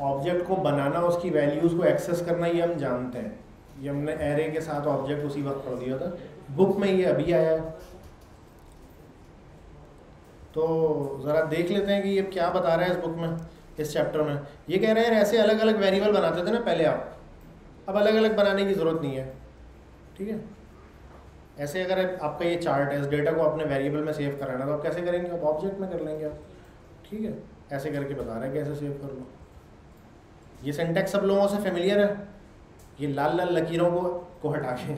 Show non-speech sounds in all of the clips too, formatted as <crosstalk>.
Object को बनाना, उसकी values को एक्सेस करना, ये हम जानते हैं। ये हमने एरे के साथ ऑब्जेक्ट उसी वक्त पढ़ दिया था। बुक में ये अभी आया है। तो ज़रा देख लेते हैं कि ये क्या बता रहा है इस बुक में, इस चैप्टर में। ये कह रहे हैं, ऐसे अलग अलग वेरिएबल बनाते थे ना पहले आप। अब अलग अलग बनाने की ज़रूरत नहीं है। ठीक है? ऐसे अगर आपका ये चार्ट है, इस डेटा को अपने वेरिएबल में सेव कराना तो आप कैसे करेंगे? आप ऑब्जेक्ट में कर लेंगे आप। ठीक है? ऐसे करके बता रहे हैं कैसे सेव कर लो। ये सेंटेक्स सब लोगों से फेमिलियर है? ये लाल लाल लकीरों को को हटा के।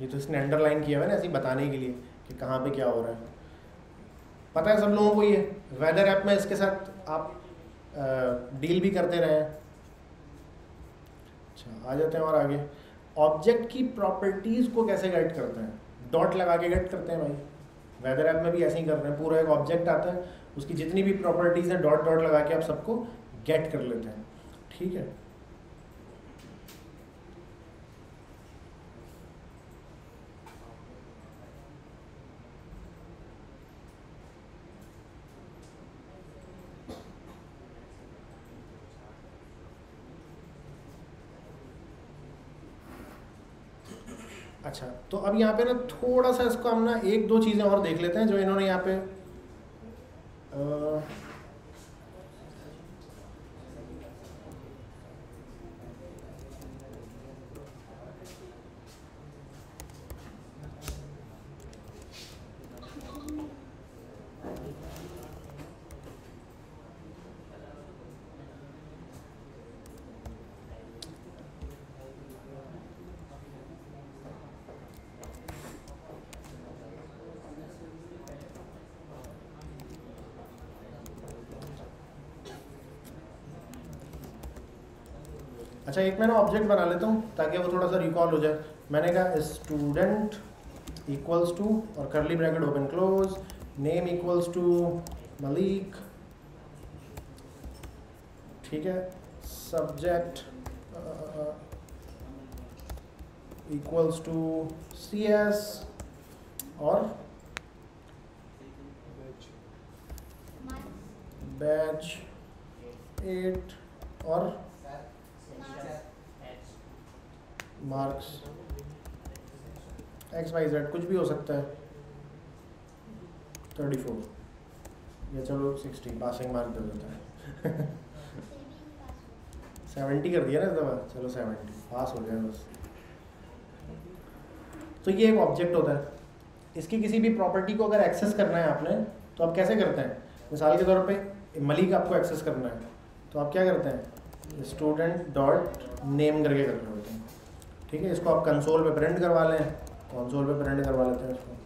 ये तो इसने अंडरलाइन किया हुआ है ना ऐसे बताने के लिए कि कहाँ पे क्या हो रहा है। पता है सब लोगों को ये? वेदर ऐप में इसके साथ आप डील भी करते रहे। अच्छा आ जाते हैं और आगे। ऑब्जेक्ट की प्रॉपर्टीज़ को कैसे गेट करते हैं? डॉट लगा के गेट करते हैं भाई। वेदर ऐप में भी ऐसे ही कर रहे हैं। पूरा एक ऑब्जेक्ट आता है, उसकी जितनी भी प्रॉपर्टीज़ हैं डॉट डॉट लगा के आप सबको गेट कर लेते हैं। ठीक है। अच्छा तो अब यहाँ पे ना थोड़ा सा इसको हम ना एक दो चीज़ें और देख लेते हैं जो इन्होंने यहाँ पे आ, अच्छा एक मैं ना ऑब्जेक्ट बना लेता हूँ ताकि वो थोड़ा सा रिकॉल हो जाए। मैंने कहा स्टूडेंट इक्वल्स टू और curly bracket open close name equals to Malik ठीक है? Subject equals to C S और बैच एट और मार्क्स एक्स वाई जेड कुछ भी हो सकता है। थर्टी फोर या चलो सिक्सटी पासिंग मार्क दे देता है। <laughs> सेवेंटी कर दिया ना दफ़ा? चलो सेवेंटी पास हो जाए बस। तो ये एक ऑब्जेक्ट होता है। इसकी किसी भी प्रॉपर्टी को अगर एक्सेस करना है आपने तो आप कैसे करते हैं? मिसाल के तौर पे मलिक आपको एक्सेस करना है। तो आप क्या करते हैं? स्टूडेंट डॉट नेम करके कर रहे होते हैं। ठीक है, इसको आप कंसोल पे प्रिंट करवा लें। कंसोल पे प्रिंट करवा लेते हैं इसको।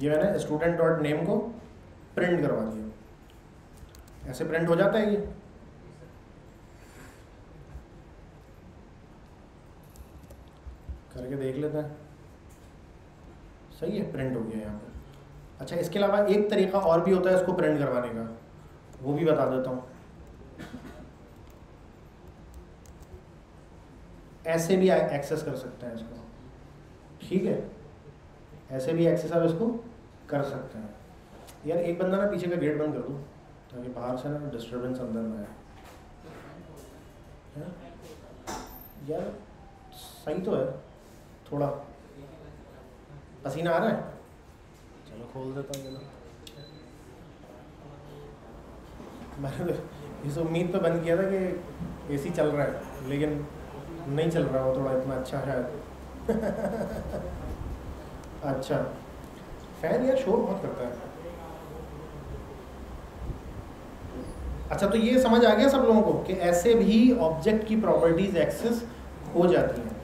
ये मैंने स्टूडेंट डॉट नेम को प्रिंट करवा दिया। ऐसे प्रिंट हो जाता है ये? करके देख लेते हैं। सही है प्रिंट हो गया यहाँ पर अच्छा इसके अलावा एक तरीका और भी होता है इसको प्रिंट करवाने का। वो भी बता देता हूँ। ऐसे भी एक्सेस कर सकते हैं इसको। ठीक है? ऐसे भी एक्सेस आप इसको कर सकते हैं। यार, एक बंदा ना पीछे का गेट बंद कर दो, ताकि बाहर से ना डिस्टर्बेंस अंदर में आए। यार, सही तो है। थोड़ा। पसीना आ रहा है? चलो खोल देता हूँ चलो। मैंने तो इस उम्मीद पे बंद किया था कि एसी चल रहा है, लेकिन नहीं चल रहा वो थोड़ा इतना अच्छा है। अच्छा। फ़ैन यार शोर बहुत करता है। अच्छा तो ये समझ आ गया सब लोगों को कि ऐसे भी ऑब्जेक्ट की प्रॉपर्टीज़ एक्सेस हो जाती हैं।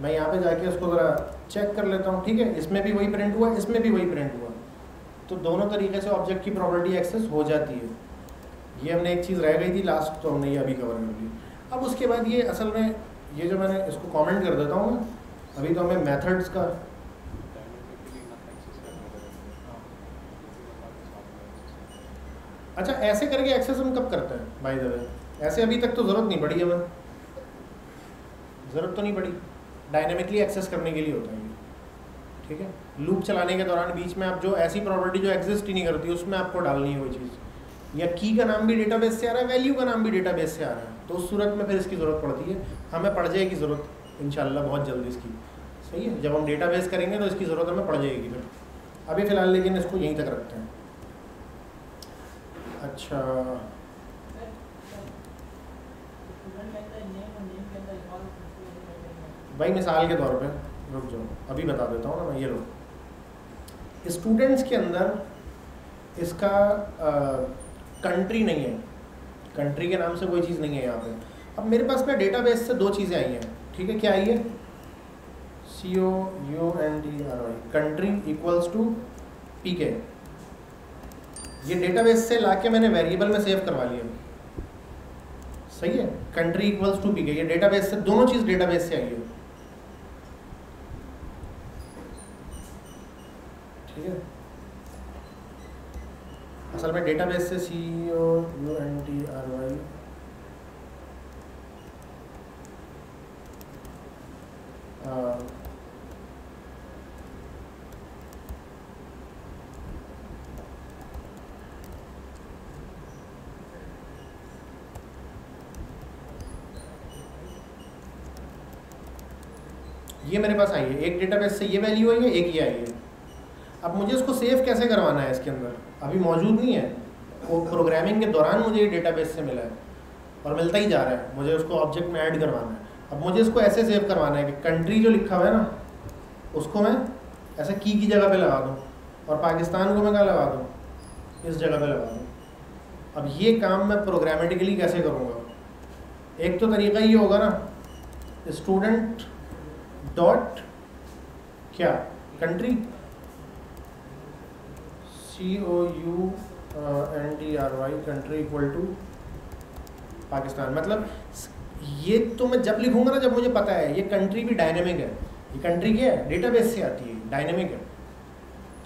मैं यहाँ पे जाके उसको ज़रा चेक कर लेता हूँ, ठीक है? इसमें भी वही प्रिंट हुआ, इसमें भी वही प्रिंट हुआ। तो दोनों तरीके से ऑब्जेक्ट की प्रॉपर्टी एक्सेस हो जाती है। ये हमने एक चीज़ रह गई थी लास्ट तो हमने ये अभी कवर कर ली। अब उसके बाद ये असल में ये जो मैंने इसको कमेंट कर देता हूँ, अभी तो हमें मेथड्स का अच्छा ऐसे करके एक्सेस हम कब करते हैं बाई द ऐसे अभी तक तो ज़रूरत नहीं पड़ी हमें ज़रूरत तो नहीं पड़ी। डायनेमिकली एक्सेस करने के लिए होता है ये। ठीक है? लूप चलाने के दौरान बीच में आप जो ऐसी प्रॉपर्टी जो एग्जिस्ट ही नहीं करती, उसमें आपको डालनी है वो चीज़। या की का नाम भी डेटाबेस से आ रहा है वैल्यू का नाम भी डेटाबेस से आ रहा है। तो उस सूरत में फिर इसकी ज़रूरत पड़ती है। हमें पड़ जाएगी ज़रूरत इन बहुत जल्दी इसकी। सही है? जब हम डेटाबेस करेंगे तो इसकी ज़रूरत हमें पड़ जाएगी फिर। अभी फ़िलहाल लेकिन इसको यहीं तक रखते हैं। अच्छा। भाई मिसाल के तौर पे, रुक जाओ, अभी बता देता हूँ ना मैं, ये लोग स्टूडेंट्स के अंदर इसका कंट्री नहीं है। कंट्री के नाम से कोई चीज़ नहीं है यहाँ पे। अब मेरे पास ना डेटाबेस से दो चीज़ें आई हैं, ठीक है? क्या आई है? C O U N D R Y country equals to P K ये डेटाबेस से लाके मैंने वेरिएबल में सेव करवा लिया। सही है? Country equals to P K ये डेटाबेस से दोनों चीज़ डेटाबेस से आई है। ठीक है? असल में डेटाबेस से C O U N T R Y ये मेरे पास आई है। एक डेटाबेस से ये वैल्यू आई है, एक ये आई है। अब मुझे इसको सेव कैसे करवाना है इसके अंदर? अभी मौजूद नहीं है। वो प्रोग्रामिंग के दौरान मुझे ये डेटाबेस से मिला है और मिलता ही जा रहा है। मुझे उसको ऑब्जेक्ट में ऐड करवाना है। अब मुझे इसको ऐसे सेव करवाना है कि कंट्री जो लिखा हुआ है ना, उसको मैं ऐसे की की जगह पे लगा दूँ और पाकिस्तान को मैं कहाँ लगा दूँ? इस जगह पे लगा दूँ। अब ये काम मैं प्रोग्रामेटिकली कैसे करूँगा? एक तो तरीका ये होगा ना स्टूडेंट डॉट क्या? Country C O U N D R Y country equal to Pakistan मतलब ये तो मैं जब लिखूँगा ना, जब मुझे पता है, ये कंट्री भी डायनेमिक है। ये कंट्री क्या है? डेटाबेस से आती है डायनेमिक है।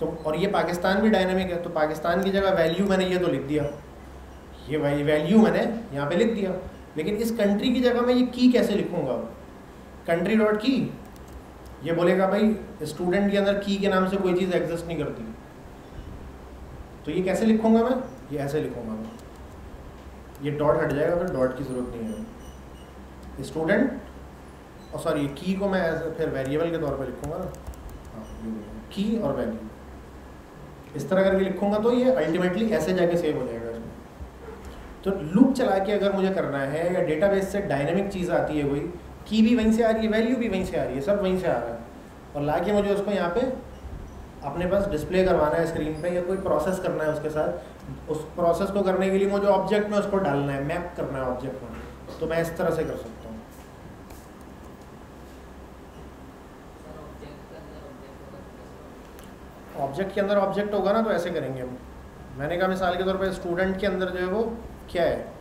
तो और ये पाकिस्तान भी डायनेमिक है तो पाकिस्तान की जगह वैल्यू मैंने ये तो लिख दिया। ये वैल्यू मैंने यहाँ पे लिख दिया। लेकिन इस कंट्री की जगह मैं ये की कैसे लिखूँगा? कंट्री डॉट की ये बोलेगा, भाई स्टूडेंट के अंदर की के नाम से कोई चीज़ एग्जिस्ट नहीं करती। तो ये कैसे लिखूँगा मैं? ये ऐसे लिखूँगा मैं। ये डॉट हट जाएगा, फिर डॉट की ज़रूरत नहीं है। स्टूडेंट और सॉरी की को मैं फिर वेरिएबल के तौर पे लिखूँगा ना। हाँ की और वैल्यू इस तरह करके लिखूँगा तो ये अल्टीमेटली ऐसे जाके सेव हो जाएगा इसमें। तो लूप चला के अगर मुझे करना है, या डेटाबेस से डायनेमिक चीज़ आती है कोई की भी वहीं से आ रही है वैल्यू भी वहीं से आ रही है, सब वहीं से आ रहा है। और ला के मुझे उसको यहाँ पे अपने पास डिस्प्ले करवाना है स्क्रीन पे या कोई प्रोसेस करना है उसके साथ, उस प्रोसेस को करने के लिए मुझे ऑब्जेक्ट में उसको डालना है मैप करना है ऑब्जेक्ट में तो मैं इस तरह से कर सकता हूँ। ऑब्जेक्ट के अंदर ऑब्जेक्ट होगा ना तो ऐसे करेंगे हम। मैंने कहा मिसाल के तौर पर स्टूडेंट के अंदर जो है वो क्या है?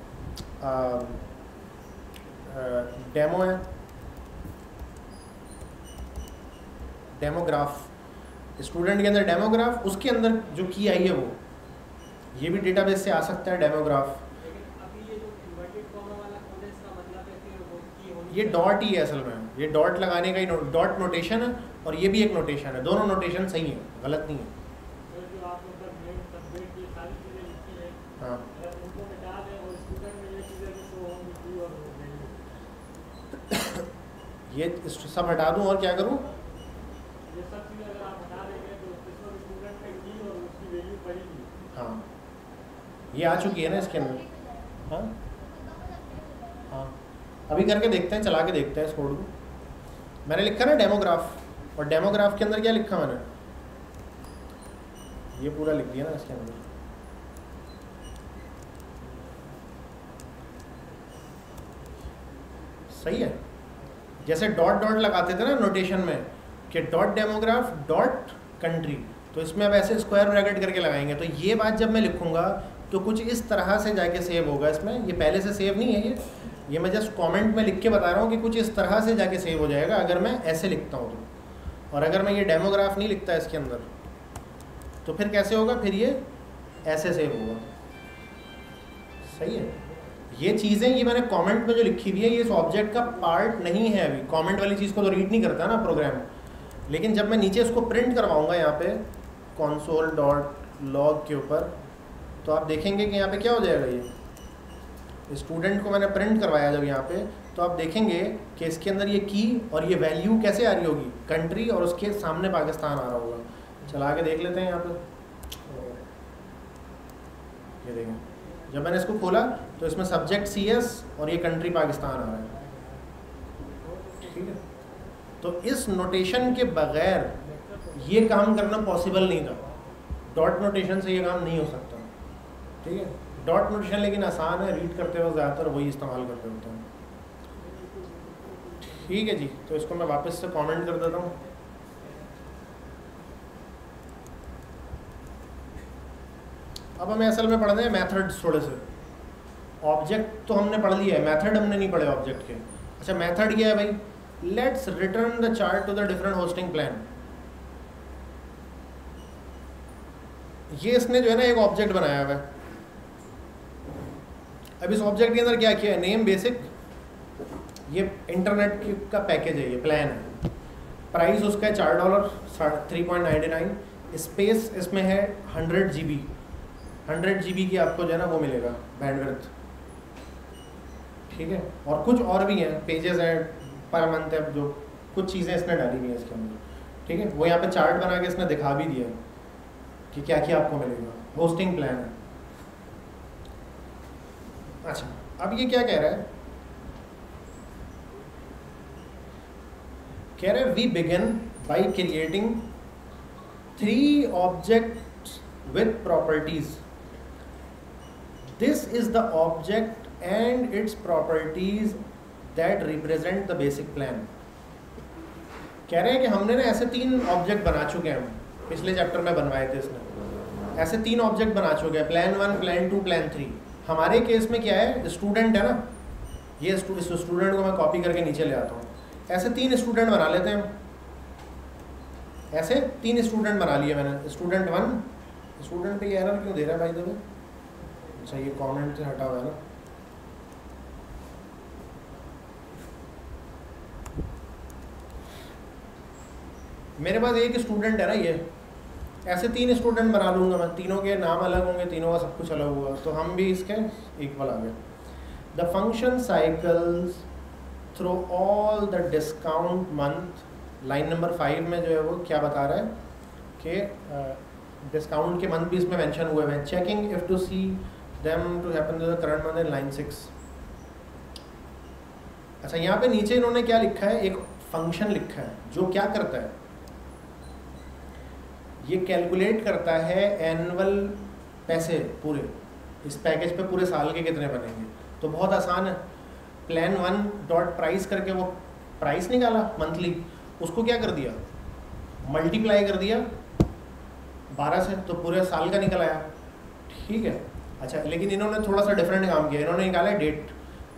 डेमो है। डेमोग्राफ स्टूडेंट के अंदर डेमोग्राफ, उसके अंदर जो की आई है वो, ये भी डेटाबेस से आ सकता है, डेमोग्राफ। ये डॉट ही है असल में। ये डॉट लगाने का ही डॉट नोटेशन है और ये भी एक नोटेशन है। दोनों नोटेशन सही है, गलत नहीं है। हाँ। ये सब हटा दूँ और क्या करूँ? ये आ चुकी है ना इसके अंदर। हाँ? हाँ। अभी करके देखते हैं, चला के देखते हैं इस कोड को। मैंने लिखा ना डेमोग्राफ और डेमोग्राफ के अंदर क्या लिखा मैंने? ये पूरा लिख दिया ना इसके अंदर। सही है। जैसे डॉट डॉट लगाते थे ना नोटेशन में, कि डॉट डेमोग्राफ डॉट कंट्री तो इसमें अब ऐसे स्क्वायर ब्रैकेट करके लगाएँगे। तो ये बात जब मैं लिखूँगा तो कुछ इस तरह से जाके सेव होगा इसमें। ये पहले से सेव नहीं है ये। ये मैं जस्ट कमेंट में लिख के बता रहा हूँ कि कुछ इस तरह से जाके सेव हो जाएगा अगर मैं ऐसे लिखता हूँ तो। और अगर मैं ये डेमोग्राफ नहीं लिखता इसके अंदर तो फिर कैसे होगा? फिर ये ऐसे सेव होगा। सही है? ये चीज़ें ये मैंने कमेंट में जो लिखी हुई है, ये इस ऑब्जेक्ट का पार्ट नहीं है अभी। कमेंट वाली चीज़ को तो रीड नहीं करता ना प्रोग्राम लेकिन जब मैं नीचे इसको प्रिंट करवाऊँगा यहाँ पे कॉन्सोल डॉट लॉग के ऊपर तो आप देखेंगे कि यहाँ पे क्या हो जाएगा ये? स्टूडेंट को मैंने प्रिंट करवाया जब यहाँ पे तो आप देखेंगे कि इसके अंदर ये की और ये वैल्यू कैसे आ रही होगी? कंट्री और उसके सामने पाकिस्तान आ रहा होगा। चला के देख लेते हैं यहाँ पे। ये देखें। जब मैंने इसको खोला तो इसमें सब्जेक्ट सी एस और ये कंट्री पाकिस्तान आ रहा है। ठीक है? तो इस नोटेशन के बगैर ये काम करना पॉसिबल नहीं था। डॉट नोटेशन से ये काम नहीं हो सकता। ठीक है? डॉट नोटेशन लेकिन आसान है रीड करते वक्त ज़्यादातर वही इस्तेमाल करते होते हैं। ठीक है जी तो इसको मैं वापस से कमेंट कर देता हूँ। अब हमें असल में पढ़ने हैं मैथड्स थोड़े से। ऑब्जेक्ट तो हमने पढ़ लिया है मेथड हमने नहीं पढ़े ऑब्जेक्ट के। अच्छा मेथड क्या है भाई? Let's return the chart to the different hosting plan ये इसने जो है ना एक ऑब्जेक्ट बनाया हुआ है। अब इस ऑब्जेक्ट के अंदर क्या किया है? नेम बेसिक ये इंटरनेट का पैकेज है, ये प्लान है। प्राइस उसका है चार dollar three point ninety nine space इसमें है hundred G B hundred G B की आपको जो है ना वो मिलेगा बैंडविड्थ ठीक है? और कुछ और भी हैं पेजेस हैं पर मंथ है, जो कुछ चीज़ें इसने डाली हुई हैं इसके अंदर। ठीक है? वो यहाँ पे चार्ट बना के इसने दिखा भी दिया कि क्या क्या आपको मिलेगा। होस्टिंग प्लान है। अच्छा अब ये क्या कह रहा है? कह रहे we begin by creating three object with properties this is the object and its properties that represent the basic plan कह रहे हैं कि हमने ना ऐसे तीन ऑब्जेक्ट बना चुके हैं पिछले चैप्टर में बनवाए थे इसने। ऐसे तीन ऑब्जेक्ट बना चुके हैं। Plan one plan two plan three हमारे केस में क्या है? स्टूडेंट है ना? ये स्टूडेंट को मैं कॉपी करके नीचे ले आता हूँ। ऐसे तीन स्टूडेंट बना लेते हैं ऐसे तीन स्टूडेंट बना लिए मैंने। स्टूडेंट वन स्टूडेंट पे ये एरर क्यों दे रहा है भाई तुम्हें अच्छा ये कमेंट से हटा हुआ है ना। मेरे पास एक स्टूडेंट है ना, ये। ऐसे तीन स्टूडेंट बना लूँगा मैं। तीनों के नाम अलग होंगे तीनों का सब कुछ अलग होगा। तो हम भी इसके इक्वल आ गए। The function cycles through all the discount month line number five में जो है वो क्या बता रहा है? कि डिस्काउंट uh, के मंथ भी इसमें मेंशन हुए हैं। Checking if to see them to happen the current month in line six अच्छा यहाँ पे नीचे इन्होंने क्या लिखा है? एक फ़ंक्शन लिखा है जो क्या करता है? ये कैलकुलेट करता है एनुअल पैसे पूरे। इस पैकेज पे पूरे साल के कितने बनेंगे? तो बहुत आसान है। प्लान वन डॉट प्राइस करके वो प्राइस निकाला मंथली उसको क्या कर दिया? मल्टीप्लाई कर दिया बारह से तो पूरे साल का निकल आया। ठीक है। अच्छा लेकिन इन्होंने थोड़ा सा डिफरेंट काम किया। इन्होंने निकाला डेट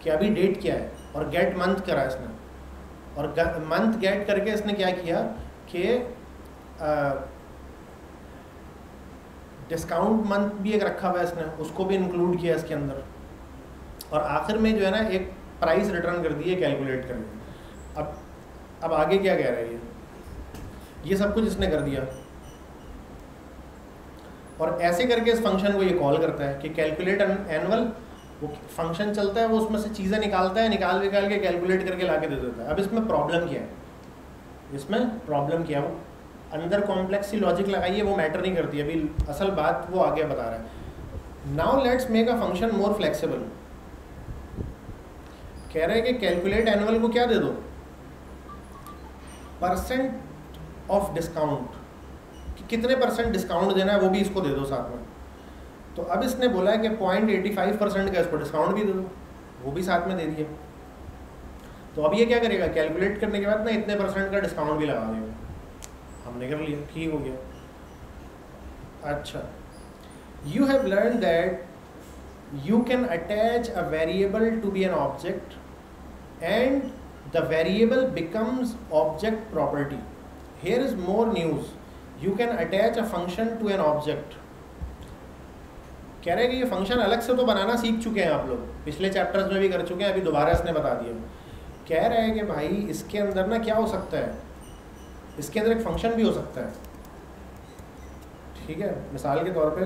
कि अभी डेट क्या है और गेट मंथ करा इसने। और मंथ गेट करके इसने क्या किया कि डिस्काउंट मंथ भी एक रखा हुआ है इसने उसको भी इंक्लूड किया इसके अंदर। और आखिर में जो है ना, एक प्राइस रिटर्न कर दी है कैलकुलेट करके। अब अब आगे क्या कह रहा है ये? ये सब कुछ इसने कर दिया। और ऐसे करके इस फ़ंक्शन को ये कॉल करता है कि कैलकुलेट एनअल वो फ़ंक्शन चलता है, वो उसमें से चीज़ें निकालता है, निकाल निकाल के कैलकुलेट करके ला के दे देता है। अब इसमें प्रॉब्लम क्या है? इसमें प्रॉब्लम क्या है? अंदर कॉम्प्लेक्स सी लॉजिक लगाइए, वो मैटर नहीं करती। अभी असल बात वो आगे बता रहा है। Now let's make a function more flexible कह रहे हैं कि कैलकुलेट एनुअल को क्या दे दो? परसेंट ऑफ़ डिस्काउंट कि कितने परसेंट डिस्काउंट देना है, वो भी इसको दे दो साथ में। तो अब इसने बोला है कि पॉइंट एटी फाइव परसेंट का इसको डिस्काउंट भी दे दो। वो भी साथ में दे दिए तो अब ये क्या करेगा? कैलकुलेट करने के बाद ना इतने परसेंट का डिस्काउंट भी लगा देगा। हमने कर लिया ठीक हो गया। अच्छा। You have learn that you can attach a variable to be an object and the variable becomes object property here is more news you can attach a function to an object कह रहे हैं कि ये function अलग से तो बनाना सीख चुके हैं आप लोग। पिछले चैप्टर्स में भी कर चुके हैं, अभी दोबारा इसने बता दिया। कह रहे हैं कि भाई, इसके अंदर ना क्या हो सकता है? इसके अंदर एक फ़ंक्शन भी हो सकता है। ठीक है? मिसाल के तौर पर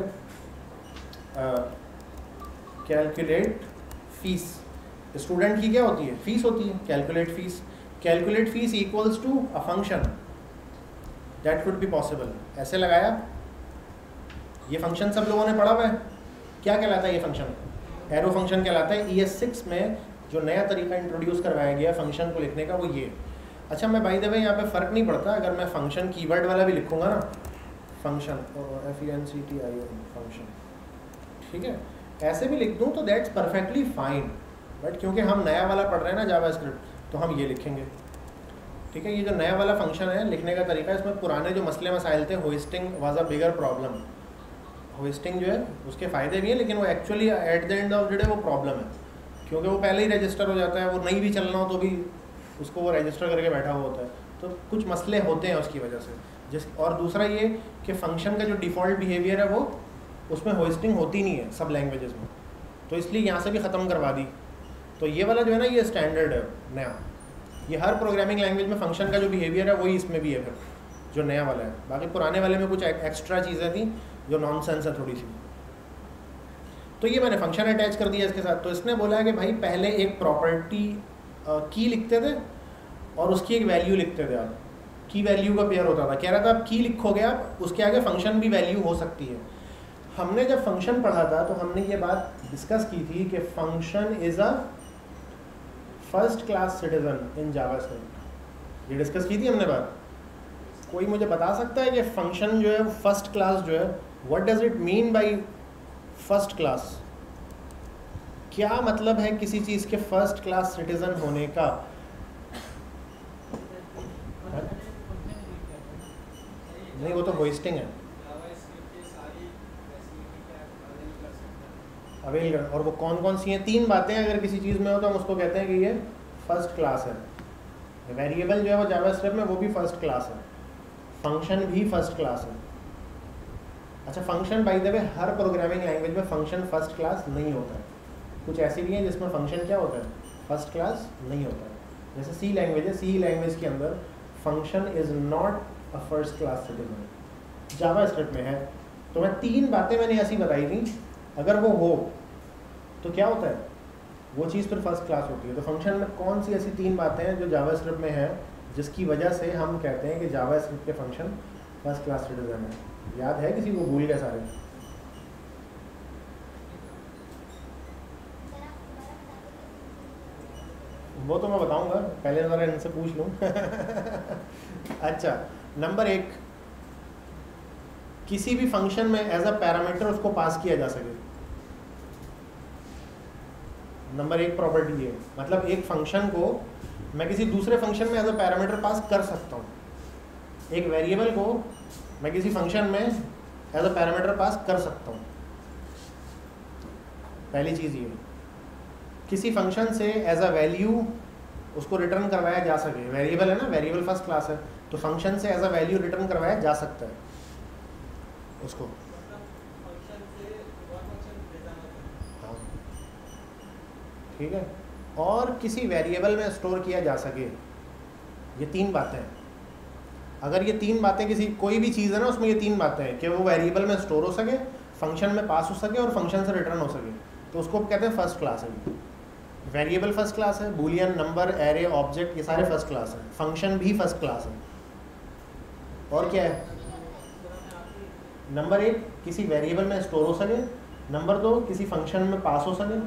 कैलकुलेट फ़ीस स्टूडेंट की क्या होती है? फ़ीस होती है। Calculate fees calculate fees equals to a function that could be possible ऐसे लगाया? ये फ़ंक्शन सब लोगों ने पढ़ा हुआ है। क्या कहलाता है ये फ़ंक्शन एरो फ़ंक्शन कहलाता है। ई एस सिक्स में जो नया तरीका इंट्रोड्यूस करवाया गया फ़ंक्शन को लिखने का वो ये। अच्छा मैं भाई दबे यहाँ पे फ़र्क नहीं पड़ता, अगर मैं फ़ंक्शन कीवर्ड वाला भी लिखूँगा ना function F E N C T I N function ठीक है? ऐसे भी लिख दूँ तो दैट्स परफेक्टली फाइन बट क्योंकि हम नया वाला पढ़ रहे हैं ना जावा स्क्रिप्ट तो हम ये लिखेंगे, ठीक है? ये जो नया वाला फ़ंक्शन है, लिखने का तरीका, इसमें पुराने जो मसले मसाइल थे hosting was a bigger problem hosting जो है, उसके फ़ायदे भी हैं, लेकिन वो actually at the end of day वो प्रॉब्लम है, क्योंकि वो पहले ही रजिस्टर हो जाता है, वो नहीं भी चलना हो तो भी उसको वो रजिस्टर करके बैठा हुआ होता है। तो कुछ मसले होते हैं उसकी वजह से। जिस, और दूसरा ये कि फ़ंक्शन का जो डिफ़ॉल्ट बिहेवियर है वो उसमें होस्टिंग होती नहीं है सब लैंग्वेजेस में। तो इसलिए यहाँ से भी ख़त्म करवा दी। तो ये वाला जो है ना, ये स्टैंडर्ड है, नया। ये हर प्रोग्रामिंग लैंग्वेज में फ़ंक्शन का जो बिहेवियर है, वही इसमें भी है फिर, जो नया वाला है। बाकी पुराने वाले में कुछ एक्स्ट्रा चीज़ें थी, जो नॉन है थोड़ी सी। तो ये मैंने फ़ंक्शन अटैच कर दिया इसके साथ। तो इसने बोला है कि भाई, पहले एक प्रॉपर्टी की लिखते थे और उसकी एक वैल्यू लिखते थे आप। की वैल्यू का पेयर होता था। कह रहा था, आप की लिखोगे आप, उसके आगे फ़ंक्शन भी वैल्यू हो सकती है। हमने जब फ़ंक्शन पढ़ा था तो हमने ये बात डिस्कस की थी कि function is a first class citizen in Java ये डिस्कस की थी हमने बात? कोई मुझे बता सकता है कि फ़ंक्शन जो है फ़र्स्ट क्लास जो है what does it mean by first class क्या मतलब है किसी चीज़ के फ़र्स्ट क्लास सिटीजन होने का? नहीं, वो तो होइस्टिंग है। अवेल कर, और वो कौन कौन सी हैं? तीन बातें अगर किसी चीज़ में हो तो हम उसको कहते हैं कि ये फ़र्स्ट क्लास है। वेरिएबल जो है वो जावा में, वो भी फ़र्स्ट क्लास है। फ़ंक्शन भी फ़र्स्ट क्लास है। अच्छा फ़ंक्शन बाई द वे हर प्रोग्रामिंग लैंग्वेज में फ़ंक्शन फ़र्स्ट क्लास नहीं होता है। कुछ ऐसी भी हैं जिसमें फ़ंक्शन क्या होता है? फ़र्स्ट क्लास नहीं होता है। जैसे सी लैंग्वेज है सी लैंग्वेज के अंदर function is not a first class citizen JavaScript में है। तो मैं तीन बातें मैंने ऐसी बताई थी। अगर वो हो तो क्या होता है? वो चीज़ फिर फ़र्स्ट क्लास होती है। तो फ़ंक्शन में कौन सी ऐसी तीन बातें हैं जो जावा स्क्रिप्ट में है, जिसकी वजह से हम कहते हैं कि जावा स्क्रिप्ट के फ़ंक्शन फ़र्स्ट क्लास सिटीजन है। याद है किसी को? भूल गए सारे। वो तो मैं बताऊँगा, पहले ज़रा इनसे पूछ लूँ। <laughs> अच्छा नंबर एक, किसी भी फ़ंक्शन में एज अ पैरामीटर उसको पास किया जा सके। नंबर एक प्रॉपर्टी है मतलब एक फ़ंक्शन को मैं किसी दूसरे फ़ंक्शन में एज अ पैरामीटर पास कर सकता हूँ। एक वेरिएबल को मैं किसी फ़ंक्शन में एज अ पैरामीटर पास कर सकता हूँ। पहली चीज़ ये। किसी फ़ंक्शन से एज अ वैल्यू उसको रिटर्न करवाया जा सके। वेरिएबल है ना? वेरिएबल फ़र्स्ट क्लास है। तो फ़ंक्शन से एज अ वैल्यू रिटर्न करवाया जा सकता है। उसको। ठीक है? और किसी वेरिएबल में स्टोर किया जा सके। ये तीन बातें हैं। अगर ये तीन बातें किसी, कोई भी चीज़ है ना, उसमें ये तीन बातें हैं कि वो वेरिएबल में स्टोर हो सके फ़ंक्शन में पास हो सके और फ़ंक्शन से रिटर्न हो सके। तो उसको कहते हैं फ़र्स्ट क्लास है वेरिएबल फ़र्स्ट क्लास है बुलियन नंबर एरे ऑब्जेक्ट ये सारे फ़र्स्ट क्लास हैं। फ़ंक्शन भी फ़र्स्ट क्लास है। और क्या है? नंबर एक, किसी वेरिएबल में स्टोर हो सके। नंबर दो, किसी फ़ंक्शन में पास हो सके।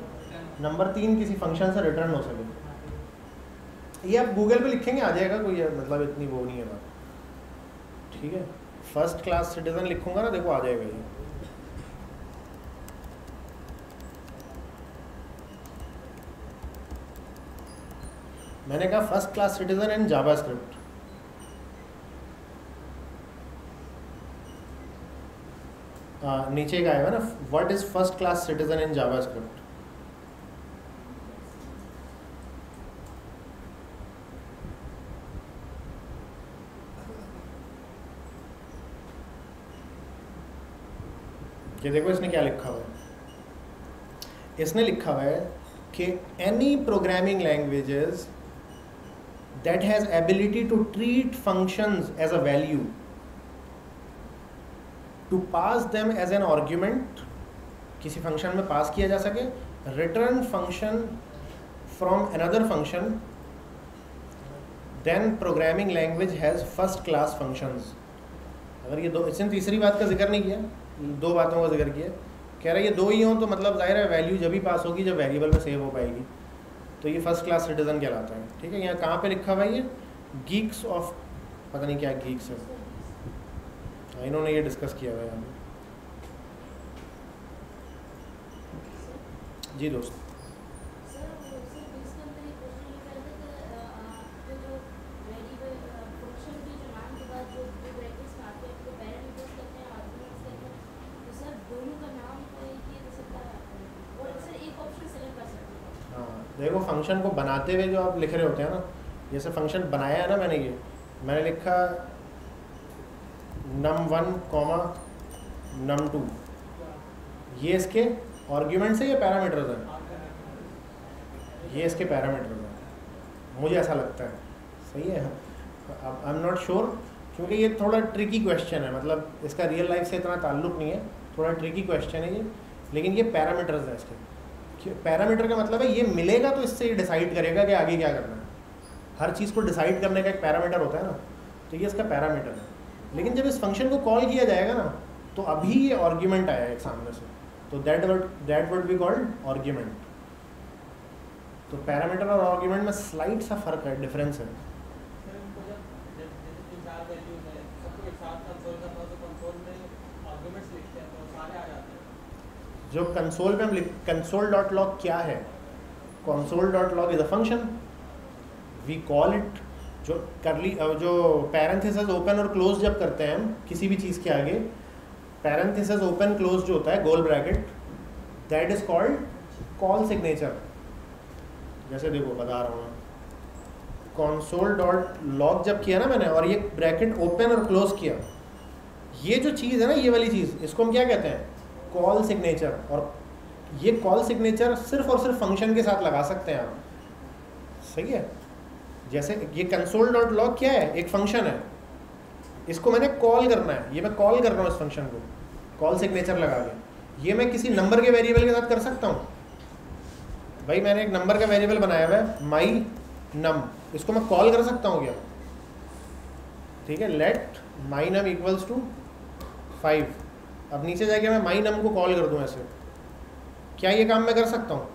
नंबर तीन, किसी फ़ंक्शन से रिटर्न हो सके। ये आप गूगल पे लिखेंगे, आ जाएगा कोई मतलब इतनी वो नहीं है बात। ठीक है? फ़र्स्ट क्लास सिटीजन लिखूँगा ना, देखो, आ जाएगा ये। मैंने कहा first class citizen in JavaScript नीचे का आएगा ना what is first class citizen in JavaScript ये देखो, इसने क्या लिखा हुआ है? इसने लिखा हुआ है कि any programming languages that has ability to treat functions as a value to pass them as an argument, किसी फ़ंक्शन में पास किया जा सके return function from another function then programming language has first class functions अगर ये दो, इसने तीसरी बात का ज़िक्र नहीं किया, दो बातों का ज़िक्र किया, कह रहा है ये दो ही हों तो मतलब ज़ाहिर है वैल्यू जब भी पास होगी, जब वेरिएबल में सेव हो पाएगी। तो ये फ़र्स्ट क्लास सिटीज़न कहलाता है। ठीक है यहाँ कहाँ पे लिखा हुआ ये? गीक्स ऑफ़ पता नहीं क्या गीक्स है। हाँ, इन्होंने ये डिस्कस किया हुआ है यहाँ जी दोस्त। फ़ंक्शन को बनाते हुए जो आप लिख रहे होते हैं ना, जैसे फ़ंक्शन बनाया है ना मैंने ये, मैंने लिखा num one comma num two ये इसके आर्ग्यूमेंट्स है या पैरामीटर्स हैं? ये इसके पैरामीटर्स हैं। मुझे ऐसा लगता है। सही है? अब आई एम नॉट श्योर क्योंकि ये थोड़ा ट्रिकी क्वेश्चन है। मतलब इसका रियल लाइफ से इतना ताल्लुक नहीं है। थोड़ा ट्रिकी क्वेश्चन है ये। लेकिन ये पैरामीटर्स हैं इसके। पैरामीटर का मतलब है ये मिलेगा तो इससे ये डिसाइड करेगा कि आगे क्या करना है। हर चीज़ को डिसाइड करने का एक पैरामीटर होता है ना तो ये इसका पैरामीटर है। लेकिन जब इस फ़ंक्शन को कॉल किया जाएगा ना तो अभी ये आर्ग्यूमेंट आया है एक सामने से तो that word that word be called argument तो पैरामीटर और आर्ग्यूमेंट में स्लाइट सा फ़र्क है डिफरेंस है। जो कंसोल पे हम लिख कंसोल डॉट लॉग क्या है? Console dot log is a function we call it जो करली जो पैरेंथेसिस ओपन और क्लोज जब करते हैं हम, किसी भी चीज़ के आगे पैरेंथेसिस ओपन क्लोज जो होता है, गोल bracket that is called call signature जैसे देखो, बता रहा हूँ मैं। कॉन्सोल डॉट लॉग जब किया ना मैंने, और ये ब्रैकेट ओपन और क्लोज किया, ये जो चीज़ है ना, ये वाली चीज़, इसको हम क्या कहते हैं? कॉल सिग्नेचर और ये कॉल सिग्नेचर सिर्फ़ और सिर्फ़ फ़ंक्शन के साथ लगा सकते हैं आप। सही है? जैसे ये कंसोल डॉट लॉग क्या है? एक फ़ंक्शन है। इसको मैंने कॉल करना है। ये मैं कॉल कर रहा हूँ इस फ़ंक्शन को। कॉल सिग्नेचर लगा के। ये मैं किसी नंबर के वेरिएबल के साथ कर सकता हूँ। भाई, मैंने एक नंबर का वेरिएबल बनाया हुआ है माई नम इसको मैं कॉल कर सकता हूँ क्या? ठीक है let my num equals to five अब नीचे जाके मैं माई नम को कॉल कर दूँ ऐसे। क्या ये काम मैं कर सकता हूँ?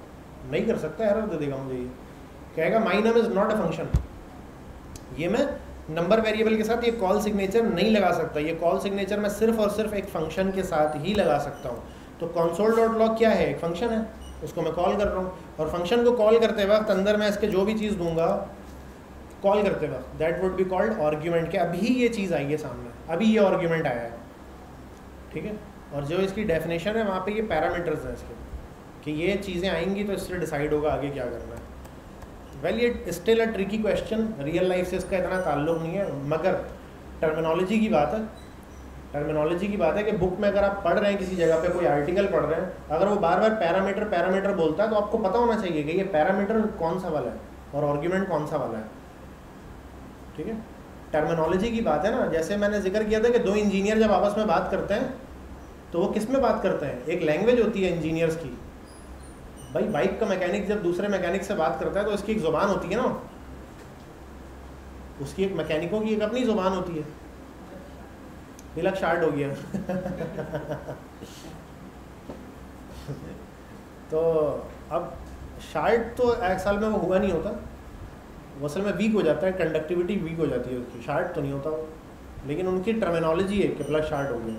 नहीं कर सकता एरर दे देगा मुझे ये। कहेगा my num is not a function ये मैं नंबर वेरिएबल के साथ ये कॉल सिग्नेचर नहीं लगा सकता। ये कॉल सिग्नेचर मैं सिर्फ़ और सिर्फ़ एक फ़ंक्शन के साथ ही लगा सकता हूँ। तो कॉन्सोल डॉट लॉग क्या है? एक फ़ंक्शन है। उसको मैं कॉल कर रहा हूँ। और फ़ंक्शन को कॉल करते वक्त अंदर मैं इसके जो भी चीज़ दूँगा कॉल करते वक्त that would be called argument के अभी ये चीज़ आई है सामने? अभी ये आर्ग्यूमेंट आया है। ठीक है? और जो इसकी डेफिनेशन है, वहाँ पे ये पैरामीटर्स हैं इसके। कि ये चीज़ें आएँगी तो इससे डिसाइड होगा आगे क्या करना है। वेल ये still a tricky question real life से इसका इतना ताल्लुक नहीं है, मगर टर्मिनोलॉजी की बात है। टर्मिनोलॉजी की बात है कि बुक में अगर आप पढ़ रहे हैं किसी जगह पे, कोई आर्टिकल पढ़ रहे हैं, अगर वो बार बार पैरामीटर पैरामीटर बोलता है तो आपको पता होना चाहिए कि ये पैरामीटर कौन सा वाला है और आर्ग्यूमेंट कौन सा वाला है। ठीक है? टर्मिनोलॉजी की बात है ना, जैसे मैंने ज़िक्र किया था कि दो इंजीनियर जब आपस में बात करते हैं तो वो किसमें बात करते हैं? एक लैंग्वेज होती है इंजीनियर्स की। भाई बाइक का मैकेनिक जब दूसरे मैकेनिक से बात करता है तो उसकी एक ज़ुबान होती है ना उसकी एक मैकेनिकों की एक अपनी ज़ुबान होती है। तिलक शार्ट हो गया। <laughs> तो अब शार्ट तो एक साल में वो हुआ नहीं होता। असल में वीक हो जाता है कंडक्टिविटी वीक हो जाती है उसकी। शार्ट तो नहीं होता लेकिन उनकी टर्मिनोलॉजी है कि प्लस शार्ट हो गया।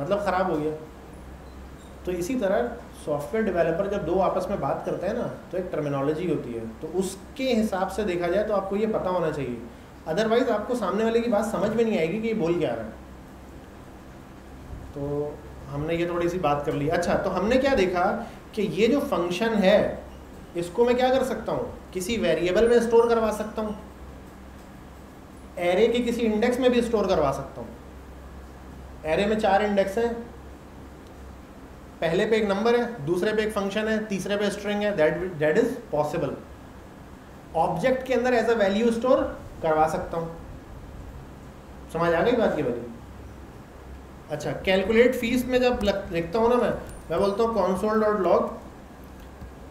मतलब ख़राब हो गया। तो इसी तरह सॉफ्टवेयर डेवलपर जब दो आपस में बात करते हैं ना तो एक टर्मिनोलॉजी होती है। तो उसके हिसाब से देखा जाए तो आपको ये पता होना चाहिए। अदरवाइज़ आपको सामने वाले की बात समझ में नहीं आएगी कि ये बोल क्या रहा है। तो हमने ये थोड़ी सी बात कर ली। अच्छा तो हमने क्या देखा कि ये जो फ़ंक्शन है, इसको मैं क्या कर सकता हूँ? किसी वेरिएबल में स्टोर करवा सकता हूँ। एरे के किसी इंडेक्स में भी स्टोर करवा सकता हूँ। एरे में चार इंडेक्स हैं। पहले पे एक नंबर है, दूसरे पे एक फ़ंक्शन है, तीसरे पे स्ट्रिंग है। That that is possible object के अंदर एज अ वैल्यू स्टोर करवा सकता हूँ। समझ आ गई बात की वजह अच्छा कैलकुलेट फ़ीस में जब लिखता हूँ ना मैं मैं बोलता हूँ कॉन्सोल डॉट लॉग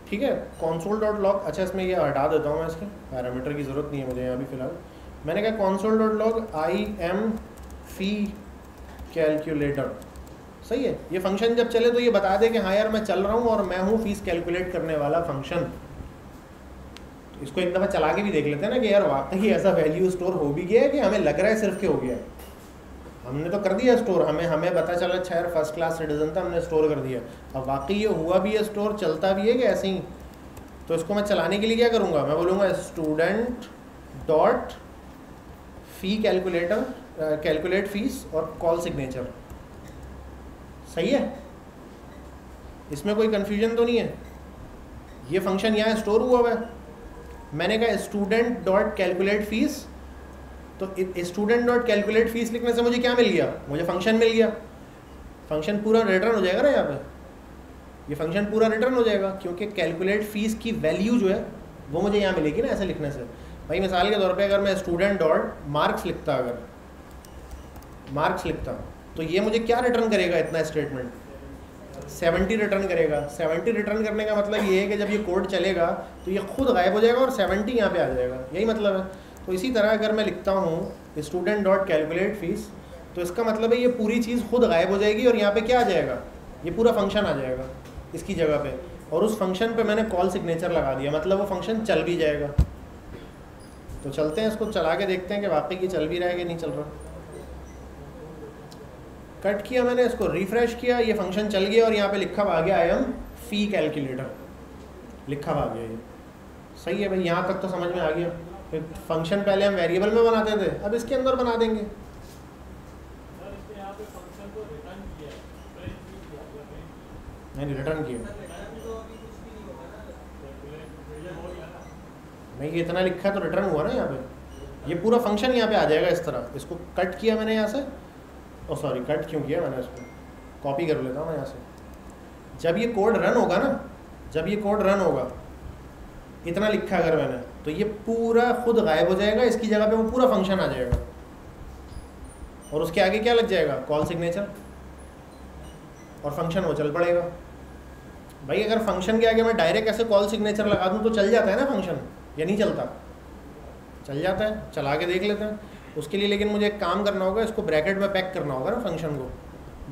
ठीक है? कॉन्सोल डॉट लॉग अच्छा इसमें ये हटा देता हूँ मैं इसके। पैरामीटर की ज़रूरत नहीं है मुझे यहाँ भी फ़िलहाल। मैंने कहा console dot log I am fee calculator सही है। ये फ़ंक्शन जब चले तो ये बता दे कि हाँ यार मैं चल रहा हूँ और मैं हूँ फ़ीस कैलकुलेट करने वाला फ़ंक्शन इसको एक दफ़ा चला के भी देख लेते हैं ना कि यार वाकई ऐसा वैल्यू स्टोर हो भी गया है कि हमें लग रहा है सिर्फ़ के हो गया है। हमने तो कर दिया स्टोर हमें हमें पता चला अच्छा यार फ़र्स्ट क्लास सिटीजन था, हमने स्टोर कर दिया। अब वाकई ये हुआ भी है स्टोर चलता भी है कि ऐसे ही? तो इसको मैं चलाने के लिए क्या करूँगा? मैं बोलूँगा student dot fee calculator calculate fees और कॉल सिग्नेचर सही है? इसमें कोई कन्फ्यूज़न तो नहीं है। ये फ़ंक्शन यहाँ स्टोर हुआ हुआ है। मैंने कहा स्टूडेंट डॉट कैलकुलेट फ़ीस तो स्टूडेंट डॉट कैलकुलेट फ़ीस लिखने से मुझे क्या मिल गया? मुझे फ़ंक्शन मिल गया। फ़ंक्शन पूरा रिटर्न हो जाएगा ना यहाँ पे? ये फ़ंक्शन पूरा रिटर्न हो जाएगा, क्योंकि कैलकुलेट फ़ीस की वैल्यू जो है, वो मुझे यहाँ मिलेगी ना ऐसे लिखने से। भाई मिसाल के तौर पे अगर मैं स्टूडेंट डॉट मार्क्स लिखता अगर मार्क्स लिखता हूँ। तो ये मुझे क्या रिटर्न करेगा इतना स्टेटमेंट सेवेंटी रिटर्न करेगा। सेवेंटी रिटर्न करने का मतलब ये है कि जब ये कोड चलेगा तो ये खुद गायब हो जाएगा और सेवेंटी यहाँ पे आ जाएगा। यही मतलब है। तो इसी तरह अगर मैं लिखता हूँ स्टूडेंट डॉट कैलकुलेट फ़ीस तो इसका मतलब है ये पूरी चीज़ खुद गायब हो जाएगी और यहाँ पे क्या आ जाएगा? ये पूरा फ़ंक्शन आ जाएगा इसकी जगह पे। और उस फ़ंक्शन पे मैंने कॉल सिग्नेचर लगा दिया। मतलब वो फ़ंक्शन चल भी जाएगा। तो चलते हैं इसको, चला के देखते हैं कि वाकई ये चल भी रहा है कि नहीं चल रहा। कट किया मैंने, इसको रिफ्रेश किया, ये फ़ंक्शन चल गया और यहाँ पे लिखा आ गया आई एम फ़ी कैलकुलेटर लिखा आ गया ये। सही है भाई, यहाँ तक तो समझ में आ गया। फिर फ़ंक्शन पहले हम वेरिएबल में बनाते थे, अब इसके अंदर बना देंगे। नहीं रिटर्न किया। नहीं ये इतना लिखा तो रिटर्न हुआ ना यहाँ पे। ये पूरा फ़ंक्शन यहाँ पे आ जाएगा इस तरह। इसको कट किया मैंने यहाँ से ओ सॉरी कट क्यों किया मैंने इसको? कॉपी कर लेता हूँ मैं यहाँ से। जब ये कोड रन होगा ना, जब ये कोड रन होगा, इतना लिखा अगर मैंने तो ये पूरा खुद गायब हो जाएगा, इसकी जगह पे वो पूरा फ़ंक्शन आ जाएगा। और उसके आगे क्या लग जाएगा? कॉल सिग्नेचर और फ़ंक्शन वो चल पड़ेगा। भाई, अगर फ़ंक्शन के आगे मैं डायरेक्ट ऐसे कॉल सिग्नेचर लगा दूँ तो चल जाता है ना फ़ंक्शन या नहीं चलता। चल जाता है, चला के देख लेते हैं। उसके लिए लेकिन मुझे एक काम करना होगा, इसको ब्रैकेट में पैक करना होगा ना फ़ंक्शन को।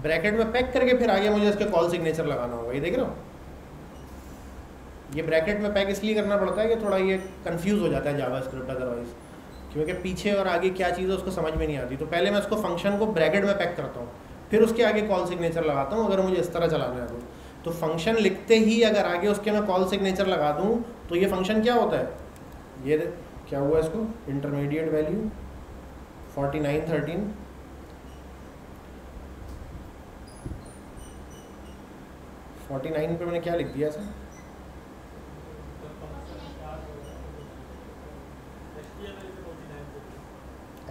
ब्रैकेट में पैक करके फिर आगे मुझे इसके कॉल सिग्नेचर लगाना होगा, ये देख रहे हो? ये ब्रैकेट में पैक इसलिए करना पड़ता है कि थोड़ा ये कंफ्यूज हो जाता है जावा स्क्रिप्ट अदरवाइज़ क्योंकि पीछे और आगे क्या चीज़ है उसको समझ में नहीं आती। तो पहले मैं उसको फ़ंक्शन को ब्रैकेट में पैक करता हूँ, फिर उसके आगे कॉल सिग्नेचर लगाता हूँ, अगर मुझे इस तरह चलाना है तो। तो फ़ंक्शन लिखते ही अगर आगे उसके मैं कॉल सिग्नेचर लगा दूँ तो ये फ़ंक्शन क्या होता है? ये क्या हुआ इसको? Intermediate value forty nine thirteen. Forty nine पर मैंने क्या लिख दिया sir?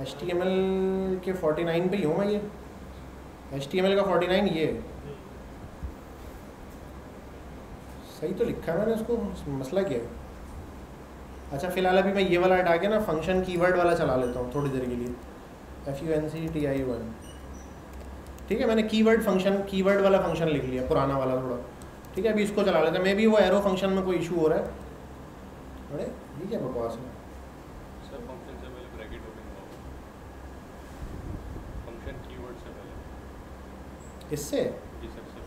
H T M L के फोर्टी नाइन पर ही हूँ मैं ये। एच टी एम एल का फोर्टी नाइन ये। सही तो लिखा है मैंने उसको, मसला क्या है? अच्छा फ़िलहाल अभी मैं ये वाला हटा के ना फ़ंक्शन कीवर्ड वाला चला लेता हूँ थोड़ी देर के लिए। F U N C T I one ठीक है मैंने कीवर्ड फ़ंक्शन कीवर्ड वाला फ़ंक्शन लिख लिया पुराना वाला थोड़ा। ठीक है अभी इसको चला लेते हैं। मे भी वो एरो फ़ंक्शन में कोई इशू हो रहा है। अरे ये क्या बकवास है? इससे?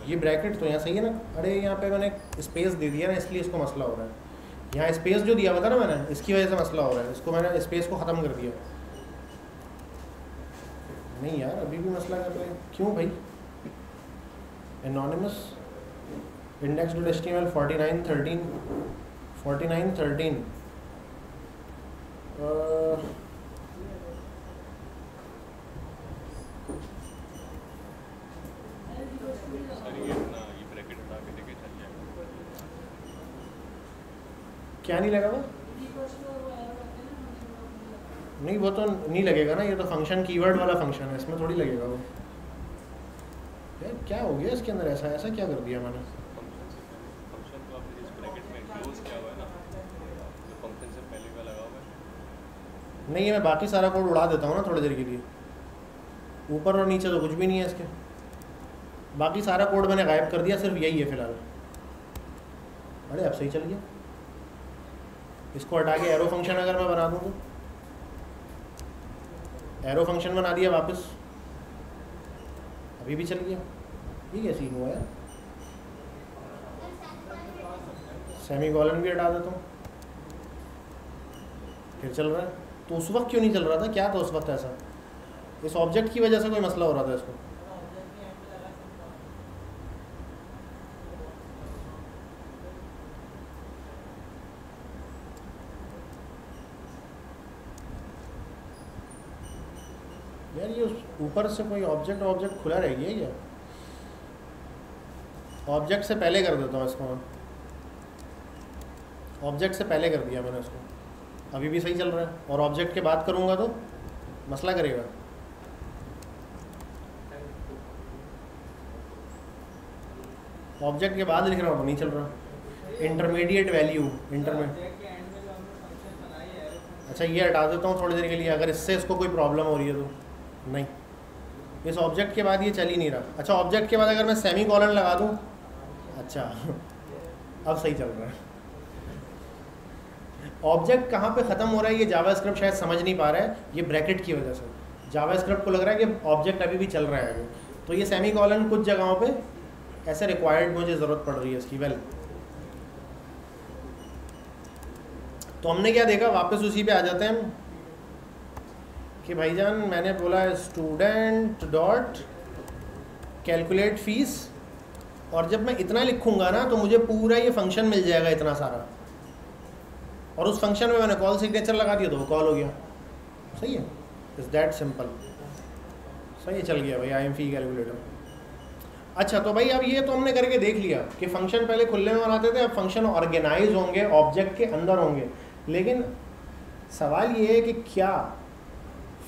ये ब्रैकेट तो यहाँ सही है ना? अरे यहाँ पे मैंने स्पेस दे दिया ना इसलिए इसको मसला हो रहा है। यहाँ स्पेस जो दिया हुआ था ना मैंने इसकी वजह से मसला हो रहा है। इसको मैंने स्पेस को ख़त्म कर दिया। नहीं यार, अभी भी मसला कर रहे हैं। क्यों भाई? Anonymous index dot H T forty nine thirteen forty nine thirteen क्या नहीं लगा हुआ नहीं वो तो नहीं लगेगा ना ये तो फ़ंक्शन कीवर्ड वाला फ़ंक्शन है इसमें थोड़ी लगेगा वो। यार क्या हो गया इसके अंदर? ऐसा ऐसा क्या कर दिया मैंने? नहीं ये मैं बाकी सारा कोड उड़ा देता हूँ ना थोड़ी देर के लिए। ऊपर और नीचे तो कुछ भी नहीं है इसके। बाकी सारा कोड मैंने गायब कर दिया सिर्फ़ यही है फ़िलहाल। अरे अब सही चल गया। इसको हटा के एरो फ़ंक्शन अगर मैं बना दूँ तो। एरो फ़ंक्शन बना दिया वापस। अभी भी चल गया। ठीक है सीन हुआ है सेमी कॉलन भी हटा देता हूँ फिर चल रहा है। तो उस वक्त क्यों नहीं चल रहा था? क्या था उस वक्त ऐसा? इस ऑब्जेक्ट की वजह से कोई मसला हो रहा था इसको? यार, ये ऊपर से कोई ऑब्जेक्ट ऑब्जेक्ट खुला रह गया क्या? ऑब्जेक्ट से पहले कर देता हूँ इसको ऑब्जेक्ट से पहले कर दिया मैंने उसको अभी भी सही चल रहा है। और ऑब्जेक्ट के बाद करूँगा तो मसला करेगा। ऑब्जेक्ट के बाद लिख रहा हूँ, नहीं चल रहा। इंटरमीडिएट वैल्यू इंटरमीडिएट अच्छा ये हटा देता हूँ थोड़ी देर के लिए। अगर इससे इसको कोई प्रॉब्लम हो रही है तो। नहीं। इस ऑब्जेक्ट के बाद ये चल ही नहीं रहा। अच्छा ऑब्जेक्ट के बाद अगर मैं सेमी कॉलन लगा दूँ? अच्छा अब सही चल रहा है। ऑब्जेक्ट कहाँ पे ख़त्म हो रहा है, ये जावा स्क्रिप्ट शायद समझ नहीं पा रहा है। ये ब्रैकेट की वजह से। जावा स्क्रिप्ट को लग रहा है कि ऑब्जेक्ट अभी भी चल रहा है। तो ये सेमी कॉलन कुछ जगहों पे ऐसे रिक्वायर्ड मुझे ज़रूरत पड़ रही है इसकी। वेल तो हमने क्या देखा? वापस उसी पे आ जाते हैं हम। कि भाईजान, मैंने बोला स्टूडेंट डॉट कैलकुलेट फ़ीस और जब मैं इतना लिखूँगा ना तो मुझे पूरा ये फ़ंक्शन मिल जाएगा इतना सारा। और उस फ़ंक्शन में मैंने कॉल सिग्नेचर लगा दिया तो वो कॉल हो गया। सही है? इज़ दैट सिंपल सही चल गया भाई आई एम फ़ी कैलकुलेटर अच्छा तो भाई अब ये तो हमने करके देख लिया कि फ़ंक्शन पहले खुले में बनाते थे, अब फ़ंक्शन ऑर्गेनाइज होंगे ऑब्जेक्ट के अंदर होंगे। लेकिन सवाल ये है कि क्या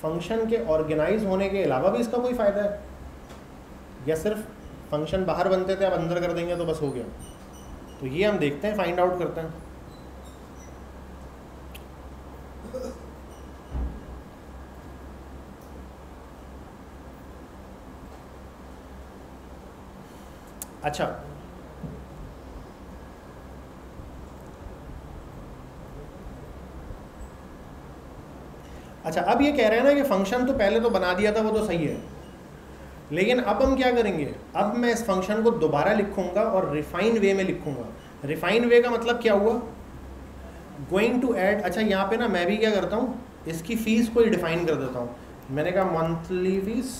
फ़ंक्शन के ऑर्गेनाइज होने के अलावा भी इसका कोई फ़ायदा है? या सिर्फ़ फ़ंक्शन बाहर बनते थे, अब अंदर कर देंगे तो बस हो गया। तो ये हम देखते हैं फाइंड आउट करते हैं। अच्छा अच्छा अब ये कह रहे हैं ना कि फ़ंक्शन तो पहले तो बना दिया था, वो तो सही है। लेकिन अब हम क्या करेंगे? अब मैं इस फ़ंक्शन को दोबारा लिखूँगा और रिफाइन वे में लिखूँगा। रिफाइन वे का मतलब क्या हुआ? गोइंग टू ऐड अच्छा यहाँ पे ना मैं भी क्या करता हूँ? इसकी फ़ीस को ही डिफाइन कर देता हूँ। मैंने कहा मंथली फ़ीस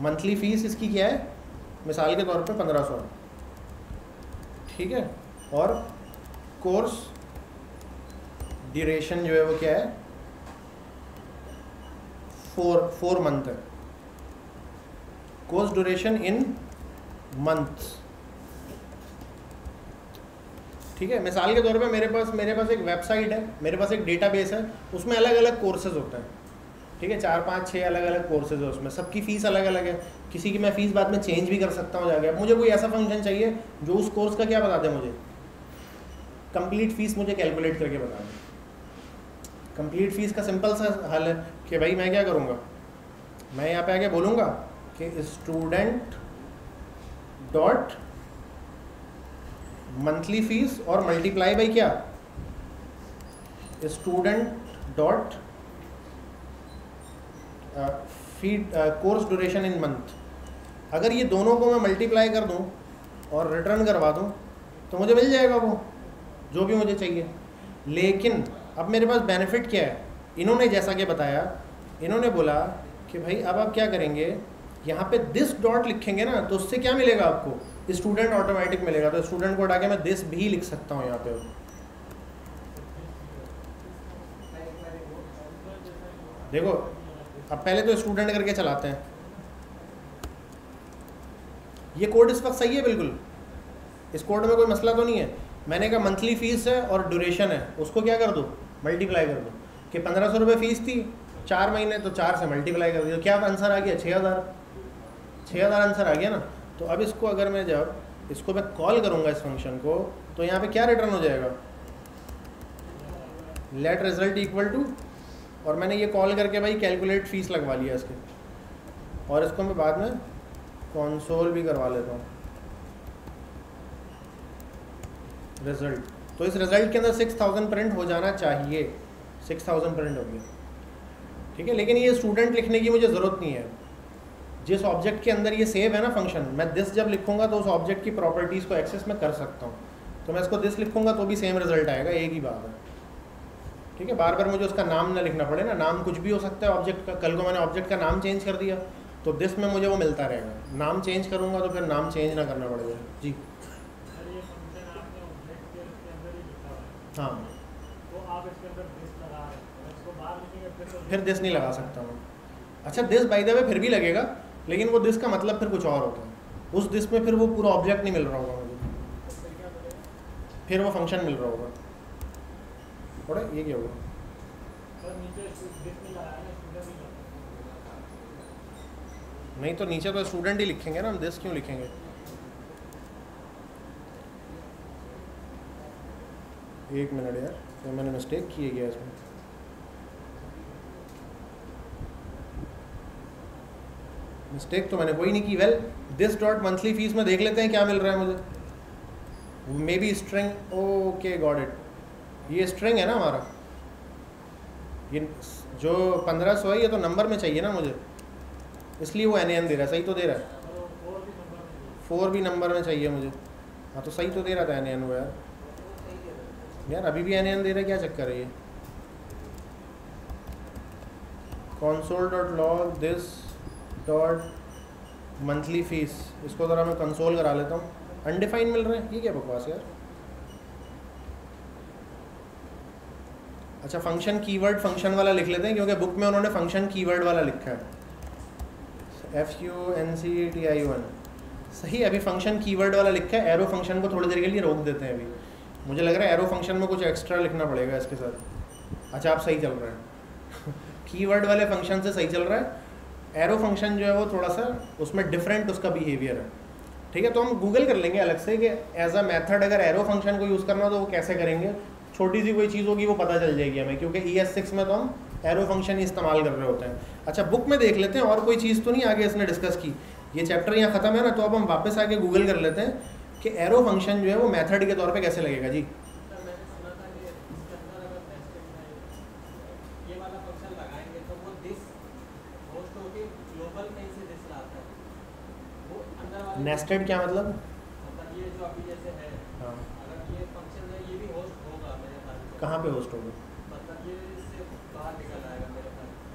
मंथली फ़ीस इसकी क्या है? मिसाल के तौर पे पंद्रह सौ। ठीक है? और कोर्स ड्यूरेशन जो है वो क्या है? फोर फोर मंथ है। कोर्स ड्यूरेशन इन मंथ ठीक है? मिसाल के तौर पे मेरे पास मेरे पास एक वेबसाइट है, मेरे पास एक डेटाबेस है, उसमें अलग अलग कोर्सेज होते हैं। ठीक है? चार, पाँच छः अलग अलग कोर्सेज है उसमें। सबकी फ़ीस अलग अलग है। किसी की मैं फ़ीस बाद में चेंज भी कर सकता हूँ जाके। मुझे कोई ऐसा फ़ंक्शन चाहिए, जो उस कोर्स का क्या बता दे मुझे? कंप्लीट फ़ीस मुझे कैलकुलेट करके बता दें। कंप्लीट फ़ीस का सिंपल सा हल है कि भाई मैं क्या करूँगा? मैं यहाँ पे आके बोलूँगा कि स्टूडेंट डॉट मंथली फ़ीस और मल्टीप्लाई बाई क्या? Student dot fee course duration in month अगर ये दोनों को मैं मल्टीप्लाई कर दूँ और रिटर्न करवा दूँ तो मुझे मिल जाएगा वो, जो भी मुझे चाहिए। लेकिन अब मेरे पास बेनिफिट क्या है? इन्होंने जैसा कि बताया, इन्होंने बोला कि भाई, अब आप क्या करेंगे? यहाँ पे दिस डॉट लिखेंगे ना तो उससे क्या मिलेगा आपको? स्टूडेंट ऑटोमेटिक मिलेगा। तो स्टूडेंट को हटा के मैं दिस भी लिख सकता हूँ यहाँ पे। देखो, अब पहले तो स्टूडेंट करके चलाते हैं। ये कोड इस वक्त सही है बिल्कुल। इस कोड में कोई मसला तो नहीं है। मैंने कहा मंथली फ़ीस है और ड्यूरेशन है। उसको क्या कर दो? मल्टीप्लाई कर दो। कि पंद्रह सौ रुपये फ़ीस थी, चार महीने तो चार से मल्टीप्लाई कर दिया। क्या आंसर आ गया? छः हज़ार। छः हज़ार आंसर आ गया ना? तो अब इसको अगर मैं जब, इसको मैं कॉल करूँगा इस फ़ंक्शन को तो यहाँ पे क्या रिटर्न हो जाएगा? लेट रिज़ल्ट इक्वल टू और मैंने ये कॉल करके भाई कैलकुलेट फ़ीस लगवा लिया इसके। और इसको मैं बाद में कॉन्सोल भी करवा लेता हूँ। रिज़ल्ट तो इस रिज़ल्ट के अंदर सिक्स थाउज़ेंड प्रिंट हो जाना चाहिए। सिक्स थाउज़ेंड प्रिंट हो गया। ठीक है? लेकिन ये स्टूडेंट लिखने की मुझे ज़रूरत नहीं है। जिस ऑब्जेक्ट के अंदर ये सेव है ना फ़ंक्शन मैं दिस जब लिखूँगा तो उस ऑब्जेक्ट की प्रॉपर्टीज़ को एक्सेस में कर सकता हूँ। तो मैं इसको दिस लिखूँगा तो भी सेम रिज़ल्ट आएगा, एक ही बात है। ठीक है? बार बार मुझे उसका नाम ना लिखना पड़े ना। नाम कुछ भी हो सकता है ऑब्जेक्ट का। कल को मैंने ऑब्जेक्ट का नाम चेंज कर दिया तो दिस में मुझे वो मिलता रहेगा। नाम चेंज करूँगा तो फिर नाम चेंज ना करना पड़ेगा जी। हाँ। तो आप इसके अंदर लगा रहे हैं। इसको बाहर फिर दिस नहीं लगा सकता मैं। अच्छा दिस बाई द वे फिर भी लगेगा लेकिन वो दिस का मतलब फिर कुछ और होता है। उस दिस में फिर वो पूरा ऑब्जेक्ट नहीं मिल रहा होगा मुझे। फिर वो फ़ंक्शन मिल रहा होगा। थोड़ा ये क्या होगा नहीं तो नीचे तो स्टूडेंट ही लिखेंगे ना हम दिस क्यों लिखेंगे? एक मिनट यार तो मैंने मिस्टेक की है क्या इसमें? मिस्टेक तो मैंने कोई नहीं की। Well this dot monthly fees में देख लेते हैं क्या मिल रहा है मुझे। May be string okay got it ये स्ट्रिंग है ना हमारा। ये जो पंद्रह सौ है, ये तो नंबर में चाहिए ना मुझे। इसलिए वो एन एन दे रहा है, सही तो दे रहा है। फोर भी नंबर में चाहिए मुझे। हाँ तो सही तो दे रहा था एन एन वो यार। यार, अभी भी एन एन दे रहा है, क्या चक्कर है ये? Console dot log this dot monthly fees इसको ज़रा मैं कंसोल करा लेता हूँ। अनडिफाइन मिल रहा है? ये क्या बकवास यार? अच्छा फ़ंक्शन कीवर्ड फ़ंक्शन वाला लिख लेते हैं, क्योंकि बुक में उन्होंने फ़ंक्शन कीवर्ड वाला लिखा है। F U N C T I one सही अभी फ़ंक्शन कीवर्ड वाला लिखा है एरो फ़ंक्शन को थोड़ी देर के लिए रोक देते हैं अभी। मुझे लग रहा है एरो फ़ंक्शन में कुछ एक्स्ट्रा लिखना पड़ेगा इसके साथ। अच्छा आप सही चल रहे हैं। <laughs> कीवर्ड वाले फ़ंक्शन से सही चल रहा है। एरो फ़ंक्शन जो है वो थोड़ा सा, उसमें डिफरेंट उसका बिहेवियर है। ठीक है तो हम गूगल कर लेंगे अलग से कि एज अ मेथड अगर एरो फ़ंक्शन को यूज़ करना हो तो वो कैसे करेंगे? छोटी सी कोई चीज़ होगी, वो पता चल जाएगी हमें, क्योंकि ई एस सिक्स में तो हम एरो फ़ंक्शन ही इस्तेमाल कर रहे होते हैं। अच्छा बुक में देख लेते हैं, और कोई चीज़ तो नहीं, आगे इसने डिस्कस की। ये चैप्टर यहाँ ख़त्म है ना तो अब हम वापस आके गूगल कर लेते हैं। कि एरो फ़ंक्शन जो है वो मेथड के तौर पे कैसे लगेगा जी? नेस्टेड क्या मतलब? है। कहाँ पे होस्ट होगा?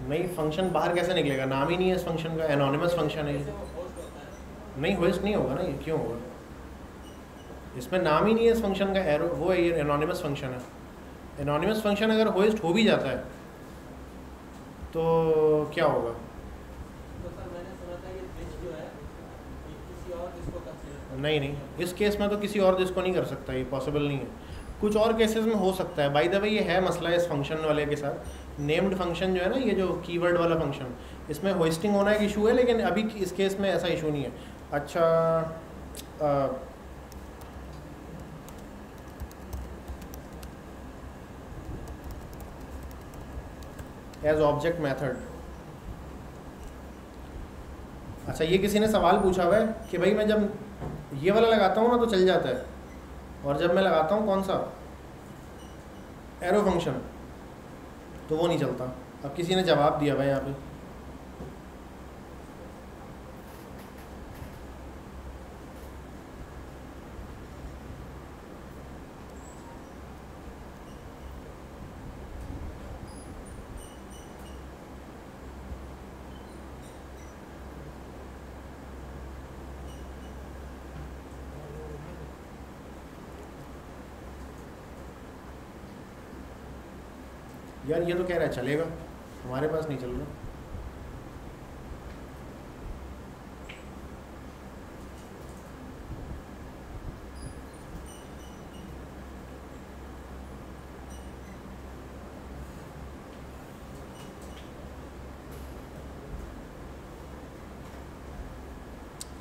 नहीं फ़ंक्शन बाहर कैसे निकलेगा? नाम ही नहीं है इस फ़ंक्शन का एनोनिमस फ़ंक्शन है नहीं होस्ट नहीं होगा ना ये, क्यों होगा? इसमें नाम ही नहीं है इस फ़ंक्शन का एरो वो है ये एनोनिमस फ़ंक्शन है। एनोनिमस फ़ंक्शन अगर होस्ट हो भी जाता है तो क्या होगा? तो नहीं नहीं इस केस में तो किसी और जिसको नहीं कर सकता ये पॉसिबल नहीं है। कुछ और केसेस में हो सकता है। बाई द वे ये है मसला इस फ़ंक्शन वाले के साथ। नेम्ड फ़ंक्शन जो है ना ये जो कीवर्ड वाला फ़ंक्शन इसमें होस्टिंग होना एक इशू है लेकिन अभी इस केस में ऐसा इशू नहीं है। अच्छा आ, एज ऑब्जेक्ट मैथड अच्छा ये किसी ने सवाल पूछा हुआ है कि भाई मैं जब ये वाला लगाता हूँ ना तो चल जाता है। और जब मैं लगाता हूँ, कौन सा? एरो फ़ंक्शन तो वो नहीं चलता। अब किसी ने जवाब दिया भाई यहाँ पे। यार ये तो कह रहा है, चलेगा। हमारे पास नहीं चल रहा।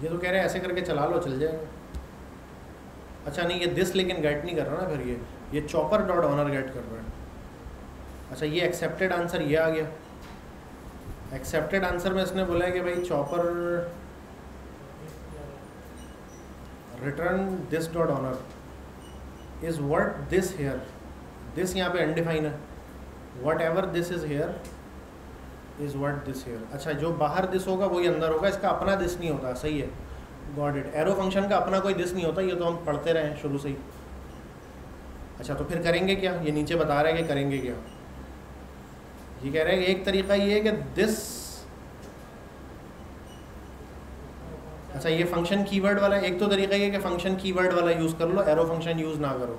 ये तो कह रहे हैं, ऐसे करके चला लो, चल जाएगा। अच्छा नहीं, ये दिस लेकिन गेट नहीं कर रहा ना फिर ये। ये चॉपर डॉट ऑनर गेट कर रहा है। अच्छा ये एक्सेप्टेड आंसर ये आ गया। एक्सेप्टेड आंसर में इसने बोला है कि भाई chopper return this dot owner is what this here this यहाँ पे अनडिफाइन है। Whatever this is here is what this here अच्छा जो बाहर दिस होगा वही अंदर होगा, इसका अपना दिस नहीं होता, सही है। गॉड इट एरो फ़ंक्शन का अपना कोई दिस नहीं होता, ये तो हम पढ़ते रहे शुरू से ही। अच्छा तो फिर करेंगे क्या? ये नीचे बता रहे हैं कि करेंगे क्या? ये कह रहे हैं, एक तरीका ये है कि दिस अच्छा ये फ़ंक्शन कीवर्ड वाला, एक तो तरीका ये कि फ़ंक्शन कीवर्ड वाला यूज़ कर लो एरो फ़ंक्शन यूज़ ना करो।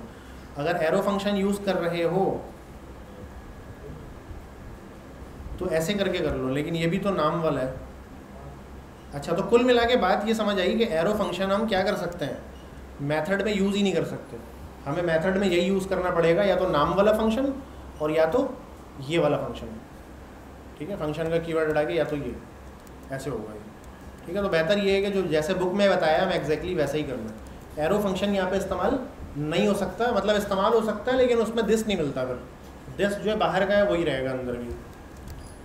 अगर एरो फ़ंक्शन यूज़ कर रहे हो तो ऐसे करके कर लो, लेकिन ये भी तो नाम वाला है। अच्छा तो कुल मिला के बात ये समझ आई कि एरो फ़ंक्शन हम क्या कर सकते हैं? मेथड में यूज़ ही नहीं कर सकते। हमें मेथड में यही यूज़ करना पड़ेगा, या तो नाम वाला फ़ंक्शन और या तो ये वाला फ़ंक्शन है। ठीक है? फ़ंक्शन का कीवर्ड हटा के या तो ये। ऐसे होगा ये। ठीक है? तो बेहतर ये है कि जो जैसे बुक में बताया, मैं एग्जैक्टली वैसा ही करना एरो फ़ंक्शन यहाँ पे इस्तेमाल नहीं हो सकता। मतलब इस्तेमाल हो सकता है, लेकिन उसमें दिस नहीं मिलता फिर। दिस जो है बाहर का है, वही रहेगा अंदर भी।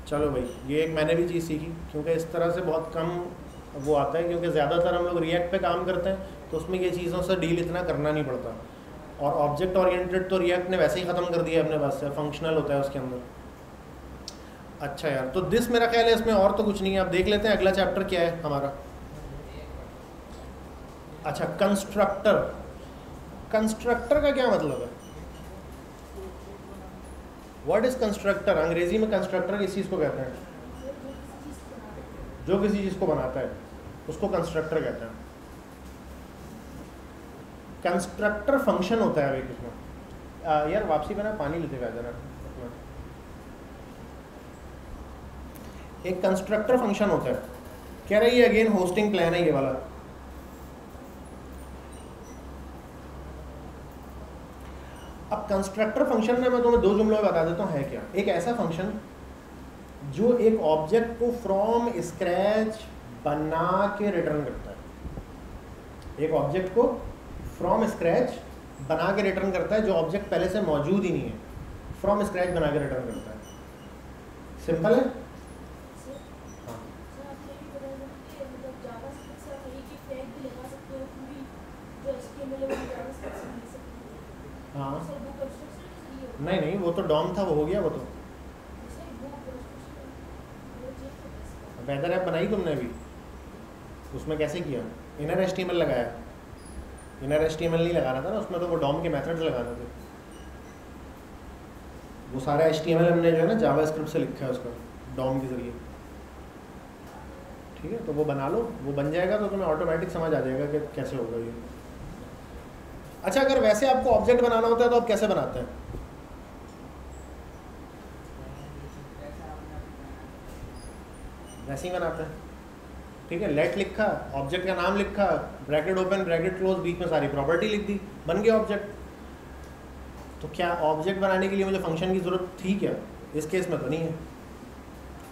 चलो भाई, ये एक मैंने भी चीज़ सीखी, क्योंकि इस तरह से बहुत कम वो आता है, क्योंकि ज़्यादातर हम लोग रिएक्ट पे काम करते हैं तो उसमें ये चीज़ों से डील इतना करना नहीं पड़ता। और ऑब्जेक्ट ओरिएंटेड तो रिएक्ट ने वैसे ही ख़त्म कर दिया अपने पास से फंक्शनल होता है उसके अंदर। अच्छा यार तो दिस मेरा ख्याल है इसमें और तो कुछ नहीं है। आप देख लेते हैं अगला चैप्टर क्या है हमारा। अच्छा कंस्ट्रक्टर कंस्ट्रक्टर का क्या मतलब है? वर्ड इज़ कंस्ट्रक्टर अंग्रेज़ी में कंस्ट्रक्टर किस चीज़ को कहते हैं? जो किसी चीज़ को बनाता है, उसको कंस्ट्रक्टर कहते हैं। कंस्ट्रक्टर फ़ंक्शन होता है एक इसमें यार वापसी में ना पानी लेते हुए जरा एक कंस्ट्रक्टर फ़ंक्शन होता है। कह रही है अगेन होस्टिंग प्लान है ये वाला। अब कंस्ट्रक्टर फ़ंक्शन में मैं तुम्हें दो जुमलों में बता देता हूँ, है क्या? एक ऐसा फ़ंक्शन जो एक ऑब्जेक्ट को फ्रॉम स्क्रैच बना के रिटर्न करता है। एक ऑब्जेक्ट को फ्रॉम स्क्रैच बना के रिटर्न करता है जो ऑब्जेक्ट पहले से मौजूद ही नहीं है। फ्रॉम स्क्रैच बना के रिटर्न करता है। सिंपल है? हाँ। नहीं नहीं वो तो डॉम था वो हो गया वो तो। वेदर ऐप बनाई तुमने अभी? उसमें कैसे किया? इनर एस लगाया। इनर एस नहीं लगाना था ना, उसमें तो वो डॉम के मेथड्स लगाने थे। वो सारा एच हमने जो है ना जावा स्क्रिप्ट से लिखा है उसका, डॉम के ज़रिए। ठीक है तो वो बना लो, वो बन जाएगा तो तुम्हें ऑटोमेटिक समझ आ जाएगा कि कैसे होगा ये। अच्छा अगर वैसे आपको ऑब्जेक्ट बनाना होता है तो आप कैसे बनाते हैं? वैसे ही बनाते हैं। ठीक है लेट लिखा ऑब्जेक्ट का नाम लिखा ब्रैकेट ओपन ब्रैकेट क्लोज बीच में सारी प्रॉपर्टी लिख दी, बन गया ऑब्जेक्ट तो क्या ऑब्जेक्ट बनाने के लिए मुझे फ़ंक्शन की ज़रूरत थी क्या? इस केस में तो नहीं है।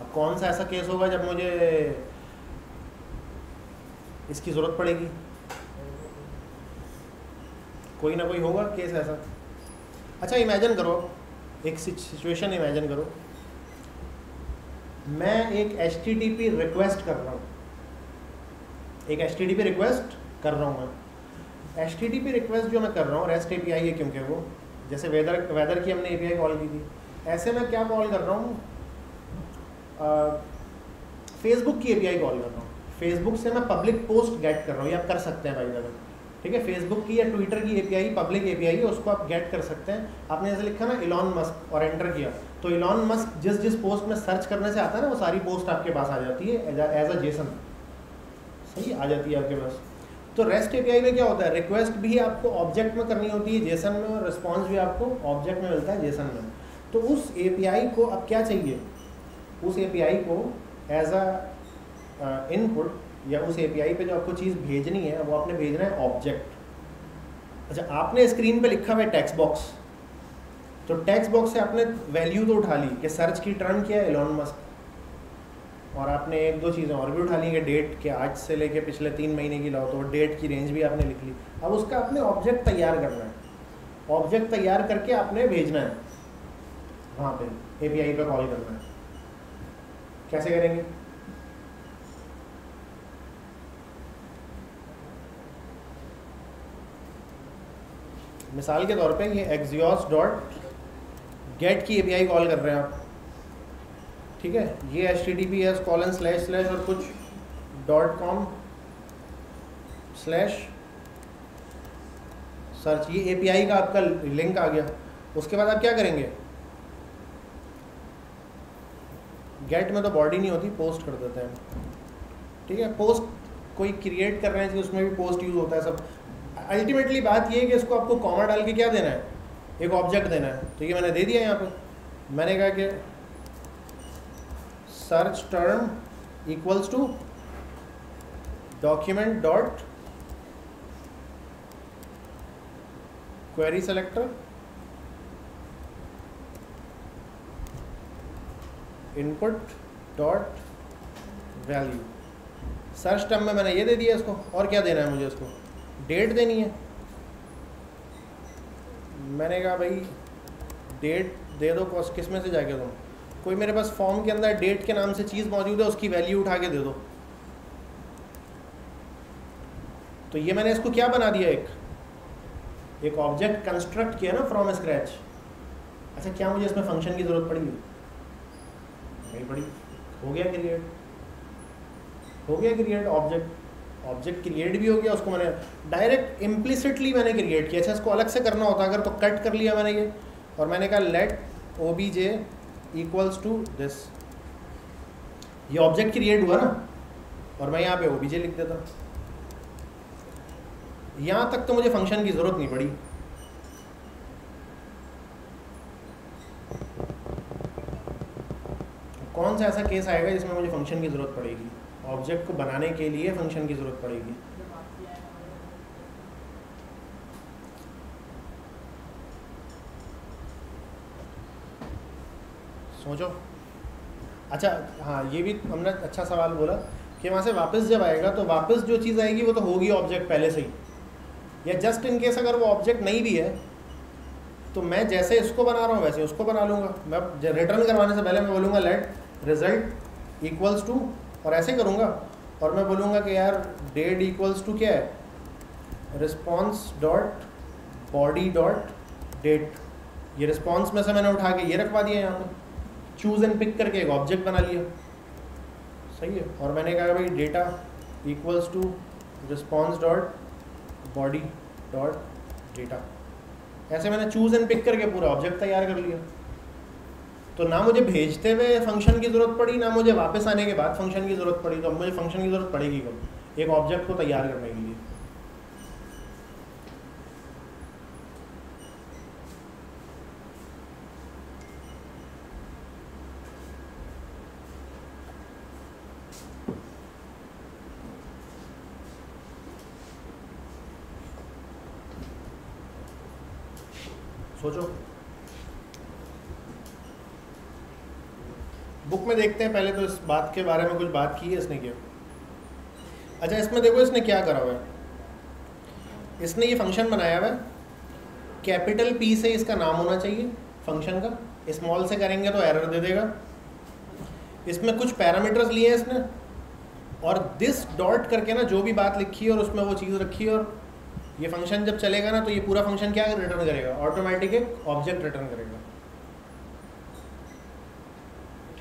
अब कौन सा ऐसा केस होगा जब मुझे इसकी ज़रूरत पड़ेगी? कोई ना कोई होगा केस ऐसा। अच्छा इमेजिन करो, एक सिचुएशन इमेजिन करो। मैं एक एचटीटीपी रिक्वेस्ट कर रहा हूँ। एक एस टी रिक्वेस्ट कर रहा हूँ मैं। एस टी रिक्वेस्ट जो मैं कर रहा हूँ रेस्ट ए पी आई है क्योंकि वो, जैसे वेदर वेदर की हमने ए पी आई कॉल की थी। ऐसे मैं क्या कॉल कर रहा हूँ? फेसबुक की ए पी आई कॉल कर रहा हूँ। फेसबुक से मैं पब्लिक पोस्ट गेट कर रहा हूँ, ये आप कर सकते हैं भाई अगर ठीक है? फेसबुक की या ट्विटर की एपीआई पब्लिक एपीआई है उसको आप गेट कर सकते हैं। आपने जैसे लिखा ना इलॉन मस्क और एंटर किया। तो इलॉन मस्क जिस जिस पोस्ट में सर्च करने से आता है ना, वो सारी पोस्ट आपके पास आ जाती है एज अ जेसन सही आ जाती है आपके पास। तो रेस्ट एपीआई में क्या होता है? रिक्वेस्ट भी आपको ऑब्जेक्ट में करनी होती है जेसन में, और रिस्पॉन्स भी आपको ऑब्जेक्ट में मिलता है जेसन में। तो उस एपीआई को अब क्या चाहिए? उस एपीआई को एज अ इनपुट या उस एपीआई पे जो आपको चीज़ भेजनी है, वो आपने भेजना है ऑब्जेक्ट अच्छा आपने स्क्रीन पे लिखा हुआ है टेक्स्ट बॉक्स तो टेक्स्ट बॉक्स से आपने वैल्यू तो उठा ली कि सर्च की टर्न किया है एलॉन मस्क और आपने एक दो चीज़ें और भी उठा ली कि डेट के आज से लेके पिछले तीन महीने की लाओ तो डेट की रेंज भी आपने लिख ली। अब उसका आपने ऑब्जेक्ट तैयार करना है। ऑब्जेक्ट तैयार करके आपने भेजना है। वहाँ पे ए पे कॉल करना है। कैसे करेंगे? मिसाल के तौर पे ये एक्सियोस डॉट गेट की एपीआई कॉल कर रहे हैं आप। ठीक है? ये H T T P S colon slash slash और कुछ डॉट कॉम स्लैश सर्च ये एपीआई का आपका लिंक आ गया। उसके बाद आप क्या करेंगे? गेट में तो बॉडी नहीं होती पोस्ट कर देते हैं। ठीक है? पोस्ट कोई क्रिएट कर रहे हैं उसमें भी पोस्ट यूज़ होता है सब। अल्टीमेटली बात ये है कि इसको आपको कॉमा डाल के क्या देना है? एक ऑब्जेक्ट देना है। तो ये मैंने दे दिया यहाँ पे। मैंने कहा कि search term equals to document dot query selector input dot value search term में मैंने ये दे दिया इसको, और क्या देना है मुझे इसको? डेट देनी है। मैंने कहा भाई डेट दे दो किसमें से जाके तुम? कोई मेरे पास फॉर्म के अंदर डेट के नाम से चीज़ मौजूद है, उसकी वैल्यू उठा के दे दो। तो ये मैंने इसको क्या बना दिया एक? एक ऑब्जेक्ट कंस्ट्रक्ट किया ना फ्रॉम स्क्रैच अच्छा क्या मुझे इसमें फ़ंक्शन की ज़रूरत पड़ी? नहीं पड़ी। हो गया क्रिएट हो गया क्रिएट ऑब्जेक्ट ऑब्जेक्ट क्रिएट भी हो गया, उसको मैंने डायरेक्ट इम्प्लिसिटली मैंने क्रिएट किया। अच्छा इसको अलग से करना होता, अगर तो कट कर लिया मैंने ये। और मैंने कहा let O B J equals to this ये ऑब्जेक्ट क्रिएट हुआ ना, और मैं यहाँ पे ओ बी जे लिख देता यहाँ तक तो मुझे फ़ंक्शन की ज़रूरत नहीं पड़ी। कौन सा ऐसा केस आएगा जिसमें मुझे फ़ंक्शन की ज़रूरत पड़ेगी? ऑब्जेक्ट को बनाने के लिए फ़ंक्शन की ज़रूरत पड़ेगी। सोचो। अच्छा हाँ ये भी हमने अच्छा सवाल बोला कि वहाँ से वापस जब आएगा तो वापस जो चीज़ आएगी, वो तो होगी ऑब्जेक्ट पहले से ही। या जस्ट इन केस अगर वो ऑब्जेक्ट नहीं भी है तो मैं जैसे इसको बना रहा हूँ, वैसे उसको बना लूँगा। मैं रिटर्न करवाने से पहले मैं बोलूँगा लेट रिज़ल्ट इक्वल्स टू और ऐसे करूँगा। और मैं बोलूँगा कि, यार डेट इक्वल्स टू क्या है? Response dot body dot data ये रिस्पॉन्स में से मैंने उठा के ये रखवा दिया यहाँ पर चूज़ एंड पिक करके एक ऑब्जेक्ट बना लिया। सही है। और मैंने कहा भाई data equals to response dot body dot data ऐसे मैंने चूज़ एंड पिक करके पूरा ऑब्जेक्ट तैयार कर लिया। तो ना मुझे भेजते हुए फ़ंक्शन की ज़रूरत पड़ी, ना मुझे वापस आने के बाद फ़ंक्शन की ज़रूरत पड़ी तो अब मुझे फ़ंक्शन की ज़रूरत पड़ेगी कब? एक ऑब्जेक्ट को तैयार करने के लिए। सोचो। बुक में देखते हैं, पहले तो इस बात के बारे में कुछ बात की है इसने क्या? अच्छा इसमें देखो, इसने क्या करा हुआ है? इसने ये फ़ंक्शन बनाया हुआ है। कैपिटल पी से इसका नाम होना चाहिए फ़ंक्शन का। स्मॉल से करेंगे तो एरर दे देगा। इसमें कुछ पैरामीटर्स लिए हैं इसने। और दिस डॉट करके ना, जो भी बात लिखी है और उसमें वो चीज़ रखी है और ये फ़ंक्शन जब चलेगा ना तो ये पूरा फ़ंक्शन क्या रिटर्न करेगा? ऑटोमेटिक एक ऑब्जेक्ट रिटर्न करेगा।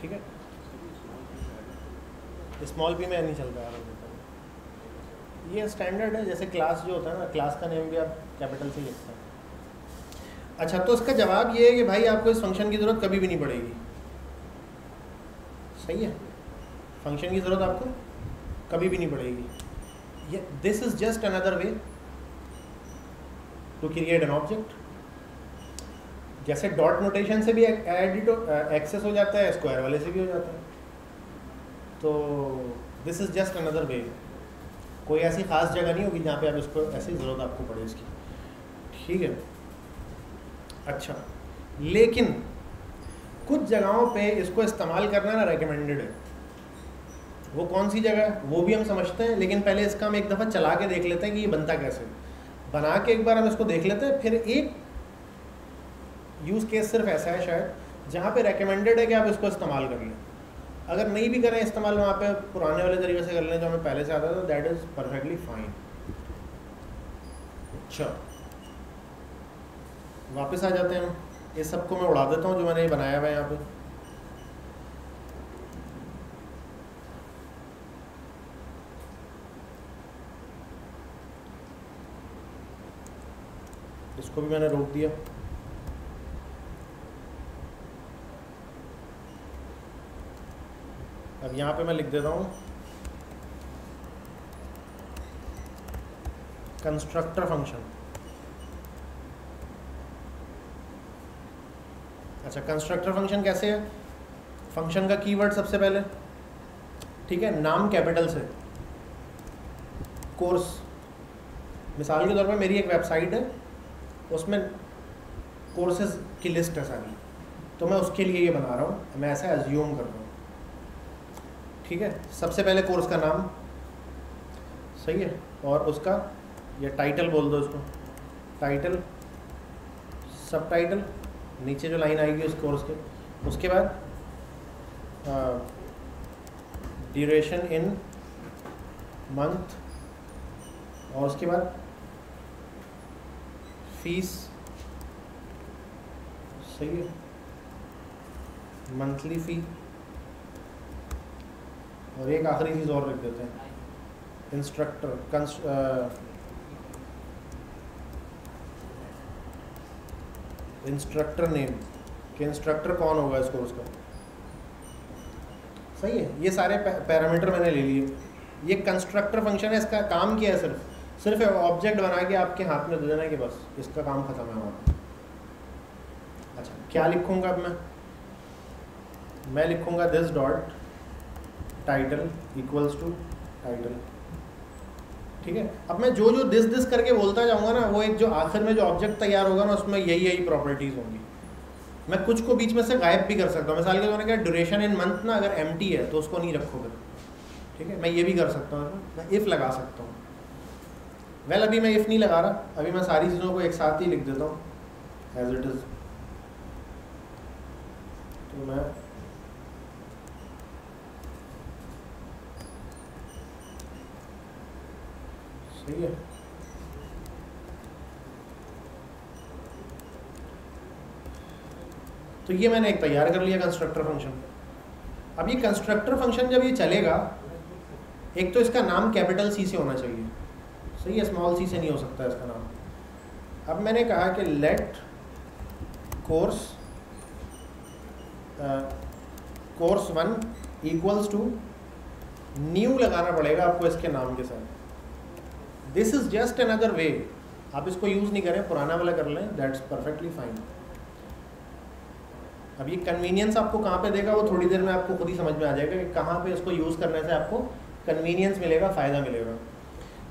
ठीक है? स्मॉल पी में नहीं चल रहा है ये स्टैंडर्ड है, जैसे क्लास जो होता है ना क्लास का नेम भी आप कैपिटल से लिखते हैं। अच्छा तो इसका जवाब ये है कि भाई, आपको इस फ़ंक्शन की ज़रूरत कभी भी नहीं पड़ेगी। सही है? फ़ंक्शन की ज़रूरत आपको कभी भी नहीं पड़ेगी। This is just another way to create an object जैसे डॉट नोटेशन से भी एडिट एक्सेस हो जाता है स्क्वायर वाले से भी हो जाता है। तो this is just another way कोई ऐसी ख़ास जगह नहीं होगी जहाँ पे आप इसको, ऐसी ज़रूरत आपको पड़े इसकी। ठीक है? अच्छा। लेकिन कुछ जगहों पे इसको इस्तेमाल करना ना रेकमेंडेड है। वो कौन सी जगह है? वो भी हम समझते हैं, लेकिन पहले इसका हम एक दफ़ा चला के देख लेते हैं कि ये बनता कैसे बना के एक बार हम इसको देख लेते हैं। फिर एक यूज़ केस सिर्फ़ ऐसा है शायद, जहाँ पे रेकमेंडेड है कि आप इसको इस्तेमाल कर लें। अगर नहीं भी करें इस्तेमाल, वहाँ पे पुराने वाले तरीके से कर लें जो हमें पहले से आता था दैट इज़ परफेक्टली फाइन अच्छा। वापस आ जाते हैं इस सबको मैं उड़ा देता हूँ जो मैंने ये बनाया हुआ है यहाँ पे। इसको भी मैंने रोक दिया। अब यहाँ पे मैं लिख देता हूँ। कंस्ट्रक्टर फ़ंक्शन अच्छा कंस्ट्रक्टर फ़ंक्शन कैसे है? फ़ंक्शन का कीवर्ड सबसे पहले। ठीक है, नाम कैपिटल से। कोर्स मिसाल के तौर पर मेरी एक वेबसाइट है। उसमें कोर्सेज की लिस्ट है सारी। तो मैं उसके लिए ये बना रहा हूँ, मैं ऐसा एज्यूम कर रहा हूँ। ठीक है? सबसे पहले कोर्स का नाम। सही है? और उसका या टाइटल बोल दो उसको टाइटल सब टाइटल नीचे जो लाइन आएगी उस कोर्स के। उसके बाद ड्यूरेशन इन मंथ और उसके बाद फ़ीस सही है। मंथली फ़ी और एक आखिरी चीज़ और लिख देते हैं। इंस्ट्रक्टर इंस्ट्रक्टर नेम कि इंस्ट्रक्टर कौन होगा इस कोर्स का? सही है। ये सारे पैरामीटर मैंने ले लिए। ये कंस्ट्रक्टर फ़ंक्शन है, इसका काम किया है सिर्फ़? सिर्फ़ ऑब्जेक्ट बना के आपके हाथ में दे देना कि बस, इसका काम ख़त्म है वहाँ अच्छा क्या लिखूँगा अब मैं? मैं लिखूँगा this dot title equals to title ठीक है? अब मैं जो जो दिस दिस करके बोलता जाऊँगा ना, वो एक जो आखिर में जो ऑब्जेक्ट तैयार होगा ना, उसमें यही यही प्रॉपर्टीज़ होंगी। मैं कुछ को बीच में से गायब भी कर सकता हूँ। मिसाल के तौर पर ड्यूरेशन इन मंथ ना अगर एमटी है तो उसको नहीं रखोगे। ठीक है? मैं ये भी कर सकता हूँ। मैं इफ़ लगा सकता हूँ। वेल well, अभी मैं इफ़ नहीं लगा रहा। अभी मैं सारी चीज़ों को एक साथ ही लिख देता हूँ। एज इट इज़ तो मैं सही है। तो ये मैंने एक तैयार कर लिया कंस्ट्रक्टर फ़ंक्शन अब ये कंस्ट्रक्टर फ़ंक्शन जब ये चलेगा एक तो इसका नाम कैपिटल सी से होना चाहिए। सही है स्मॉल सी से नहीं हो सकता इसका नाम। अब मैंने कहा कि let course course one equals to new लगाना पड़ेगा आपको इसके नाम के साथ। This is just another way आप इसको यूज़ नहीं करें, पुराना वाला कर लें दैट्स परफेक्टली फाइन अब ये कन्वीनियंस आपको कहाँ पे देगा, वो थोड़ी देर में आपको खुद ही समझ में आ जाएगा कि कहाँ पे इसको यूज़ करने से आपको कन्वीनियंस मिलेगा, फ़ायदा मिलेगा।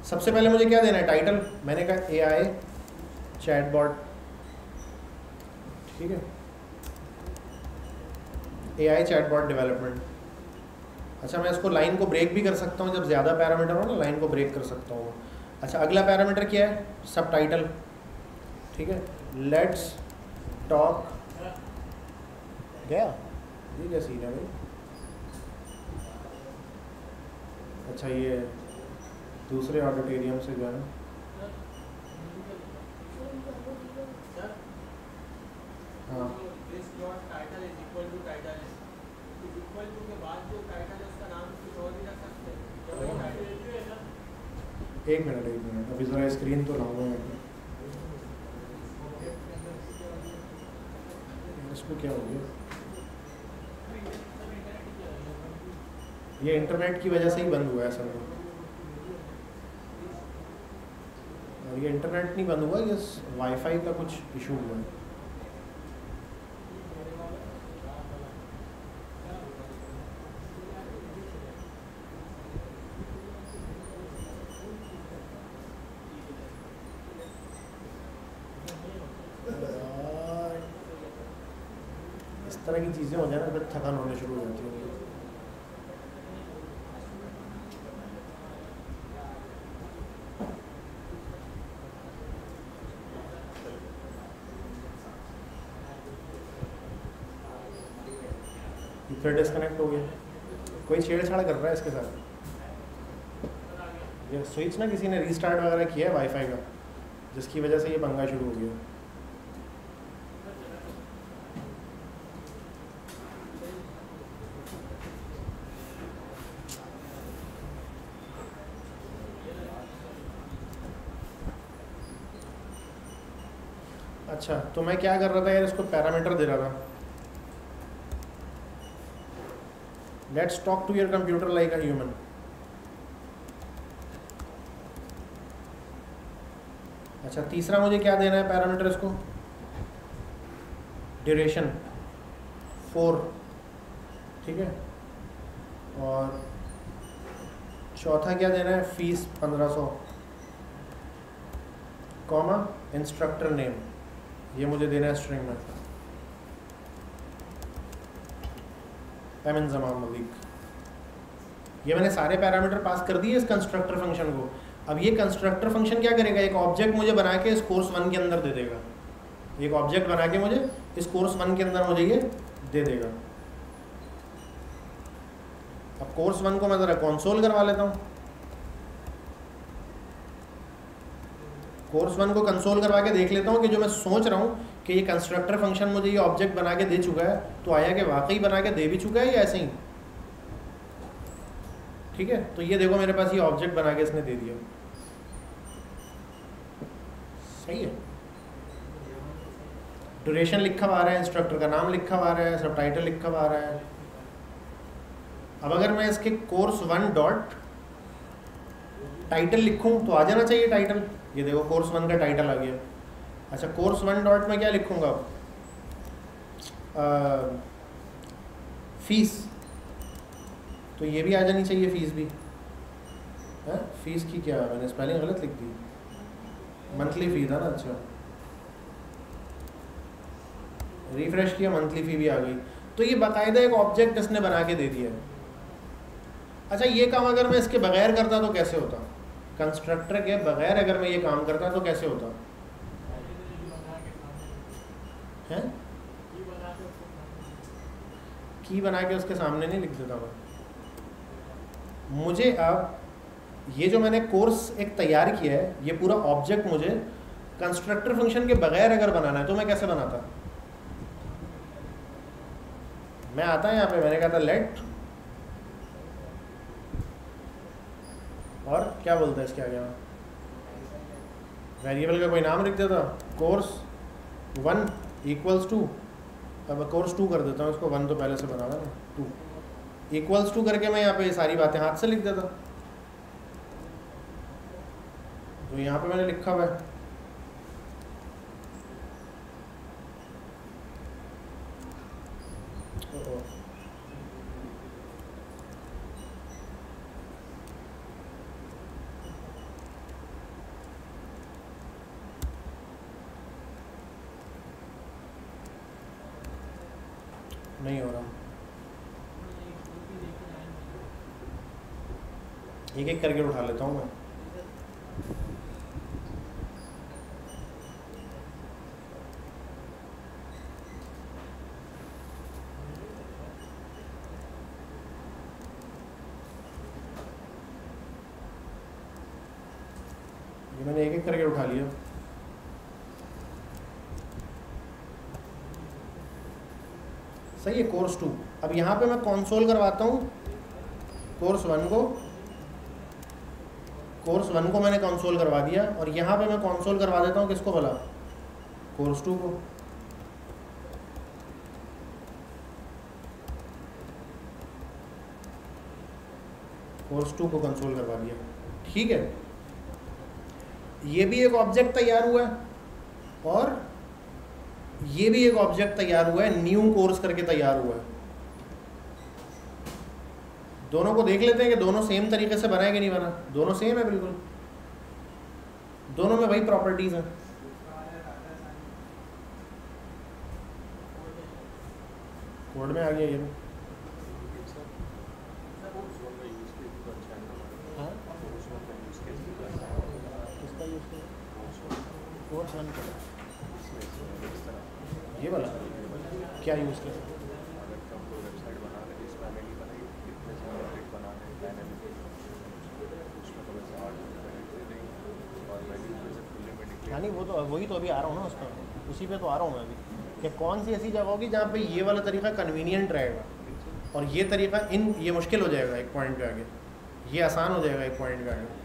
सबसे पहले मुझे क्या देना है? टाइटल मैंने कहा ए आई चैट बॉट ठीक है। A I chat bot development अच्छा मैं इसको लाइन को ब्रेक भी कर सकता हूँ। जब ज़्यादा पैरामीटर हो ना लाइन को ब्रेक कर सकता हूँ। अच्छा अगला पैरामीटर क्या है? सब टाइटल ठीक है। लेट्स टॉक गया? ये क्या सीन है भाई? अच्छा ये दूसरे ऑडिटोरियम से जो है हाँ। एक मिनट एक मिनट। अभी ज़रा स्क्रीन तो लाऊँगा इसको क्या हो गया? ये इंटरनेट की वजह से ही बंद हुआ है सर और ये इंटरनेट नहीं बंद हुआ, ये वाईफाई का कुछ इशू हुआ है। इस तरह की चीज़ें हो जाए ना फिर थकान होने शुरू हो जाती है फिर डिस्कनेक्ट हो गया। कोई छेड़छाड़ कर रहा है इसके साथ? ये स्विच ना किसी ने रीस्टार्ट वगैरह किया है वाईफाई का, जिसकी वजह से ये पंगा शुरू हो गया। अच्छा तो मैं क्या कर रहा था यार, इसको पैरामीटर दे रहा था। Let's talk to your computer like a human अच्छा तीसरा मुझे क्या देना है पैरामीटर इसको ड्यूरेशन फोर ठीक है? और चौथा क्या देना है? फ़ीस पंद्रह सौ। कॉमा इंस्ट्रक्टर नेम ये मुझे देना है स्ट्रिंग में। एम एन जमान मलिक ये मैंने सारे पैरामीटर पास कर दिए इस कंस्ट्रक्टर फ़ंक्शन को। अब ये कंस्ट्रक्टर फ़ंक्शन क्या करेगा? एक ऑब्जेक्ट मुझे बना के इस कोर्स वन के अंदर दे देगा। एक ऑब्जेक्ट बना के मुझे इस कोर्स वन के अंदर मुझे ये दे देगा। अब कोर्स वन को मैं ज़रा कॉन्सोल करवा लेता हूँ। कोर्स वन को कंसोल करवा के देख लेता हूँ कि जो मैं सोच रहा हूँ कि ये कंस्ट्रक्टर फ़ंक्शन मुझे ये ऑब्जेक्ट बना के दे चुका है तो आया कि वाकई बना के दे भी चुका है या ऐसे ही? ठीक है तो ये देखो मेरे पास ये ऑब्जेक्ट बना के इसने दे दिया। सही है। ड्यूरेशन लिखा हुआ रहा है इंस्ट्रक्टर का नाम लिखा हुआ रहा है सब टाइटल लिखा हुआ रहा है। अब अगर मैं इसके कोर्स वन डॉट टाइटल लिखूं तो आ जाना चाहिए टाइटल ये देखो कोर्स वन का टाइटल आ गया। अच्छा कोर्स वन डॉट में क्या लिखूँगा फ़ीस तो ये भी आ जानी चाहिए फ़ीस भी। है? फ़ीस की क्या? मैंने स्पेलिंग गलत लिख दी। मंथली फ़ी था ना अच्छा। रिफ्रेश किया मंथली फ़ी भी आ गई। तो ये बाकायदा एक ऑब्जेक्ट इसने बना के दे दिया अच्छा ये काम अगर मैं इसके बगैर करता तो कैसे होता? कंस्ट्रक्टर के बगैर अगर मैं ये काम करता तो कैसे होता? है? की बना के उसके सामने नहीं लिख देता मैं। मुझे अब ये जो मैंने कोर्स एक तैयार किया है, ये पूरा ऑब्जेक्ट मुझे कंस्ट्रक्टर फ़ंक्शन के बगैर अगर बनाना है तो मैं कैसे बनाता? मैं आता यहाँ पे, मैंने कहा था लेट और क्या बोलता है इसके आगे वेरिएबल का कोई नाम लिख देता? कोर्स वन इक्वल्स टू अब कोर्स टू कर देता हूँ, इसको वन तो पहले से बना हुआ है टू इक्वल्स टू करके मैं यहाँ पे सारी बातें हाथ से लिख देता तो यहाँ पे मैंने लिखा हुआ है। नहीं हो रहा। एक एक करके उठा लेता हूँ मैं। मैंने एक एक करके उठा लिया। सही है कोर्स टू अब यहाँ पे मैं कंसोल करवाता हूँ. कोर्स वन को. कोर्स वन को मैंने कंसोल करवा दिया और यहाँ पे मैं कंसोल करवा देता हूँ किसको भला? कोर्स टू को. कोर्स टू को कंसोल करवा दिया. ठीक है? ये भी एक ऑब्जेक्ट तैयार हुआ. है और ये भी एक ऑब्जेक्ट तैयार हुआ है न्यू कोर्स करके तैयार हुआ है। दोनों को देख लेते हैं कि दोनों सेम तरीके से बनाए कि नहीं बना। दोनों सेम है बिल्कुल। दोनों में वही प्रॉपर्टीज़ हैं। कोड में आ गया ये। भी हाँ? कोर्स वन का ये वाला? क्या यूज़ कर यानी वो तो वही तो अभी आ रहा हूँ ना उस पर उसी पे तो आ रहा हूँ मैं अभी। कि कौन सी ऐसी जगह होगी जहाँ पे ये वाला तरीका कन्वीनियंट रहेगा? और ये तरीका इन, ये मुश्किल हो जाएगा एक पॉइंट पे आगे। ये आसान हो जाएगा एक पॉइंट पे आगे।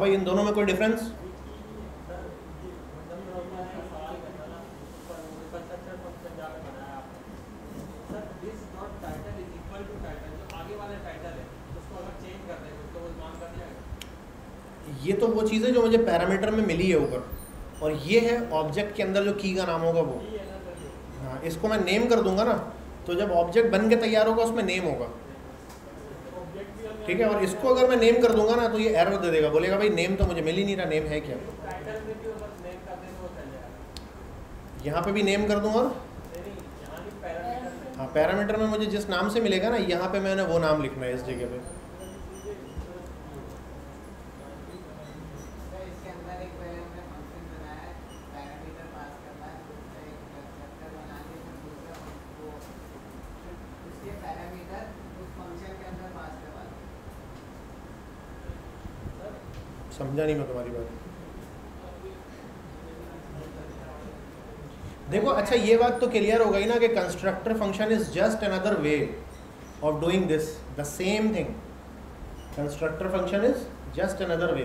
दें तो वो मान कर जाएगा ये तो वो चीज़ है जो मुझे पैरामीटर में मिली है ऊपर। और ये है ऑब्जेक्ट के अंदर जो की का नाम होगा वो। है, इसको मैं नेम कर दूँगा ना तो जब ऑब्जेक्ट बन के तैयार होगा, उसमें नेम होगा। ठीक है? और इसको अगर मैं नेम कर दूँगा ना तो ये एरर दे देगा। बोलेगा, भाई नेम तो मुझे मिल ही नहीं रहा नेम है क्या? दें यहाँ पे भी नेम कर पैरामीटर में हाँ पैरामीटर में मुझे जिस नाम से मिलेगा ना, यहाँ पे मैंने वो नाम लिखना है इस जगह पे सर इसके अंदर एक पहले हमने फ़ंक्शन बनाया है पैरामीटर पास करना है दूसरा एक कंस्ट्रक्टर बना के फिर दूसरा वो फिर उसके पैरामीटर उस फ़ंक्शन के अंदर पास करवा दें समझा नहीं मैं तुम्हारी बात। देखो अच्छा ये बात तो क्लियर हो गई ना कि constructor function is just another way of doing this the same thing constructor function is just another way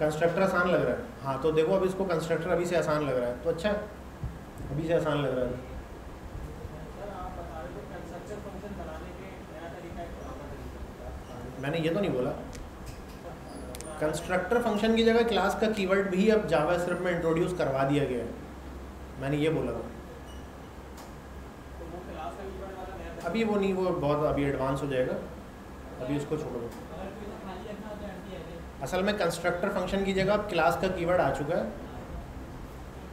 constructor आसान लग रहा है। हाँ तो देखो, अब इसको कंस्ट्रक्टर अभी से आसान लग रहा है। तो अच्छा अभी से आसान लग रहा है। मैंने ये तो नहीं बोला। कंस्ट्रक्टर फ़ंक्शन की जगह क्लास का कीवर्ड भी अब जावा जावास्क्रिप्ट में इंट्रोड्यूस करवा दिया गया है। मैंने ये बोला था। तो अभी वो नहीं वो बहुत अभी एडवांस हो जाएगा। अभी उसको छोड़ो। तो असल में कंस्ट्रक्टर फ़ंक्शन की जगह अब क्लास का कीवर्ड आ चुका है।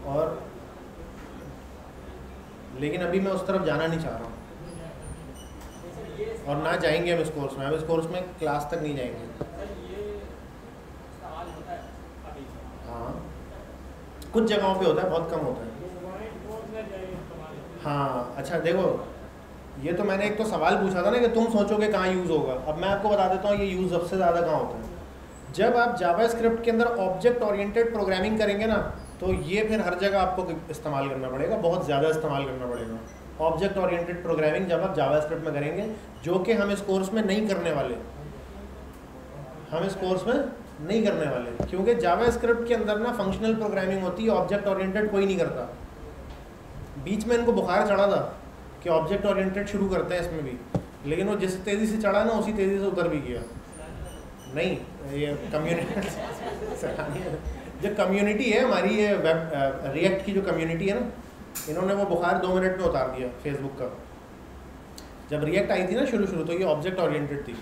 और लेकिन अभी मैं उस तरफ़ जाना नहीं चाह रहा हूँ। और ना जाएँगे हम इस कोर्स में। हम इस कोर्स में क्लास तक नहीं जाएँगे सर ये इस्तेमाल होता है अभी हाँ कुछ जगहों पे होता है, बहुत कम होता है। हाँ अच्छा देखो, ये तो मैंने एक तो सवाल पूछा था ना कि तुम सोचोगे कहाँ यूज़ होगा। अब मैं आपको बता देता हूँ, ये यूज़ सबसे ज़्यादा कहाँ होता है। जब आप जावास्क्रिप्ट के अंदर ऑब्जेक्ट ओरिएंटेड प्रोग्रामिंग करेंगे ना तो ये फिर हर जगह आपको इस्तेमाल करना पड़ेगा, बहुत ज़्यादा इस्तेमाल करना पड़ेगा। ऑब्जेक्ट ओरिएंटेड प्रोग्रामिंग जब आप जावास्क्रिप्ट में करेंगे, जो कि हम इस कोर्स में नहीं करने वाले, हम इस कोर्स में नहीं करने वाले। क्योंकि जावास्क्रिप्ट के अंदर ना फंक्शनल प्रोग्रामिंग होती है ऑब्जेक्ट ओरिएंटेड कोई नहीं करता। बीच में इनको बुखार चढ़ा था कि ऑब्जेक्ट ओरिएंटेड शुरू करते हैं इसमें भी। लेकिन वो जिस तेज़ी से चढ़ा ना, उसी तेज़ी से उतर भी गया। नहीं, ये कम्युनिटी <laughs> जो कम्युनिटी है, हमारी ये वेब रिएक्ट की जो कम्युनिटी है ना, इन्होंने वो बुखार दो मिनट में उतार दिया फेसबुक का। जब रिएक्ट आई थी ना शुरू शुरू तो ये ऑब्जेक्ट ओरिएंटेड थी।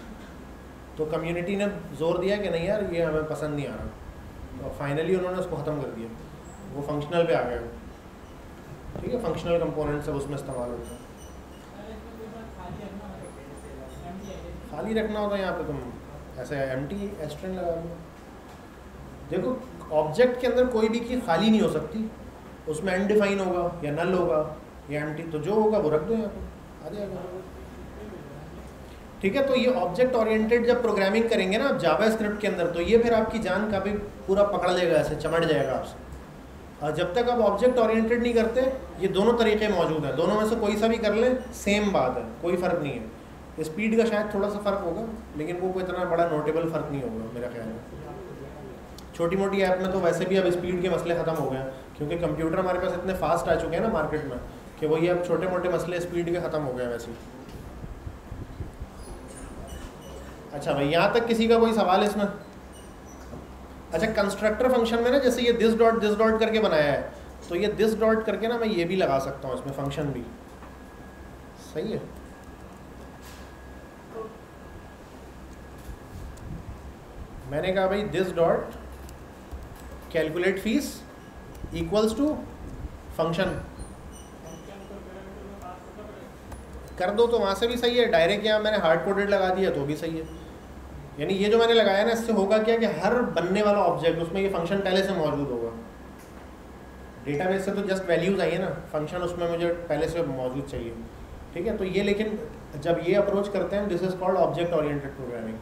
तो कम्युनिटी ने ज़ोर दिया कि नहीं यार, ये हमें पसंद नहीं आ रहा। तो फाइनली उन्होंने उसको ख़त्म कर दिया। वो फंक्शनल पे आ गए ठीक है फंक्शनल कंपोनेंट सब उसमें इस्तेमाल होता है। खाली रखना होता है यहाँ पे तुम ऐसे एम टी एस्ट्रेन लगा लो देखो ऑब्जेक्ट के अंदर कोई भी की खाली नहीं हो सकती। उसमें अनडिफाइन होगा या नल होगा या एम तो जो होगा वो रख दो यहाँ पे। आ जाएगा। ठीक है? तो ये ऑब्जेक्ट ओरिएंटेड जब प्रोग्रामिंग करेंगे ना आप जावा स्क्रिप्ट के अंदर तो ये फिर आपकी जान का भी पूरा पकड़ लेगा, ऐसे चमट जाएगा आपसे। और जब तक आप ऑब्जेक्ट ओरिएंटेड नहीं करते, ये दोनों तरीके मौजूद हैं। दोनों में से कोई सा भी कर लें सेम बात है, कोई फ़र्क नहीं है। स्पीड का शायद थोड़ा सा फ़र्क होगा, लेकिन वो कोई इतना बड़ा नोटेबल फ़र्क नहीं होगा, मेरा ख्याल में। छोटी मोटी ऐप में तो वैसे भी अब स्पीड के मसले ख़त्म हो गए हैं, क्योंकि कंप्यूटर हमारे पास इतने फास्ट आ चुके हैं ना मार्केट में, कि वही अब छोटे मोटे मसले स्पीड के ख़त्म हो गए वैसे ही। अच्छा भाई, यहाँ तक किसी का कोई सवाल है इसमें? अच्छा कंस्ट्रक्टर फ़ंक्शन में ना, जैसे ये दिस डॉट दिस डॉट करके बनाया है तो ये दिस डॉट करके ना मैं ये भी लगा सकता हूँ इसमें फ़ंक्शन भी। सही है? मैंने कहा भाई this dot calculate fees equals to function कर दो तो वहाँ से भी सही है डायरेक्ट यहाँ मैंने हार्ड कोडेड लगा दिया तो भी सही है। यानी ये जो मैंने लगाया ना, इससे होगा क्या कि हर बनने वाला ऑब्जेक्ट उसमें ये फ़ंक्शन पहले से मौजूद होगा। डेटाबेस से तो जस्ट वैल्यूज़ आई है ना फ़ंक्शन उसमें मुझे पहले से मौजूद चाहिए। ठीक है? तो ये लेकिन जब ये अप्रोच करते हैं this is called object oriented programming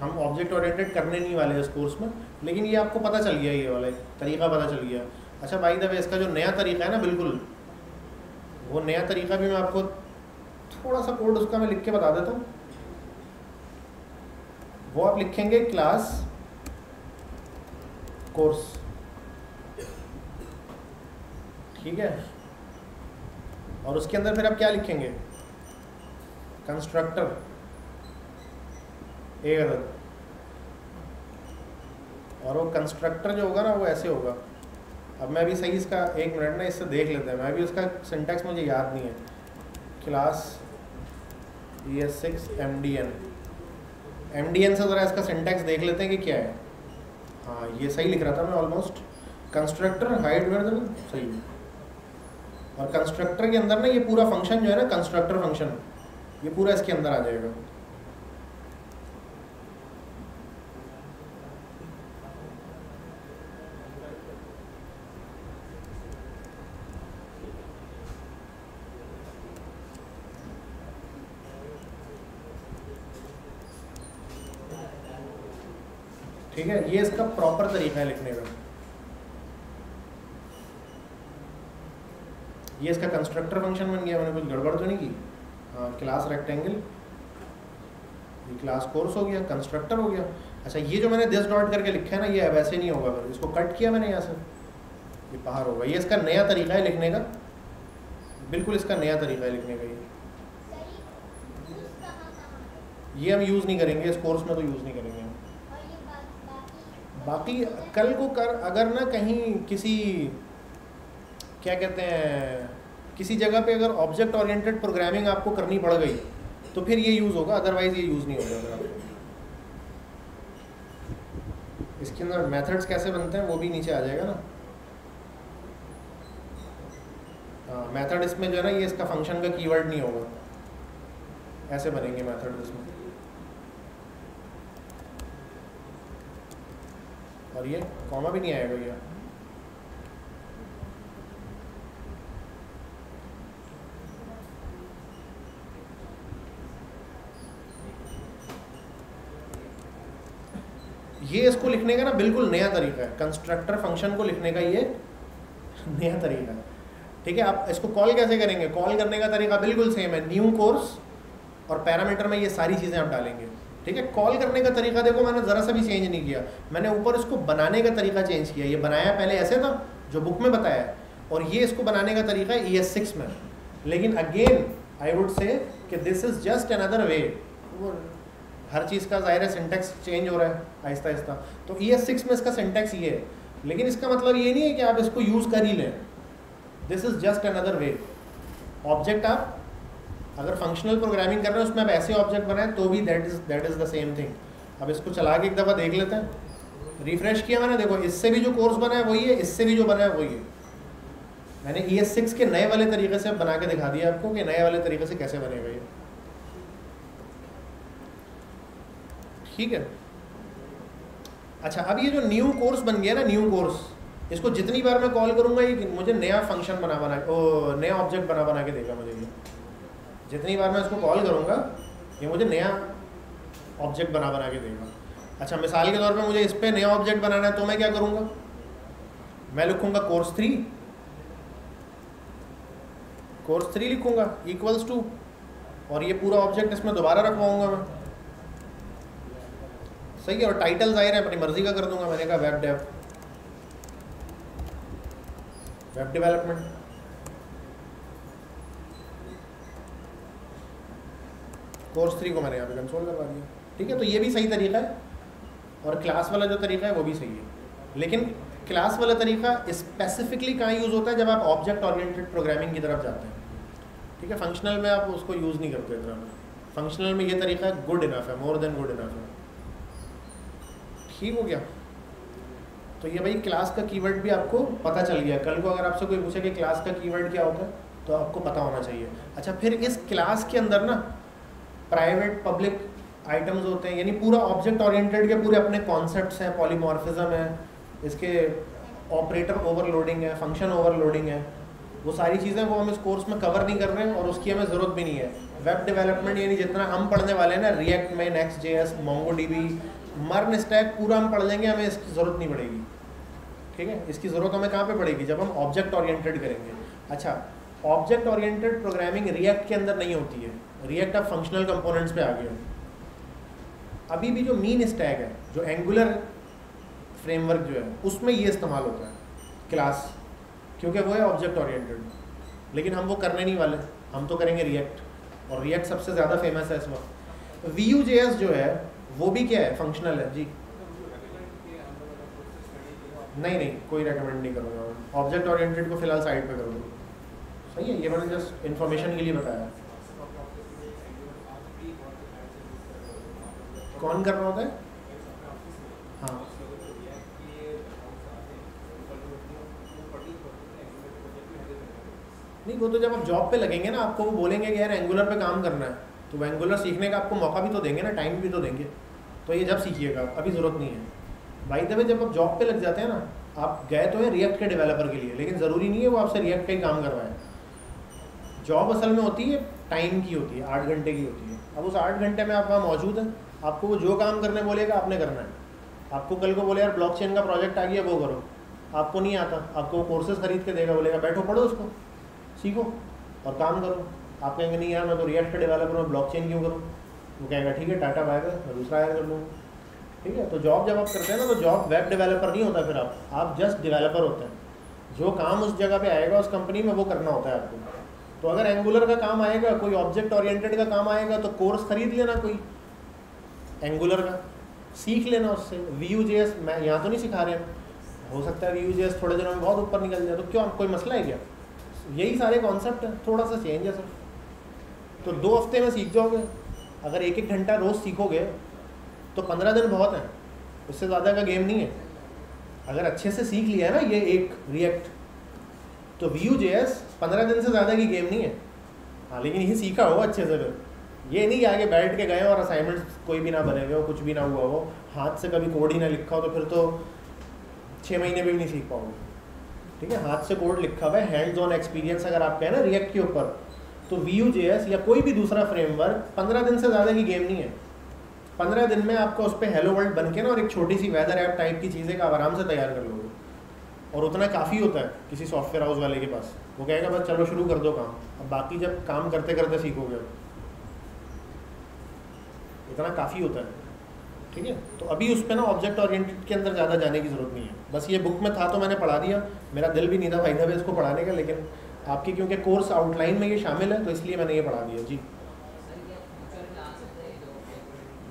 हम ऑब्जेक्ट ओरिएंटेड करने नहीं वाले इस कोर्स में, लेकिन ये आपको पता चल गया, ये वाला तरीका पता चल गया। अच्छा भाई द वे इसका जो नया तरीका है ना, बिल्कुल, वो नया तरीका भी मैं आपको थोड़ा सा कोड उसका मैं लिख के बता देता हूँ। वो आप लिखेंगे क्लास कोर्स ठीक है? और उसके अंदर फिर आप क्या लिखेंगे? कंस्ट्रक्टर एक अदद और वो कंस्ट्रक्टर जो होगा ना, वो ऐसे होगा। अब मैं भी सही इसका एक मिनट ना इससे देख लेते हैं। मैं भी उसका सिंटेक्स मुझे याद नहीं है। Class E S six M D N M D N से ज़रा इसका सिंटैक्स देख लेते हैं कि क्या है। हाँ ये सही लिख रहा था मैं ऑलमोस्ट कंस्ट्रक्टर हाइट वर्जन सही। और कंस्ट्रक्टर के अंदर ना ये पूरा फ़ंक्शन जो है ना कंस्ट्रक्टर फ़ंक्शन ये पूरा इसके अंदर आ जाएगा। ठीक है? ये इसका प्रॉपर तरीका है लिखने का। ये इसका कंस्ट्रक्टर फ़ंक्शन बन गया मैंने कुछ गड़बड़ तो नहीं की? हाँ क्लास रेक्टेंगल ये क्लास कोर्स हो गया कंस्ट्रक्टर हो गया। अच्छा ये जो मैंने दिस डॉट करके लिखा है ना ये वैसे नहीं होगा फिर। इसको कट किया मैंने यहाँ से। ये बाहर होगा। ये इसका नया तरीका है लिखने का। बिल्कुल इसका नया तरीका है लिखने का ये। ये हम यूज़ नहीं करेंगे इस कोर्स में तो यूज़ नहीं करेंगे। बाकी कल को कर, अगर ना कहीं किसी, क्या कहते हैं, किसी जगह पे अगर ऑब्जेक्ट ओरिएंटेड प्रोग्रामिंग आपको करनी पड़ गई तो फिर ये यूज़ होगा अदरवाइज़ ये यूज़ नहीं होगा अगर आपको। इसके अंदर मेथड्स कैसे बनते हैं, वो भी नीचे आ जाएगा ना। हाँ मेथड इसमें जो है ना, ये इसका फ़ंक्शन का कीवर्ड नहीं होगा। ऐसे बनेंगे मेथड इसमें। और ये कॉमा भी नहीं आएगा ये। ये इसको लिखने का ना बिल्कुल नया तरीका है। कंस्ट्रक्टर फ़ंक्शन को लिखने का ये <laughs> नया तरीका है। ठीक है, आप इसको कॉल कैसे करेंगे? कॉल करने का तरीका बिल्कुल सेम है। न्यू कोर्स और पैरामीटर में ये सारी चीज़ें आप डालेंगे। ठीक है कॉल करने का तरीका देखो, मैंने ज़रा सा भी चेंज नहीं किया। मैंने ऊपर इसको बनाने का तरीका चेंज किया। ये बनाया पहले ऐसे था, जो बुक में बताया और ये इसको बनाने का तरीका है ई एस सिक्स में। लेकिन अगेन आई वुड से कि this is just another way हर चीज़ का ज़ाहिर है सिंटेक्स चेंज हो रहा है, आहिस्ता आहिस्ता। तो ई एस सिक्स में इसका सिंटेक्स ये है। लेकिन इसका मतलब ये नहीं है कि आप इसको यूज़ कर ही लें। This is just another way object आप अगर फंक्शनल प्रोग्रामिंग कर रहे हैं, उसमें आप ऐसे ऑब्जेक्ट बनाएँ तो भी that is that is the same thing अब इसको चला के एक दफ़ा देख लेते हैं। रिफ्रेश किया मैंने, देखो, इससे भी जो कोर्स बना है, वही है, इससे भी जो बना है, वही है। मैंने ई एस सिक्स के नए वाले तरीके से बना के दिखा दिया आपको कि नए वाले तरीके से कैसे बनेगा ये। ठीक है? अच्छा अब ये जो न्यू कोर्स बन गया ना न्यू कोर्स इसको जितनी बार मैं कॉल करूँगा, ये मुझे नया फ़ंक्शन बना बना, ओ, नया ऑब्जेक्ट बना बना के देगा मुझे ये। जितनी बार मैं उसको कॉल करूँगा, ये मुझे नया ऑब्जेक्ट बना बना के देगा। अच्छा मिसाल के तौर पे मुझे इस पर नया ऑब्जेक्ट बनाना है तो मैं क्या करूँगा? मैं लिखूँगा कोर्स थ्री कोर्स थ्री लिखूँगा इक्वल्स टू और ये पूरा ऑब्जेक्ट इसमें दोबारा रखवाऊँगा मैं। सही है, और टाइटल ज़ाहिर है अपनी मर्ज़ी का कर दूँगा। मैंने कहा web dev web development course three को मैंने यहाँ पे कंसोल करवा दिया। ठीक है तो ये भी सही तरीका है और क्लास वाला जो तरीका है वो भी सही है। लेकिन क्लास वाला तरीका स्पेसिफिकली कहाँ यूज़ होता है? जब आप ऑब्जेक्ट ओरिएंटेड प्रोग्रामिंग की तरफ़ जाते हैं। ठीक है फंक्शनल में आप उसको यूज़ नहीं करते इतना। फंक्शनल में ये तरीका गुड इनफ है मोर देन गुड इनफ है। ठीक हो गया। तो ये भाई क्लास का कीवर्ड भी आपको पता चल गया। कल को अगर आपसे कोई पूछे कि क्लास का कीवर्ड क्या होता है तो आपको पता होना चाहिए। अच्छा फिर इस क्लास के अंदर ना प्राइवेट पब्लिक आइटम्स होते हैं, यानी पूरा ऑब्जेक्ट ओरिएंटेड के पूरे अपने कॉन्सेप्ट्स हैं पॉलीमॉर्फिज्म है, इसके ऑपरेटर ओवरलोडिंग है फ़ंक्शन ओवरलोडिंग है, वो सारी चीज़ें वो हम इस कोर्स में कवर नहीं कर रहे हैं और उसकी हमें ज़रूरत भी नहीं है। वेब डेवलपमेंट यानी जितना हम पढ़ने वाले हैं ना रिएक्ट में Next J S Mongo D B MERN stack पूरा हम पढ़ लेंगे, हमें इसकी ज़रूरत नहीं पड़ेगी। ठीक है? इसकी ज़रूरत हमें कहाँ पे पड़ेगी? जब हम ऑब्जेक्ट ओरिएंटेड करेंगे। अच्छा ऑब्जेक्ट ओरिएंटेड प्रोग्रामिंग रिएक्ट के अंदर नहीं होती है। रिएक्ट अब फंक्शनल कंपोनेंट्स पे आ गया अभी भी जो मीन स्टैग है, जो एंगुलर फ्रेमवर्क जो है, उसमें ये इस्तेमाल होता है क्लास क्योंकि वो है ऑब्जेक्ट ओरिएंटेड लेकिन हम वो करने नहीं वाले, हम तो करेंगे रिएक्ट और रिएक्ट सबसे ज़्यादा फ़ेमस है इस वक्त। वी यू जे एस जो है, वो भी क्या है? फंक्शनल है, जी। नहीं नहीं, कोई रेकमेंड नहीं करूँगा। ऑब्जेक्ट ओरिएंटेड को फ़िलहाल साइड पे करूँगा सही है, ये मैंने जस्ट इन्फॉर्मेशन के लिए बताया। कौन कर रहा होता है? हाँ। नहीं, वो तो जब आप जॉब पे लगेंगे ना, आपको वो बोलेंगे कि यार एंगुलर पे काम करना है। तो एंगुलर सीखने का आपको मौका भी तो देंगे ना टाइम भी तो देंगे। तो ये जब सीखिएगा, अभी ज़रूरत नहीं है। भाई दबे जब आप जॉब पे लग जाते हैं ना, आप गए तो हैं रिएक्ट के डेवलपर के लिए, लेकिन ज़रूरी नहीं है वो आपसे रिएक्ट का ही काम करवाए। जॉब असल में होती है टाइम की होती है, आठ घंटे की होती है। अब उस आठ घंटे में आप वहाँ मौजूद हैं आपको वो जो काम करने बोलेगा, आपने करना है। आपको कल को बोले, यार ब्लॉकचेन का प्रोजेक्ट आ गया, वो करो। आपको नहीं आता। आपको वो कोर्सेज खरीद के देगा, बोलेगा, बैठो, पढ़ो उसको, सीखो और काम करो। आप कहेंगे, नहीं यार, मैं तो रिएक्ट का डेवलपर हूँ ब्लॉकचेन क्यों करूँ? वो कहेगा, ठीक है टाटा आएगा मैं दूसरा हायर कर लूँगा। ठीक है? तो जॉब जब आप करते हैं ना तो जॉब वेब डेवलपर नहीं होता फिर आप। आप जस्ट डेवलपर होते हैं। जो काम उस जगह पे आएगा, उस कंपनी में वो करना होता है आपको। तो अगर एंगुलर का काम आएगा, कोई ऑब्जेक्ट ओरिएंटेड का काम आएगा तो कोर्स खरीद लेना कोई। एंगुलर का सीख लेना उससे। वी यू जे एस मैं यहाँ तो नहीं सिखा रहे हैं। हो सकता है वी यू जे एस थोड़े दिनों में बहुत ऊपर निकल जाए। तो क्यों? कोई मसला है क्या? यही सारे कॉन्सेप्ट है। थोड़ा सा चेंज है सर। तो दो हफ़्ते में सीख जाओगे। अगर एक एक घंटा रोज़ सीखोगे तो पंद्रह दिन बहुत हैं। उससे ज़्यादा का गेम नहीं है। अगर अच्छे से सीख लिया है ना ये एक रिएक्ट तो वी यू जे एस पंद्रह दिन से ज़्यादा की गेम नहीं है। हाँ लेकिन ये सीखा हो अच्छे से फिर। ये नहीं कि आगे बैठ के गए और असाइनमेंट्स कोई भी ना बने हुए हो, कुछ भी ना हुआ हो, हाथ से कभी कोड ही ना लिखा हो तो फिर तो छः महीने भी नहीं सीख पाओगे। ठीक है? हाथ से कोड लिखा हुआ है हैंड्स ऑन एक्सपीरियंस अगर आप कहें ना रिएक्ट के ऊपर तो वी यू जे एस या कोई भी दूसरा फ्रेमवर्क पंद्रह दिन से ज़्यादा की गेम नहीं है। पंद्रह दिन में आपको उस पर हेलो वर्ल्ड बन के ना और एक छोटी सी वेदर ऐप टाइप की चीज़ें का आप आराम से तैयार कर लोगे। और उतना काफ़ी होता है किसी सॉफ्टवेयर हाउस वाले के पास। वो कहेगा, बस चलो शुरू कर दो काम। अब बाकी जब काम करते करते सीखोगे इतना काफ़ी होता है। ठीक है? तो अभी उस पर ना ऑब्जेक्ट ओरिएंटेड के अंदर ज़्यादा जाने की ज़रूरत नहीं है। बस ये बुक में था तो मैंने पढ़ा दिया। मेरा दिल भी नहीं था फ़ायदा भी इसको पढ़ाने का लेकिन आपकी क्योंकि कोर्स आउटलाइन में ये शामिल है तो इसलिए मैंने ये पढ़ा दिया। जी।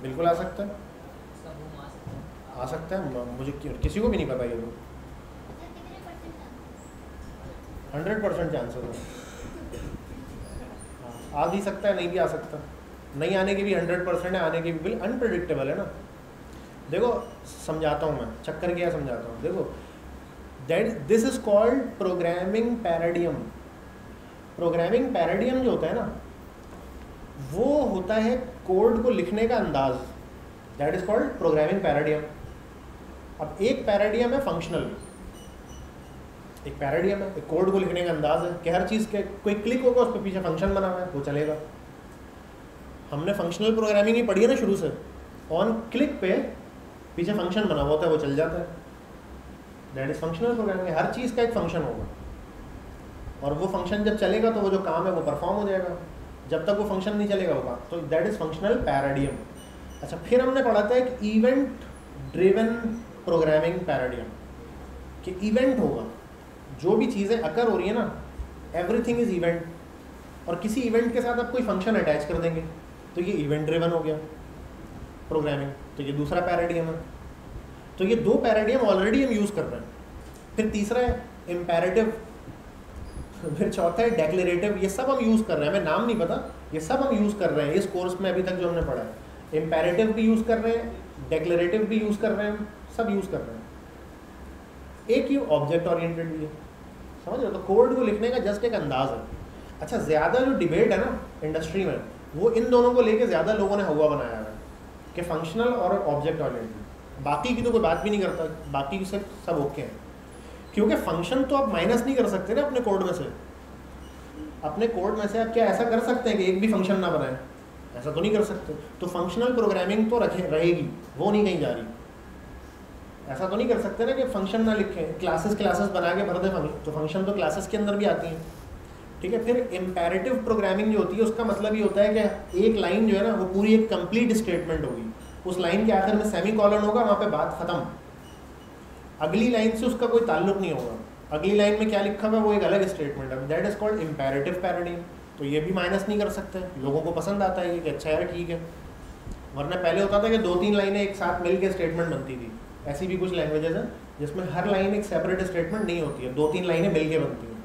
बिल्कुल आ सकता है। आ सकता है। मुझे किसी को भी नहीं पता ये तो हंड्रेड परसेंट चांसेस है हाँ, आ भी सकता है नहीं भी आ सकता। नहीं आने की भी हंड्रेड परसेंट है, आने की भी बिल्कुल अनप्रडिक्टेबल है ना। देखो, समझाता हूँ मैं, चक्कर क्या समझाता हूँ। देखो that this is called programming paradigm programming paradigm जो होता है ना, वो होता है कोड को लिखने का अंदाज। That is called programming paradigm अब एक पैराडियम है फंक्शनल एक पैराडियम है, एक कोड को लिखने का अंदाज है, कि हर चीज़ के, कोई क्लिक होगा उस पर पीछे फ़ंक्शन बना हुआ है, वो चलेगा। हमने फंक्शनल प्रोग्रामिंग ही पढ़ी है ना शुरू से। ऑन क्लिक पे पीछे फ़ंक्शन बना हुआ होता है, वो चल जाता है। दैट इज़ फंक्शनल प्रोग्रामिंग हर चीज़ का एक फ़ंक्शन होगा। और वो फ़ंक्शन जब चलेगा तो वो जो काम है वो परफॉर्म हो जाएगा। जब तक वो फ़ंक्शन नहीं चलेगा काम। तो दैट इज़ फंक्शनल पैराडियम अच्छा फिर हमने पढ़ा था एक इवेंट ड्रिवन प्रोग्रामिंग पैराडियम कि इवेंट होगा। जो भी चीज़ें अकर हो रही है ना एवरीथिंग इज़ इवेंट और किसी इवेंट के साथ आप कोई फ़ंक्शन अटैच कर देंगे। तो ये इवेंट ड्रिवन हो गया प्रोग्रामिंग तो ये दूसरा पैराडियम है। तो ये दो पैराडियम ऑलरेडी हम यूज़ कर रहे हैं। फिर तीसरा है इम्पेरेटिव फिर चौथा है डेक्लेरेटिव ये सब हम यूज़ कर रहे हैं। हमें नाम नहीं पता, ये सब हम यूज़ कर रहे हैं। इस कोर्स में अभी तक जो हमने पढ़ा है। इम्पेरेटिव भी यूज़ कर रहे हैं डेक्लेरेटिव भी यूज़ कर रहे हैं, सब यूज़ कर रहे हैं। एक ही ऑब्जेक्ट ओरिएंटेड भी है। समझ रहे हो? तो कोड को लिखने का जस्ट एक अंदाज है। अच्छा ज़्यादा जो डिबेट है ना इंडस्ट्री में वो इन दोनों को लेके ज़्यादा लोगों ने हवा बनाया है कि फंक्शनल और ऑब्जेक्ट ओरिएंटेड बाकी की तो कोई बात भी नहीं करता, बाकी से सब ओके हैं। क्योंकि फ़ंक्शन तो आप माइनस नहीं कर सकते ना अपने कोड में से। अपने कोड में से आप क्या ऐसा कर सकते हैं कि एक भी फ़ंक्शन ना बनाए? ऐसा तो नहीं कर सकते। तो फंक्शनल प्रोग्रामिंग तो रखे, रहेगी, वो नहीं कहीं जा रही। ऐसा तो नहीं कर सकते ना कि फ़ंक्शन ना लिखें क्लासेस क्लासेस बना के भर दें तो फ़ंक्शन तो क्लासेस के अंदर भी आती हैं। ठीक है, फिर इम्पेरेटिव प्रोग्रामिंग जो होती है, उसका मतलब ये होता है कि एक लाइन जो है ना, वो पूरी एक कंप्लीट स्टेटमेंट होगी। उस लाइन के आखिर में सेमी कॉलन होगा, वहाँ पे बात ख़त्म। अगली लाइन से उसका कोई ताल्लुक नहीं होगा। अगली लाइन में क्या लिखा हुआ है, वो एक अलग स्टेटमेंट है। That is called imperative paradigm तो ये भी माइनस नहीं कर सकते। लोगों को पसंद आता है ये कि अच्छा यार, ठीक है। वरना पहले होता था कि दो तीन लाइनें एक साथ मिल के स्टेटमेंट बनती थी। ऐसी भी कुछ लैंग्वेजेस हैं, जिसमें हर लाइन एक सेपरेट स्टेटमेंट नहीं होती है। दो तीन लाइनें मिल के बनती हैं।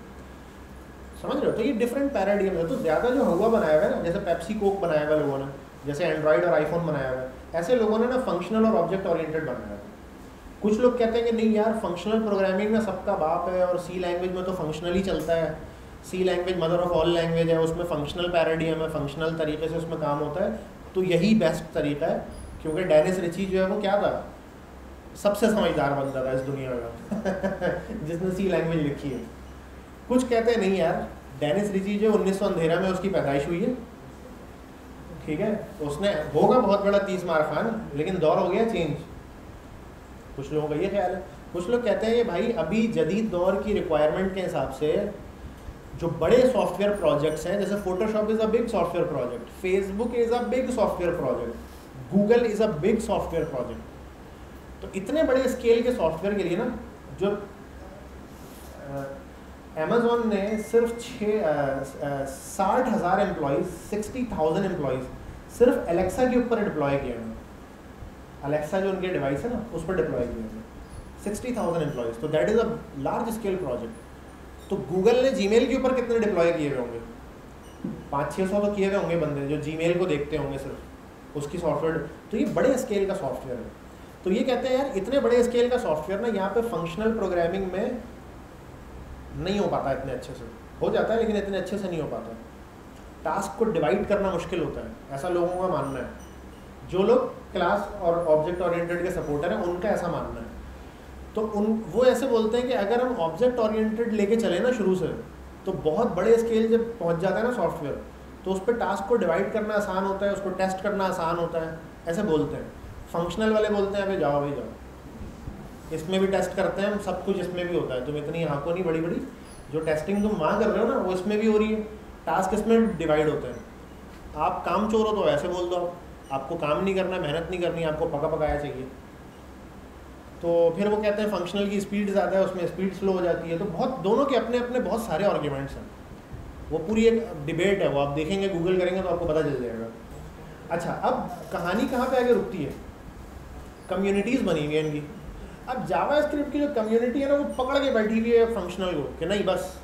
समझ रहे हो? तो ये डिफरेंट पैराडियम है। तो ज़्यादा जो हुआ बनाया हुआ है ना, जैसे पेप्सी कोक बनाया हुआ लोगों ने, जैसे एंड्रॉयड और आईफोन बनाया हुआ है, ऐसे लोगों ने ना फंक्शनल और ऑब्जेक्ट ओरिएंटेड बनाया है। कुछ लोग कहते हैं कि नहीं यार फंक्शनल प्रोग्रामिंग ना सबका बाप है और सी लैंग्वेज में तो फंक्शनल ही चलता है। C language mother of all language है, उसमें फंक्शनल पैराडियम है फंक्शनल तरीके से उसमें काम होता है। तो यही बेस्ट तरीका है, क्योंकि डेनिस रिची जो है वो क्या था? सबसे समझदार बंदा था इस दुनिया का <laughs> जिसने सी लैंग्वेज लिखी है। कुछ कहते हैं, नहीं यार, डेनिस रिची जो उन्नीस सौ अंधेरा में उसकी पैदाइश हुई है। ठीक है? उसने, होगा बहुत बड़ा तीस मार खान, लेकिन दौर हो गया चेंज कुछ लोगों का ये ख्याल है। कुछ लोग कहते हैं, ये भाई, अभी जदीद दौर की रिक्वायरमेंट के हिसाब से जो बड़े सॉफ्टवेयर प्रोजेक्ट्स हैं, जैसे Photoshop is a big software project Facebook is a big software project Google is a big software project तो इतने बड़े स्केल के सॉफ्टवेयर के लिए ना, जो अमेजोन ने सिर्फ़ छः साठ हज़ार एम्प्लॉयज़ सिक्सटी थाउज़ेंड एम्प्लॉयज़ सिर्फ़ एलेक्सा के ऊपर डिप्लॉय किए हैं। अलेक्सा जो उनके डिवाइस है ना, उस पर डिप्लॉय किए हैं। सिक्सटी थाउज़ेंड एम्प्लॉयज़ तो that is a large scale project तो गूगल ने जी के ऊपर कितने डिप्लॉय किए हुए होंगे? पाँच छः सौ तो किए हुए होंगे बंदे, जो जी को देखते होंगे सिर्फ़। उसकी सॉफ्टवेयर तो ये बड़े स्केल का सॉफ्टवेयर है। तो ये कहते हैं, यार, इतने बड़े स्केल का सॉफ्टवेयर ना, यहाँ पे फंक्शनल प्रोग्रामिंग में नहीं हो पाता इतने अच्छे से। हो जाता है, लेकिन इतने अच्छे से नहीं हो पाता। टास्क को डिवाइड करना मुश्किल होता है। ऐसा लोगों का मानना है। जो लोग क्लास और ऑब्जेक्ट ओरिएंटेड के सपोर्टर हैं, उनका ऐसा मानना है। तो उन, वो ऐसे बोलते हैं कि अगर हम ऑब्जेक्ट ओरिएंटेड लेके चले ना शुरू से तो बहुत बड़े स्केल जब पहुँच जाता है ना सॉफ्टवेयर तो उस पर टास्क को डिवाइड करना आसान होता है, उसको टेस्ट करना आसान होता है। ऐसे बोलते हैं। फंक्शनल वाले बोलते हैं अभी जाओ भाई जाओ। इसमें भी टेस्ट करते हैं, हम सब कुछ इसमें भी होता है। तुम इतनी आँखों नहीं बड़ी बड़ी जो टेस्टिंग तुम वहाँ कर रहे हो ना, वो इसमें भी हो रही है। टास्क इसमें डिवाइड होते हैं। आप काम चोर हो तो ऐसे बोल दो आपको काम नहीं करना, मेहनत नहीं करनी, आपको पका पकाया चाहिए। तो फिर वो कहते हैं फंक्शनल की स्पीड ज़्यादा है, उसमें स्पीड स्लो हो जाती है। तो बहुत, दोनों के अपने अपने बहुत सारे आर्ग्यूमेंट्स हैं। वो पूरी एक डिबेट है, वो आप देखेंगे गूगल करेंगे तो आपको पता चल जाएगा। अच्छा अब कहानी कहाँ पे आगे रुकती है? कम्युनिटीज़ बनी हुई इनकी। अब जावा स्क्रिप्ट की जो कम्युनिटी है ना, वो पकड़ के बैठी हुई है फंक्शनल को, कि नहीं, बस,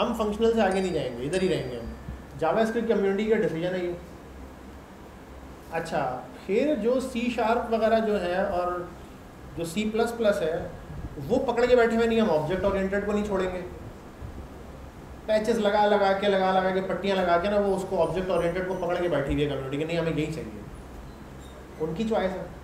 हम फंक्शनल से आगे नहीं जाएँगे, इधर ही रहेंगे हम। जावा कम्युनिटी का डिसीज़न है ये। अच्छा फिर जो सी शार्प वगैरह जो है, और जो सी प्लस प्लस है, वो पकड़ के बैठे हुए नहीं, हम ऑब्जेक्ट ओरिएंटेड को नहीं छोड़ेंगे। पैचेस लगा लगा के, लगा लगा के, पट्टियाँ लगा के ना, वो उसको ऑब्जेक्ट ओरिएंटेड को पकड़ के बैठी हुई है कम्युनिटी कि, नहीं, हमें यही चाहिए। उनकी चॉइस है।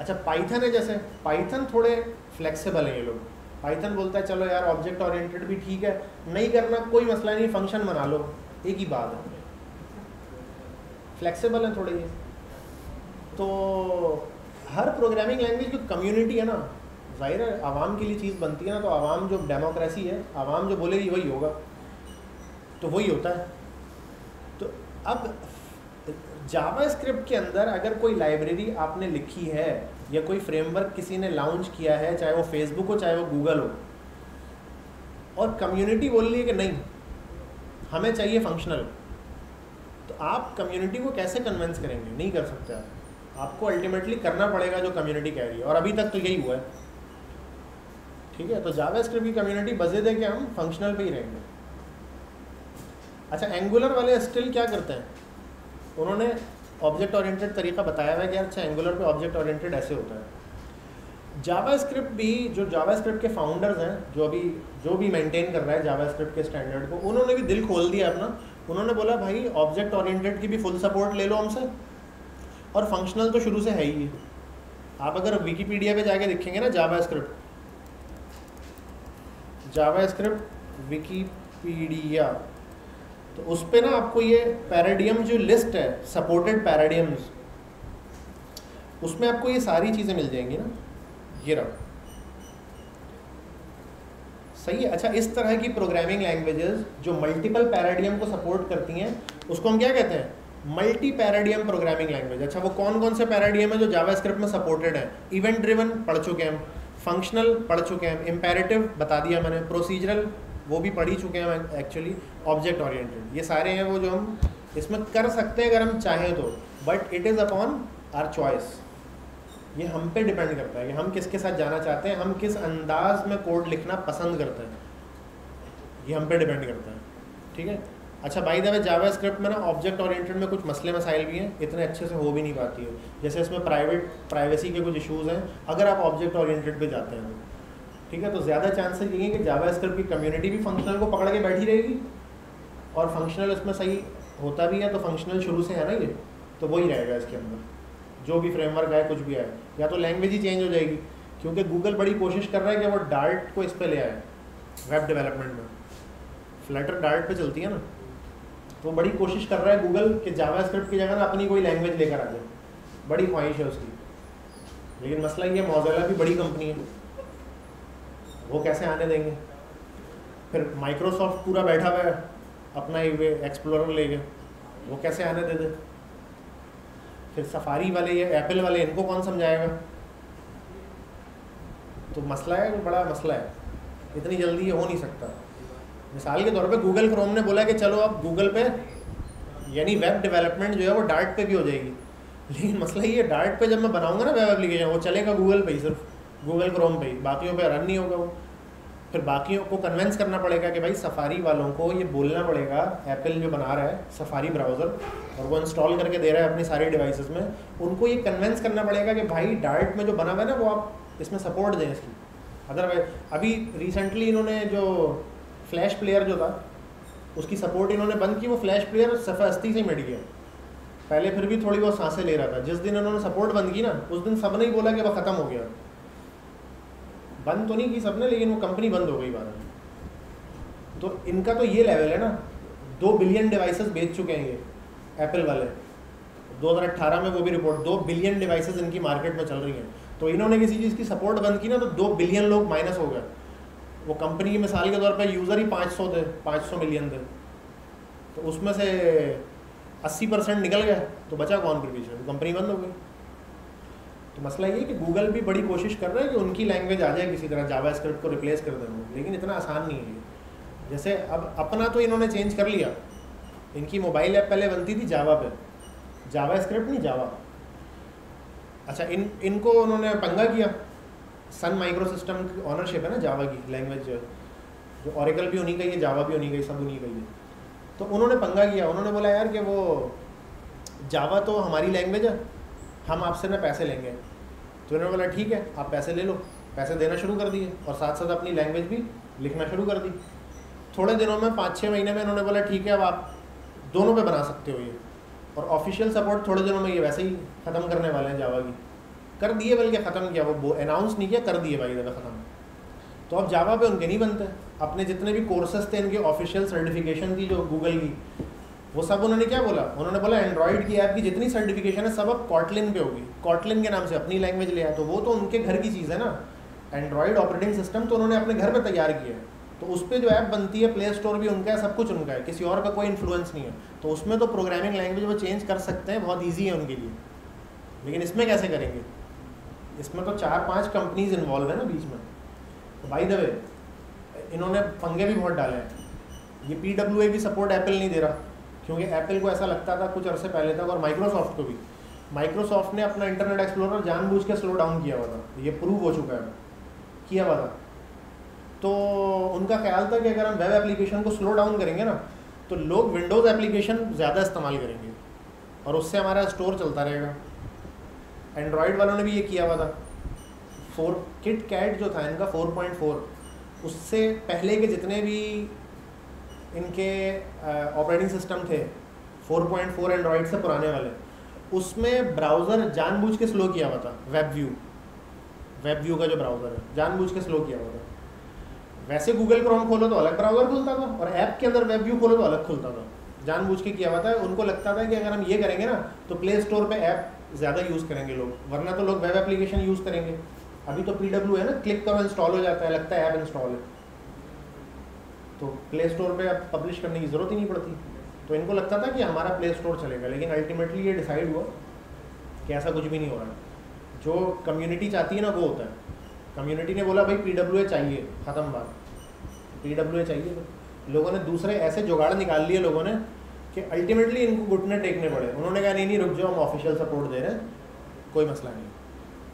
अच्छा पाइथन है जैसे। पाइथन थोड़े फ्लेक्सिबल हैं ये लोग। पाइथन बोलता है, चलो यार ऑब्जेक्ट ओरिएंटेड भी ठीक है। नहीं करना, कोई मसला नहीं फ़ंक्शन बना लो। एक ही बात है। फ्लेक्सिबल है थोड़े ये। तो हर प्रोग्रामिंग लैंग्वेज की कम्युनिटी है ना। ज़ाहिर है, आवाम के लिए चीज़ बनती है ना तो आवाम जो डेमोक्रेसी है, आवाम जो बोलेगी, वही होगा। तो वही होता है। तो अब जावा स्क्रिप्ट के अंदर अगर कोई लाइब्रेरी आपने लिखी है या कोई फ्रेमवर्क किसी ने लॉन्च किया है, चाहे वो फेसबुक हो, चाहे वो गूगल हो, और कम्युनिटी बोल रही है कि नहीं, हमें चाहिए फंक्शनल तो आप कम्युनिटी को कैसे कन्विंस करेंगे? नहीं कर सकते आप। आपको अल्टीमेटली करना पड़ेगा जो कम्युनिटी कह रही है, और अभी तक तो यही हुआ है। ठीक है तो जावा स्क्रिप्ट की कम्युनिटी बजे दे के हम फंक्शनल पे ही रहेंगे। अच्छा एंगुलर वाले स्टिल क्या करते हैं? उन्होंने ऑब्जेक्ट ओरिएंटेड तरीका बताया हुआ है कि अच्छा एंगुलर पे ऑब्जेक्ट ओरिएंटेड ऐसे होता है। जावा स्क्रिप्ट भी, जो जावा स्क्रिप्ट के फाउंडर्स हैं, जो अभी, जो भी मेंटेन कर रहा है जावा स्क्रिप्ट के स्टैंडर्ड को, उन्होंने भी दिल खोल दिया अपना। उन्होंने बोला, भाई ऑब्जेक्ट ओरिएंटेड की भी फुल सपोर्ट ले लो हमसे। और फंक्शनल तो शुरू से है ही आप अगर विकीपीडिया पे जाके देखेंगे ना JavaScript JavaScript Wikipedia तो उस पे ना आपको ये पैराडियम जो लिस्ट है सपोर्टेड पैराडियम्स, उसमें आपको ये सारी चीज़ें मिल जाएँगी ना। ये रहा। सही है? अच्छा इस तरह की प्रोग्रामिंग लैंग्वेजेस जो मल्टीपल पैराडियम को सपोर्ट करती हैं, उसको हम क्या कहते हैं? मल्टी पैराडियम प्रोग्रामिंग लैंग्वेज अच्छा वो कौन कौन से पैराडियम है जो जावास्क्रिप्ट में सपोर्टेड है? इवेंट ड्रिवन पढ़ चुके हैं फंक्शनल पढ़ चुके हैं इम्पेरेटिव बता दिया मैंने। प्रोसीजरल वो भी पढ़ ही चुके हैं हम एक्चुअली ऑब्जेक्ट ओरिएंटेड ये सारे हैं वो जो हम इसमें कर सकते हैं अगर हम चाहें तो but it is upon our choice ये हम पे डिपेंड करता है कि हम किसके साथ जाना चाहते हैं, हम किस अंदाज में कोड लिखना पसंद करते हैं. ये हम पे डिपेंड करता है. ठीक है? अच्छा भाई द वे जावा स्क्रिप्ट में ना ऑब्जेक्ट ओरिएंटेड में कुछ मसले मसाइल भी हैं, इतने अच्छे से हो भी नहीं पाती है. जैसे इसमें प्राइवेट प्राइवेसी के कुछ इश्यूज़ हैं. अगर आप ऑब्जेक्ट ओरिएंटेड पे जाते हैं ठीक है तो ज़्यादा चांसेस ये हैं कि जावा स्क्रिप्ट की कम्युनिटी भी फंक्शनल को पकड़ के बैठी रहेगी। और फंक्शनल इसमें सही होता भी है तो फंक्शनल शुरू से है ना ये? तो वही रहेगा इसके अंदर। जो भी फ्रेमवर्क आए, कुछ भी आए। या तो लैंग्वेज ही चेंज हो जाएगी। क्योंकि गूगल बड़ी कोशिश कर रहा है कि वो डार्ट को इस पर ले आए वेब डेवलपमेंट में। फ्लटर डार्ट पे चलती है ना? तो बड़ी कोशिश कर रहा है गूगल कि जावा स्क्रिप्ट की जगह ना अपनी कोई लैंग्वेज लेकर आ जाए। बड़ी ख्वाहिश है उसकी। लेकिन मसला ये मोजेला भी बड़ी कंपनी है। वो कैसे आने देंगे? फिर माइक्रोसॉफ्ट पूरा बैठा हुआ है, अपना ही वे एक्सप्लोरर ले गए वो कैसे आने दे दे फिर सफारी वाले या एप्पल वाले, इनको कौन समझाएगा? तो मसला है, बड़ा मसला है। इतनी जल्दी ये हो नहीं सकता। मिसाल के तौर पे गूगल क्रोम ने बोला कि चलो अब गूगल पे, यानी वेब डेवलपमेंट जो है वो डार्ट पे भी हो जाएगी। लेकिन मसला ये डार्ट पे जब मैं बनाऊँगा ना वेब एप्लीकेशन वो चलेगा गूगल पे ही सिर्फ़। गूगल क्रोम पे, बाकियों पे रन नहीं होगा वो। फिर बाकियों को कन्वेंस करना पड़ेगा कि भाई सफारी वालों को ये बोलना पड़ेगा एप्पल जो बना रहा है सफारी ब्राउज़र और वो इंस्टॉल करके दे रहा है अपनी सारी डिवाइसेस में, उनको ये कन्वेंस करना पड़ेगा कि भाई डार्ट में जो बना हुआ है ना, वो आप इसमें सपोर्ट दें इसकी। अदरवाइज़ अभी रिसेंटली इन्होंने जो फ्लैश प्लेयर जो था, उसकी सपोर्ट इन्होंने बंद की, वो फ्लैश प्लेयर सफ़ास्ती से मिट गया। पहले फिर भी थोड़ी बहुत साँसें ले रहा था। जिस दिन इन्होंने सपोर्ट बंद की ना, उस दिन सबने ही बोला कि वह ख़त्म हो गया। बंद तो नहीं की सबने, लेकिन वो कंपनी बंद हो गई में। तो इनका तो ये लेवल है ना, दो बिलियन डिवाइसेस बेच चुके हैं ये एप्पल वाले। 2018 में वो भी रिपोर्ट दो बिलियन डिवाइसेस इनकी मार्केट में चल रही हैं। तो इन्होंने किसी चीज़ की सपोर्ट बंद की ना तो दो बिलियन लोग माइनस हो गए। वो कंपनी की मिसाल के तौर पर यूज़र ही 500 थे 500 मिलियन थे तो उसमें से 80 परसेंट निकल गया तो बचा कौन फिर पीछे? कंपनी बंद हो गई। तो मसला ये कि गूगल भी बड़ी कोशिश कर रहा है कि उनकी लैंग्वेज आ जाए किसी तरह जावा स्क्रिप्ट को रिप्लेस कर दें लेकिन इतना आसान नहीं है जैसे अब अपना तो इन्होंने चेंज कर लिया। इनकी मोबाइल ऐप पहले बनती थी जावा पे। जावा स्क्रिप्ट नहीं जावा अच्छा इन, इनको उन्होंने पंगा किया। सन माइक्रो सिस्टम की ऑनरशिप है ना जावा की लैंग्वेज जो जो ऑरिकल भी उन्हीं का ही है जावा भी उन्हीं का ही, सब उन्हीं का ही है। तो उन्होंने पंगा किया। उन्होंने बोला, यार, कि वो जावा तो हमारी लैंग्वेज है। हम आपसे ना पैसे लेंगे। तो उन्होंने बोला, ठीक है, आप पैसे ले लो। पैसे देना शुरू कर दिए और साथ साथ अपनी लैंग्वेज भी लिखना शुरू कर दी। थोड़े दिनों में पाँच छः महीने में इन्होंने बोला, ठीक है, अब आप दोनों पे बना सकते हो ये। और ऑफिशियल सपोर्ट थोड़े दिनों में ये वैसे ही ख़त्म करने वाले हैं जावा की। कर दिए बल्कि ख़त्म किया, वो अनाउंस नहीं किया, कर दिए भाई दफ़ा ख़त्म। तो अब जावा पे उनके नहीं बनते। अपने जितने भी कोर्सेज थे, इनके ऑफिशियल सर्टिफिकेशन की, जो गूगल की वो सब उन्होंने क्या बोला? उन्होंने बोला एंड्रॉइड की ऐप की जितनी सर्टिफिकेशन है, सब अब कॉटलिन पे होगी। कॉटलिन के नाम से अपनी लैंग्वेज लिया तो वो तो उनके घर की चीज़ है ना। एंड्रॉइड ऑपरेटिंग सिस्टम तो उन्होंने अपने घर में तैयार किया है। तो उस पर जो ऐप बनती है प्ले स्टोर भी उनका है, सब कुछ उनका है। किसी और का कोई इन्फ्लुएंस नहीं है। तो उसमें तो प्रोग्रामिंग लैंग्वेज वो चेंज कर सकते हैं, बहुत ईजी है उनके लिए। लेकिन इसमें कैसे करेंगे? इसमें तो चार पाँच कंपनीज़ इन्वॉल्व है ना बीच में। तो द वे इन्होंने पंगे भी बहुत डाले हैं। ये पी डब्ल्यू ए भी सपोर्ट एप्पल नहीं दे रहा। क्योंकि एप्पल को ऐसा लगता था कुछ अरसे पहले तक और माइक्रोसॉफ्ट को भी। माइक्रोसॉफ्ट ने अपना इंटरनेट एक्सप्लोरर जानबूझ के स्लो डाउन किया हुआ था। ये प्रूव हो चुका है। किया हुआ था। तो उनका ख्याल था कि अगर हम वेब एप्लीकेशन को स्लो डाउन करेंगे ना तो लोग विंडोज़ एप्लीकेशन ज़्यादा इस्तेमाल करेंगे। और उससे हमारा स्टोर चलता रहेगा। एंड्रॉयड वालों ने भी ये किया हुआ था। फोर किट कैट जो था इनका 4.4 उससे पहले के जितने भी इनके ऑपरेटिंग सिस्टम थे 4.4 एंड्रॉयड से पुराने वाले। उसमें ब्राउज़र जानबूझ के स्लो किया हुआ था वेब व्यू वेब व्यू का जो ब्राउज़र है जानबूझ के स्लो किया हुआ था। वैसे गूगल क्रोम खोलो तो अलग ब्राउज़र खुलता था, और ऐप के अंदर वेब व्यू खोलो तो अलग खुलता था। जानबूझ के किया हुआ था, उनको लगता था कि अगर हम ये करेंगे ना तो प्ले स्टोर पर ऐप ज़्यादा यूज़ करेंगे लोग, वरना तो लोग वेब एप्लीकेशन यूज़ करेंगे। अभी तो पी है ना क्लिक करो इंस्टॉल हो जाता है, लगता है ऐप इंस्टॉल है। तो प्ले स्टोर पर अब पब्लिश करने की ज़रूरत ही नहीं पड़ती। तो इनको लगता था कि हमारा प्ले स्टोर चलेगा, लेकिन अल्टीमेटली ये डिसाइड हुआ कि ऐसा कुछ भी नहीं हो रहा। जो कम्युनिटी चाहती है ना, वो होता है। कम्युनिटी ने बोला, भाई पीडब्ल्यूए चाहिए, ख़त्म बात। पीडब्ल्यूए चाहिए तो। लोगों ने दूसरे ऐसे जुगाड़ निकाल लिए लोगों ने कि अल्टीमेटली इनको घुटने टेकने पड़े। उन्होंने कहा, नहीं नहीं, रुक जाओ, हम ऑफिशियल सपोर्ट दे रहे हैं। कोई मसला नहीं।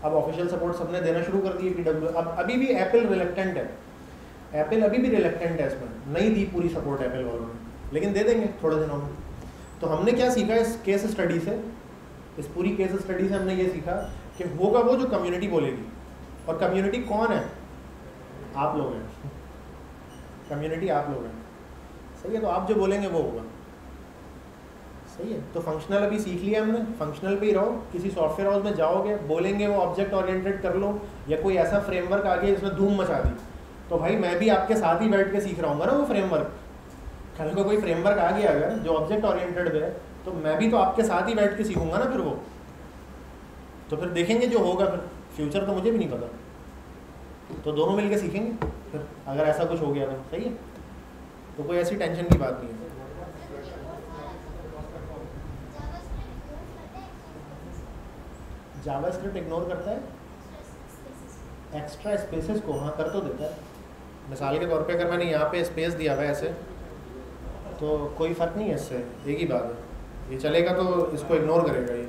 अब ऑफिशियल सपोर्ट सबने देना शुरू कर दिए पी अब, अभी भी एप्पल रिलेक्टेंट है। एप्पल अभी भी रिलेक्टेंट है इसमें नहीं दी पूरी सपोर्ट एप्पल वालों ने। लेकिन दे देंगे थोड़े दिनों में। तो हमने क्या सीखा इस केस स्टडी से? इस पूरी केस स्टडी से हमने ये सीखा कि होगा वो जो कम्युनिटी बोलेगी। और कम्युनिटी कौन है? आप लोग हैं। कम्युनिटी आप लोग हैं। सही है तो आप जो बोलेंगे वो होगा। सही है तो फंक्शनल अभी सीख लिया हमने। फंक्शनल ही रहो। किसी सॉफ्टवेयर हाउस में जाओगे, बोलेंगे वो ऑब्जेक्ट ओरिएंटेड कर लो। या कोई ऐसा फ्रेमवर्क आ गया जिसमें धूम मचा दी। तो भाई मैं भी आपके साथ ही बैठ के सीख रहा हूँ ना वो फ्रेमवर्क कल को कोई फ्रेमवर्क आ गया अगर, जो ऑब्जेक्ट ओरिएंटेड है तो मैं भी तो आपके साथ ही बैठ के सीखूँगा ना फिर वो। तो फिर देखेंगे जो होगा फिर। फ्यूचर तो मुझे भी नहीं पता। तो दोनों मिलकर सीखेंगे फिर, अगर ऐसा कुछ हो गया तो। सही है? तो कोई ऐसी टेंशन की बात नहीं है। जावा स्क्रिप्ट इग्नोर करता है? एक्स्ट्रा स्पेसेस को हाँ कर तो देता है। मिसाल के तौर पे अगर मैंने यहाँ पे स्पेस दिया हुआ ऐसे तो कोई फ़र्क नहीं है इससे, एक ही बात है। ये चलेगा तो इसको इग्नोर करेगा ये।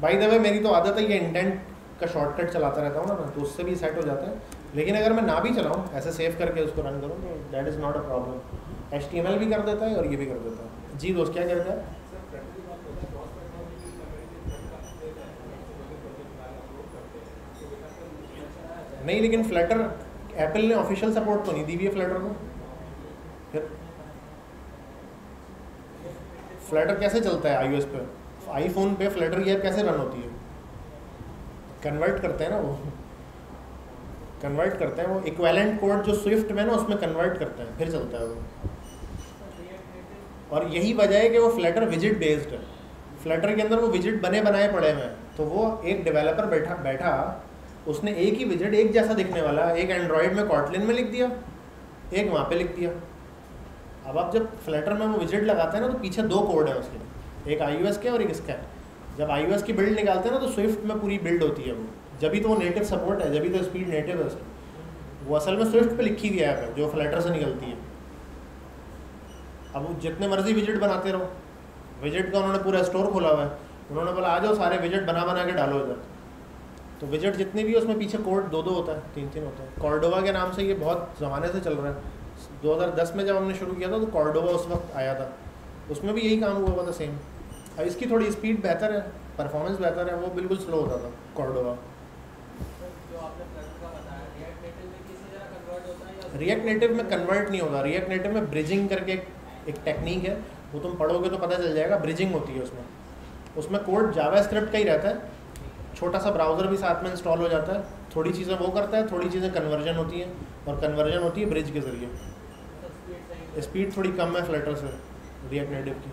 बाई द वे मेरी तो आदत है ये इंटेंट का शॉर्टकट चलाता रहता हूँ ना मैं तो उससे भी सेट हो जाता है। लेकिन अगर मैं ना भी चलाऊँ, ऐसे सेव करके उसको रन करूँ तो that is not a problem HTML भी कर देता है और ये भी कर देता है। जी दोस्त, क्या कहते हैं? नहीं, लेकिन फ्लटर एप्पल ने ऑफिशियल सपोर्ट तो नहीं दी हुई है फ्लटर को? फिर? फ्लटर कैसे चलता है आईओएस पे? आईफोन पे फ्लटर की ऐप कैसे रन होती है? कन्वर्ट करते हैं ना वो। कन्वर्ट करते हैं वो। इक्वेलेंट कोड जो स्विफ्ट में ना, उसमें कन्वर्ट करते हैं। फिर चलता है वो। और यही वजह है कि वो फ्लटर विज़िट बेस्ड है। फ्लटर के अंदर वो विज़िट बने बनाए पड़े हुए हैं। तो वो एक डेवलपर बैठा बैठा उसने एक ही विज़िट एक जैसा दिखने वाला, एक एंड्रॉयड में कॉटलिन में लिख दिया, एक वहाँ पे लिख दिया। अब आप जब फ्लैटर में वो विज़िट लगाते हैं ना तो पीछे दो कोड है उसके। एक आई के और एक इसका। जब आई की बिल्ड निकालते हैं ना तो स्विफ्ट में पूरी बिल्ड होती है वो। जब भी तो वो नेटिव सपोर्ट है, जब भी तो स्पीड नेटिव है उसकी। वो असल में स्विफ्ट पे लिखी ऐप है, जो फ्लैटर से निकलती है। अब वो जितने मर्ज़ी विज़िट बनाते रहो। विज़िट का उन्होंने पूरा स्टोर खोला हुआ है। उन्होंने बोला, आ जाओ, सारे विज़िट बना बना के डालो इधर। तो विज़िट जितने भी है, उसमें पीछे कोड दो दो होता है तीन तीन होता है। कॉर्डोवा के नाम से ये बहुत ज़माने से चल रहा है। 2010 में जब हमने शुरू किया था तो कॉर्डोवा उस वक्त आया था। उसमें भी यही काम हुआ हुआ था सेम अब इसकी थोड़ी स्पीड बेहतर है परफॉर्मेंस बेहतर है, वो बिल्कुल स्लो होता था कॉर्डोवा रिएक्ट नेटिव में कन्वर्ट नहीं होता। रिएक्ट नेटिव में ब्रिजिंग करके एक टेक्निक है। वो तुम पढ़ोगे तो पता चल जाएगा ब्रिजिंग होती है उसमें। उसमें कोड जावा स्क्रिप्ट का ही रहता है। छोटा सा ब्राउज़र भी साथ में इंस्टॉल हो जाता है। थोड़ी चीज़ें वो करता है थोड़ी चीज़ें कन्वर्जन होती हैं और कन्वर्जन होती है ब्रिज के ज़रिए। स्पीड थोड़ी कम है फ्लटर से रिएक्ट नेटिव की।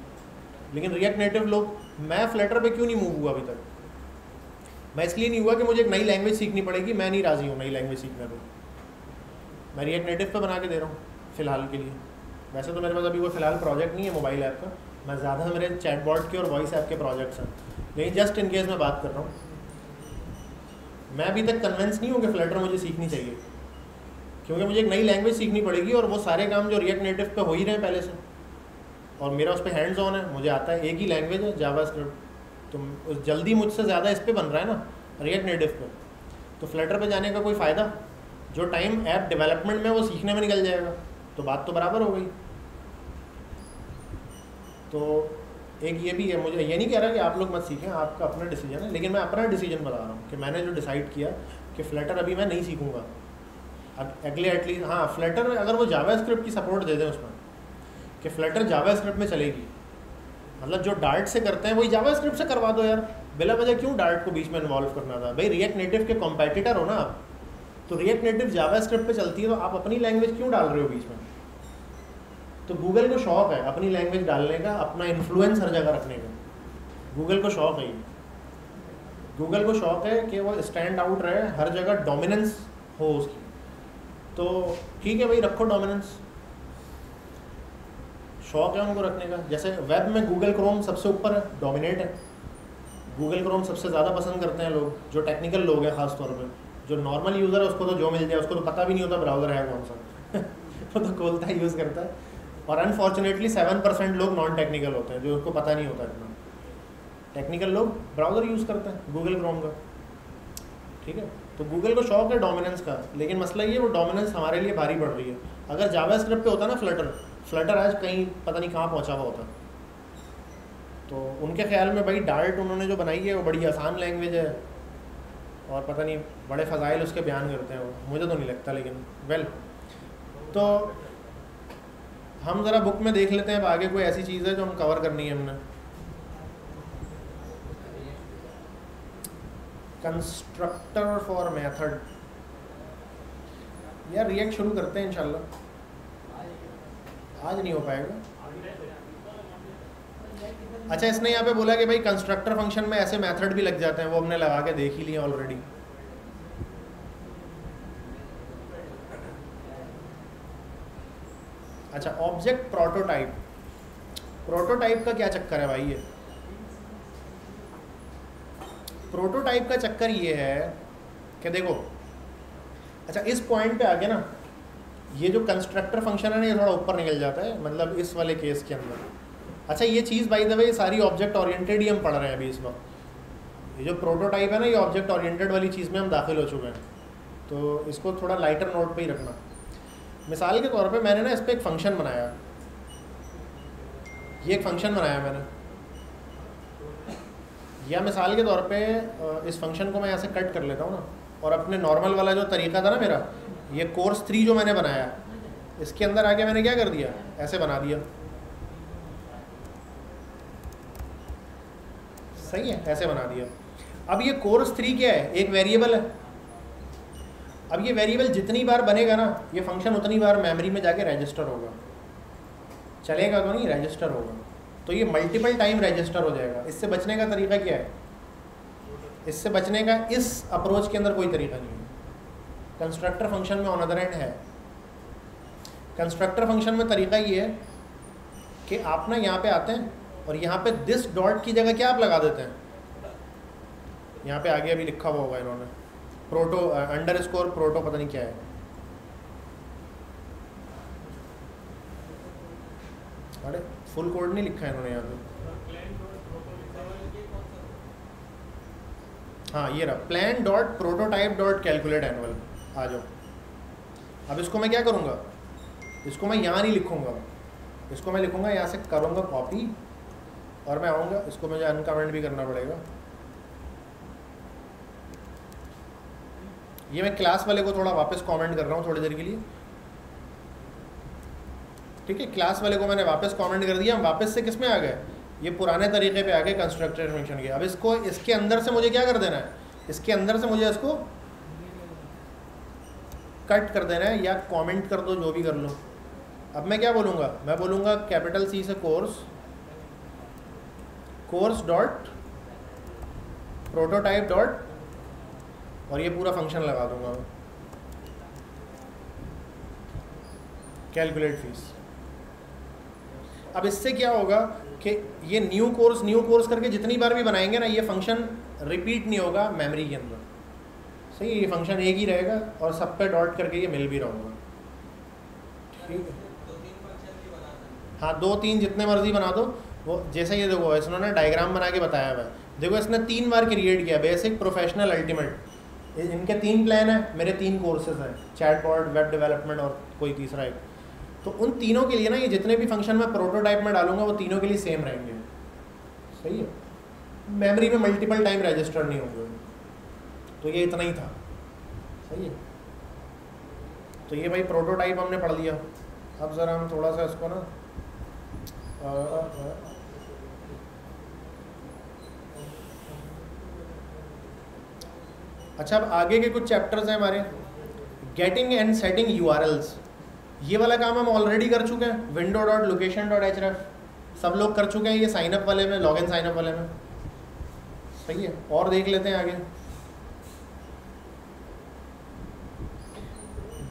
लेकिन रिएक्ट नेटिव लोग मैं फ्लटर पे क्यों नहीं मूव हुआ अभी तक? मैं इसलिए नहीं हुआ कि मुझे एक नई लैंग्वेज सीखनी पड़ेगी मैं नहीं राज़ी हूँ नई लैंग्वेज सीखने पर मैं रिएक्ट नेटिव पर बना के दे रहा हूँ फ़िलहाल के लिए। वैसे तो मेरे पास अभी कोई फ़िलहाल प्रोजेक्ट नहीं है मोबाइल ऐप का। मैं ज़्यादा मेरे चैटबॉट के और वॉइस ऐप के प्रोजेक्ट्स हैं। लेकिन जस्ट इन केस मैं बात कर रहा हूँ मैं अभी तक कन्वेंस नहीं हूँ कि फ्लटर मुझे सीखनी चाहिए। क्योंकि मुझे एक नई लैंग्वेज सीखनी पड़ेगी और वो सारे काम जो रिएक्ट नेटिव पे हो ही रहे हैं पहले से। और मेरा उस पर हैंड्स ऑन है, मुझे आता है एक ही लैंग्वेज है जावा स्क्रिप्ट तो जल्दी मुझसे ज़्यादा इस पर बन रहा है ना रिएक्ट नेटिव पे। तो फ्लटर पे जाने का कोई फ़ायदा? जो टाइम ऐप डेवलपमेंट में वो सीखने में निकल जाएगा। तो बात तो बराबर हो गई। तो एक ये भी है, मुझे ये नहीं कह रहा कि आप लोग मत सीखें, आपका अपना डिसीज़न है, लेकिन मैं अपना डिसीज़न बता रहा हूँ कि मैंने जो डिसाइड किया कि फ्लटर अभी मैं नहीं सीखूँगा। अब अगले एटलीस्ट हाँ फ्लटर अगर वो जावा स्क्रिप्ट की सपोर्ट दे दें उसमें, कि फ्लटर जावा स्क्रिप्ट में चलेगी मतलब जो डार्ट से करते हैं, वही जावा स्क्रिप्ट से करवा दो यार। बिला वजह क्यों डार्ट को बीच में इन्वॉल्व करना था? भाई रिएक्ट नेटिव के कॉम्पिटिटर हो ना आप तो रिएक्ट नेटिव जावा स्क्रिप्ट चलती है तो आप अपनी लैंग्वेज क्यों डाल रहे हो बीच में? तो गूगल को शौक है अपनी लैंग्वेज डालने का, अपना इन्फ्लुएंस हर जगह रखने का। गूगल को शौक है गूगल को शौक है कि वो स्टैंड आउट रहे, हर जगह डोमिनेंस हो उसकी। तो ठीक है भाई, रखो डोमिनेंस शौक है उनको रखने का। जैसे वेब में गूगल क्रोम सबसे ऊपर है डोमिनेट है। गूगल क्रोम सबसे ज़्यादा पसंद करते हैं लोग, जो टेक्निकल लोग हैं ख़ास तौर पे। जो नॉर्मल यूज़र है, उसको तो जो मिल जाए उसको तो पता भी नहीं होता ब्राउज़र है कौन सा। <laughs> वो तो खोलता है यूज़ करता है। और अनफॉर्चुनेटली सेवन परसेंट लोग नॉन टेक्निकल होते हैं, जो उनको पता नहीं होता इतना। टेक्निकल लोग ब्राउज़र यूज़ करते हैं गूगल क्रोम का। ठीक है? तो गूगल को शौक है डोमिनेंस का, लेकिन मसला ये वो डोमिनेंस हमारे लिए भारी पड़ रही है। अगर जावा स्क्रिप्ट पे होता ना फ्लटर फ्लटर आज कहीं पता नहीं कहाँ पहुँचा हुआ होता। तो उनके ख्याल में भाई डार्ट उन्होंने जो बनाई है, वो बड़ी आसान लैंग्वेज है। और पता नहीं, बड़े फ़जाइल उसके बयान करते हैं वो। मुझे तो नहीं लगता, लेकिन वेल तो हम ज़रा बुक में देख लेते हैं, अब आगे कोई ऐसी चीज़ है जो हम कवर करनी है हमने। कंस्ट्रक्टर फॉर मेथड यार रिएक्ट शुरू करते हैं इंशाल्लाह। आज नहीं हो पाएगा। अच्छा इसने यहाँ पे बोला कि भाई कंस्ट्रक्टर फ़ंक्शन में ऐसे मेथड भी लग जाते हैं, वो हमने लगा के देख ही लिए ऑलरेडी अच्छा ऑब्जेक्ट प्रोटोटाइप प्रोटोटाइप का क्या चक्कर है भाई ये? प्रोटोटाइप का चक्कर ये है कि देखो अच्छा इस पॉइंट पे आके ना, ये जो कंस्ट्रक्टर फ़ंक्शन है ना, ये थोड़ा ऊपर निकल जाता है मतलब इस वाले केस के अंदर। अच्छा ये चीज़ बाई द वे सारी ऑब्जेक्ट ओरिएंटेड ही हम पढ़ रहे हैं अभी इस वक्त। ये जो प्रोटोटाइप है ना, ये ऑब्जेक्ट ओरिएंटेड वाली चीज़ में हम दाखिल हो चुके हैं। तो इसको थोड़ा लाइटर नोट पे ही रखना। मिसाल के तौर पे मैंने ना इस पर एक फ़ंक्शन बनाया। ये एक फ़ंक्शन बनाया मैंने। या मिसाल के तौर पे इस फ़ंक्शन को मैं ऐसे कट कर लेता हूँ ना। और अपने नॉर्मल वाला जो तरीका था ना मेरा, ये कोर्स थ्री जो मैंने बनाया, इसके अंदर आके मैंने क्या कर दिया? ऐसे बना दिया। सही है, ऐसे बना दिया। अब ये कोर्स थ्री क्या है? एक वेरिएबल है। अब ये वेरिएबल जितनी बार बनेगा ना, ये फ़ंक्शन उतनी बार मेमोरी में जाके रजिस्टर होगा। चलेगा तो नहीं रजिस्टर होगा। तो ये मल्टीपल टाइम रजिस्टर हो जाएगा। इससे बचने का तरीका क्या है? इससे बचने का इस अप्रोच के अंदर कोई तरीका नहीं है। कंस्ट्रक्टर फ़ंक्शन में ऑन अदर एंड है। कंस्ट्रक्टर फ़ंक्शन में तरीका ये है कि आप ना यहाँ पे आते हैं और यहाँ पे दिस डॉट की जगह क्या आप लगा देते हैं? यहाँ पे आगे अभी लिखा हुआ होगा इन्होंने। प्रोटो अंडर स्कोर प्रोटो पता नहीं क्या है। अरे फुल कोड नहीं लिखा है इन्होंने यहाँ पे। हाँ ये रहा। Plan dot prototype dot calculate annual आ जाओ। अब इसको मैं क्या करूँगा? इसको मैं यहाँ नहीं लिखूँगा। इसको मैं लिखूँगा, यहाँ से करूँगा कॉपी और मैं आऊँगा। इसको मुझे अनकमेंट भी करना पड़ेगा। ये मैं क्लास वाले को थोड़ा वापस कमेंट कर रहा हूँ थोड़ी देर के लिए। ठीक है क्लास वाले को मैंने वापस कमेंट कर दिया, हम वापस से किसमें आ गए? ये पुराने तरीके पे आ गए कंस्ट्रक्टेड फ़ंक्शन के। अब इसको, इसके अंदर से मुझे क्या कर देना है? इसके अंदर से मुझे इसको कट कर देना है या कमेंट कर दो, जो भी कर लो। अब मैं क्या बोलूँगा? मैं बोलूँगा कैपिटल सी से course course dot prototype dot और ये पूरा फ़ंक्शन लगा दूँगा कैलकुलेट फ़ीस अब इससे क्या होगा कि ये न्यू कोर्स न्यू कोर्स करके जितनी बार भी बनाएँगे ना, ये फ़ंक्शन रिपीट नहीं होगा मेमोरी के अंदर। सही ये फ़ंक्शन एक ही रहेगा और सब पे डॉट करके ये मिल भी रहूँगा ठीक है। हाँ दो तीन जितने मर्ज़ी बना दो। वो जैसे ये देखो, इसने डायग्राम बना के बताया हुआ है। देखो, इसने तीन बार क्रिएट किया बेसिक प्रोफेशनल अल्टीमेट इनके तीन प्लान है मेरे तीन कोर्सेज हैं चैट बॉर्ड वेब डेवलपमेंट और कोई तीसरा एक। तो उन तीनों के लिए ना ये जितने भी फ़ंक्शन मैं प्रोटोटाइप में डालूँगा वो तीनों के लिए सेम रहेंगे। सही है? मेमोरी में मल्टीपल टाइम रजिस्टर नहीं होंगे। तो ये इतना ही था। सही है? तो ये भाई प्रोटोटाइप हमने पढ़ लिया। अब ज़रा हम थोड़ा सा इसको ना अ, अ, अ, अच्छा अब आगे के कुछ चैप्टर्स हैं हमारे। गेटिंग एंड सेटिंग यू ये वाला काम हम ऑलरेडी कर चुके हैं। Window dot location dot H सब लोग कर चुके हैं ये साइनअप वाले में लॉग इन साइनअप वाले में। सही है, और देख लेते हैं आगे।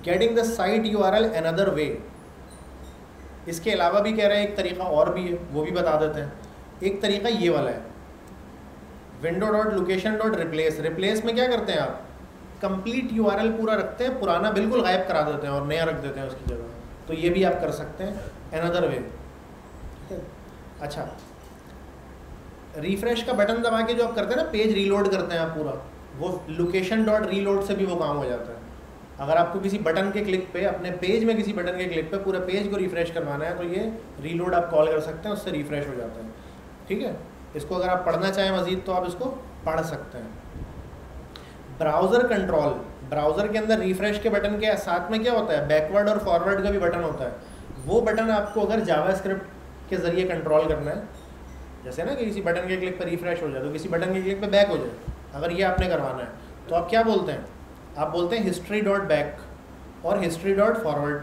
Getting the site U R L another way इसके अलावा भी कह रहे हैं, एक तरीका और भी है, वो भी बता देते हैं। एक तरीका ये वाला है। Window dot location dot replace replace में क्या करते हैं आप? कंप्लीट यू पूरा रखते हैं, पुराना बिल्कुल गायब करा देते हैं और नया रख देते हैं उसकी जगह। तो ये भी आप कर सकते हैं। अनदर वे अच्छा। रिफ्रेश का बटन दबा के जो आप करते हैं ना पेज रीलोड करते हैं आप पूरा, वो लोकेशन डॉट रीलोड से भी वो काम हो जाता है। अगर आपको किसी बटन के क्लिक पे, अपने पेज में किसी बटन के क्लिक पे पूरे पेज को रिफ्रेश करवाना है तो ये रीलोड आप कॉल कर सकते हैं, उससे रिफ्रेश हो जाता है। ठीक है? इसको अगर आप पढ़ना चाहें मज़ीद तो आप इसको पढ़ सकते हैं। ब्राउज़र कंट्रोल, ब्राउज़र के अंदर रिफ्रेश के बटन के साथ में क्या होता है? बैकवर्ड और फॉरवर्ड का भी बटन होता है। वो बटन आपको अगर जावा के ज़रिए कंट्रोल करना है, जैसे ना कि किसी बटन के क्लिक पर रिफ्रेश हो जाए तो किसी बटन के क्लिक पर बैक हो जाए, अगर ये आपने करवाना है तो आप क्या बोलते हैं? आप बोलते हैं हिस्ट्री डॉट बैक और हिस्ट्री डॉट फॉरवर्ड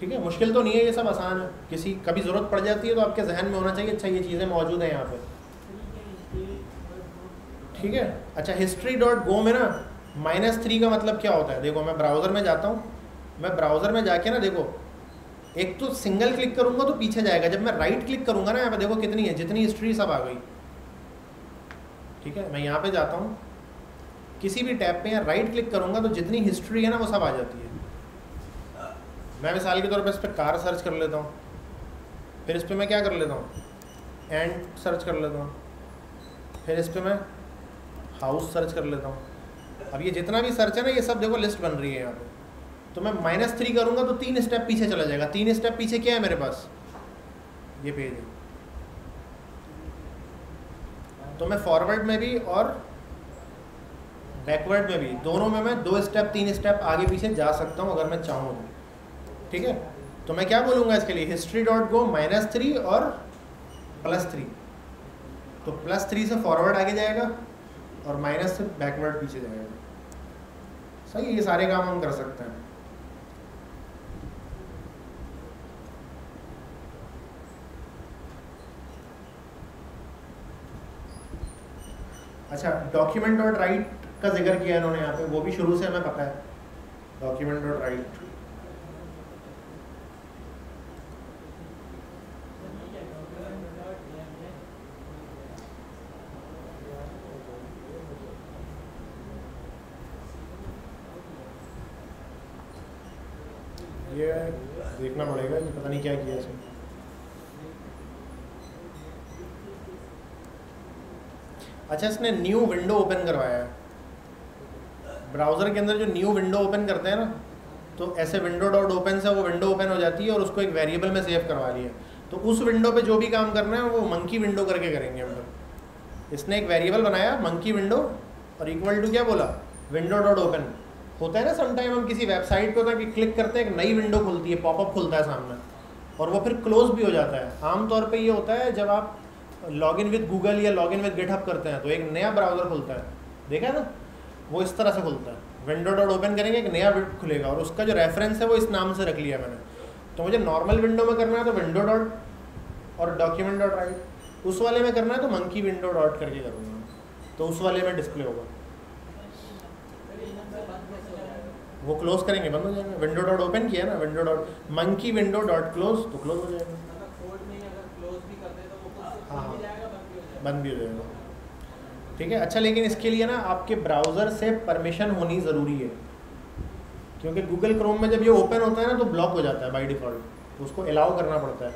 ठीक है? मुश्किल तो नहीं है ये सब, आसान है। किसी, कभी ज़रूरत पड़ जाती है तो आपके जहन में होना चाहिए अच्छा ये चीज़ें मौजूद हैं यहाँ पे। ठीक है? अच्छा हिस्ट्री डॉट गो में ना माइनस थ्री का मतलब क्या होता है? देखो, मैं ब्राउज़र में जाता हूँ। मैं ब्राउज़र में जाके ना, देखो, एक तो सिंगल क्लिक करूँगा तो पीछे जाएगा। जब मैं राइट क्लिक करूँगा ना, यहाँ पे देखो कितनी है, जितनी हिस्ट्री सब आ गई। ठीक है? मैं यहाँ पे जाता हूँ। किसी भी टैब पे या राइट क्लिक करूँगा तो जितनी हिस्ट्री है ना, वो सब आ जाती है। मैं मिसाल के तौर पर इस पर कार सर्च कर लेता हूँ। फिर इस पर मैं क्या कर लेता हूँ? एंड सर्च कर लेता हूँ। फिर इस पर मैं हाउस सर्च कर लेता हूँ। अब ये जितना भी सर्च है ना, ये सब देखो लिस्ट बन रही है यहाँ पे। तो मैं माइनस थ्री करूँगा तो तीन स्टेप पीछे चला जाएगा। तीन स्टेप पीछे क्या है मेरे पास? ये पेज है। तो मैं फॉरवर्ड में भी और बैकवर्ड में भी, दोनों में मैं दो स्टेप तीन स्टेप आगे पीछे जा सकता हूँ अगर मैं चाहूँ तो। ठीक है? तो मैं क्या बोलूँगा इसके लिए? History dot go minus three और प्लस थ्री तो प्लस थ्री से फॉरवर्ड आगे जाएगा और माइनस से बैकवर्ड पीछे जाएगा। सही, ये सारे काम हम कर सकते हैं। अच्छा डॉक्यूमेंट डॉट राइट का ज़िक्र किया इन्होंने यहाँ पे, वो भी शुरू से हमें पता है। डॉक्यूमेंट डॉट राइट ये देखना नहीं क्या किया इसमें? अच्छा इसने न्यू विंडो ओपन करवाया है। ब्राउज़र के अंदर जो न्यू विंडो ओपन करते हैं ना तो ऐसे विंडो डॉट ओपन से वो विंडो ओपन हो जाती है और उसको एक वेरिएबल में सेव करवा लिया तो उस विंडो पे जो भी काम करना है, वो मंकी विंडो करके करेंगे हम लोग। इसने एक वेरिएबल बनाया मंकी विंडो और इक्वल टू क्या बोला? विंडो डॉट ओपन होता है ना समटाइम हम किसी वेबसाइट पे होता है कि क्लिक करते हैं, एक नई विंडो खुलती है पॉपअप खुलता है सामने। और वो फिर क्लोज भी हो जाता है। आमतौर पे ये होता है जब आप लॉग इन विद गूगल या लॉगिन विद गिटहब करते हैं तो एक नया ब्राउज़र खुलता है। देखा है ना? वो इस तरह से खुलता है। विंडो डॉट ओपन करेंगे, एक नया खुलेगा और उसका जो रेफरेंस है वो इस नाम से रख लिया मैंने। तो मुझे नॉर्मल विंडो में करना है तो विंडो डॉट और डॉक्यूमेंट डॉट राइट उस वाले में करना है तो मंकी विंडो डॉट करके करूँगा। तो उस वाले में डिस्प्ले होगा। वो क्लोज करेंगे बंद हो जाएगा। विंडो डॉट ओपन किया ना window dot monkey window dot close तो क्लोज हो जाएगा। मतलब ही भी तो हाँ। बंद भी हो। जाएगा भी हो जाएगा। ठीक है अच्छा लेकिन इसके लिए ना आपके ब्राउज़र से परमिशन होनी ज़रूरी है। क्योंकि गूगल क्रोम में जब ये ओपन होता है ना तो ब्लॉक हो जाता है बाय डिफ़ॉल्ट तो उसको अलाउ करना पड़ता है।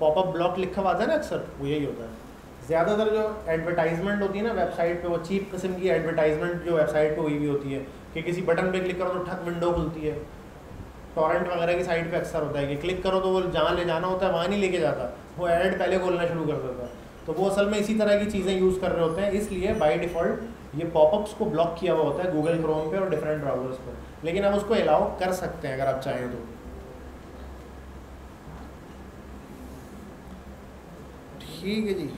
पॉपअप ब्लॉक लिखा हुआ आता है ना अक्सर वो यही होता है। ज़्यादातर जो एडवर्टाइजमेंट होती है ना वेबसाइट पे वो चीप किस्म की एडवर्टाइजमेंट जो वेबसाइट पे हुई हुई होती है कि किसी बटन पे क्लिक करो तो ठक विंडो खुलती है। टॉरेंट वगैरह की साइट पे अक्सर होता है कि क्लिक करो तो वो जहाँ ले जाना होता है, वहाँ नहीं लेके जाता। वो एड पहले खोलना शुरू कर देता है। तो वो असल में इसी तरह की चीज़ें यूज़ कर रहे होते हैं। इसलिए बाई डिफ़ॉल्ट ये पॉपअप्स को ब्लॉक किया हुआ होता है गूगल क्रोम पे और डिफरेंट ब्राउजर्स पर लेकिन हम उसको अलाउ कर सकते हैं अगर आप चाहें तो। ठीक है जी।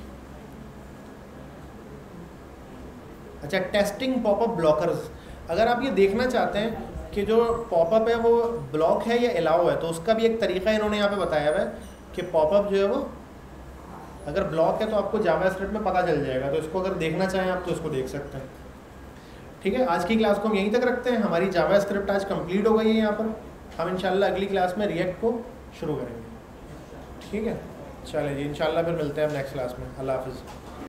अच्छा टेस्टिंग पॉपअप ब्लॉकर्स अगर आप ये देखना चाहते हैं कि जो पॉपअप है वो ब्लॉक है या अलाउ है तो उसका भी एक तरीका इन्होंने यहाँ पे बताया हुआ है कि पॉपअप जो है वो, अगर ब्लॉक है तो आपको जावा स्क्रिप्ट में पता चल जाएगा। तो इसको अगर देखना चाहें आप तो इसको देख सकते हैं। ठीक है, आज की क्लास को हम यहीं तक रखते हैं। हमारी जावा स्क्रिप्ट आज कंप्लीट हो गई है यहाँ पर। हम इंशाल्लाह अगली क्लास में रिएक्ट को शुरू करेंगे। ठीक है? चलिए जी, इंशाल्लाह फिर मिलते हैं हम नेक्स्ट क्लास में। अल्लाह हाफिज़।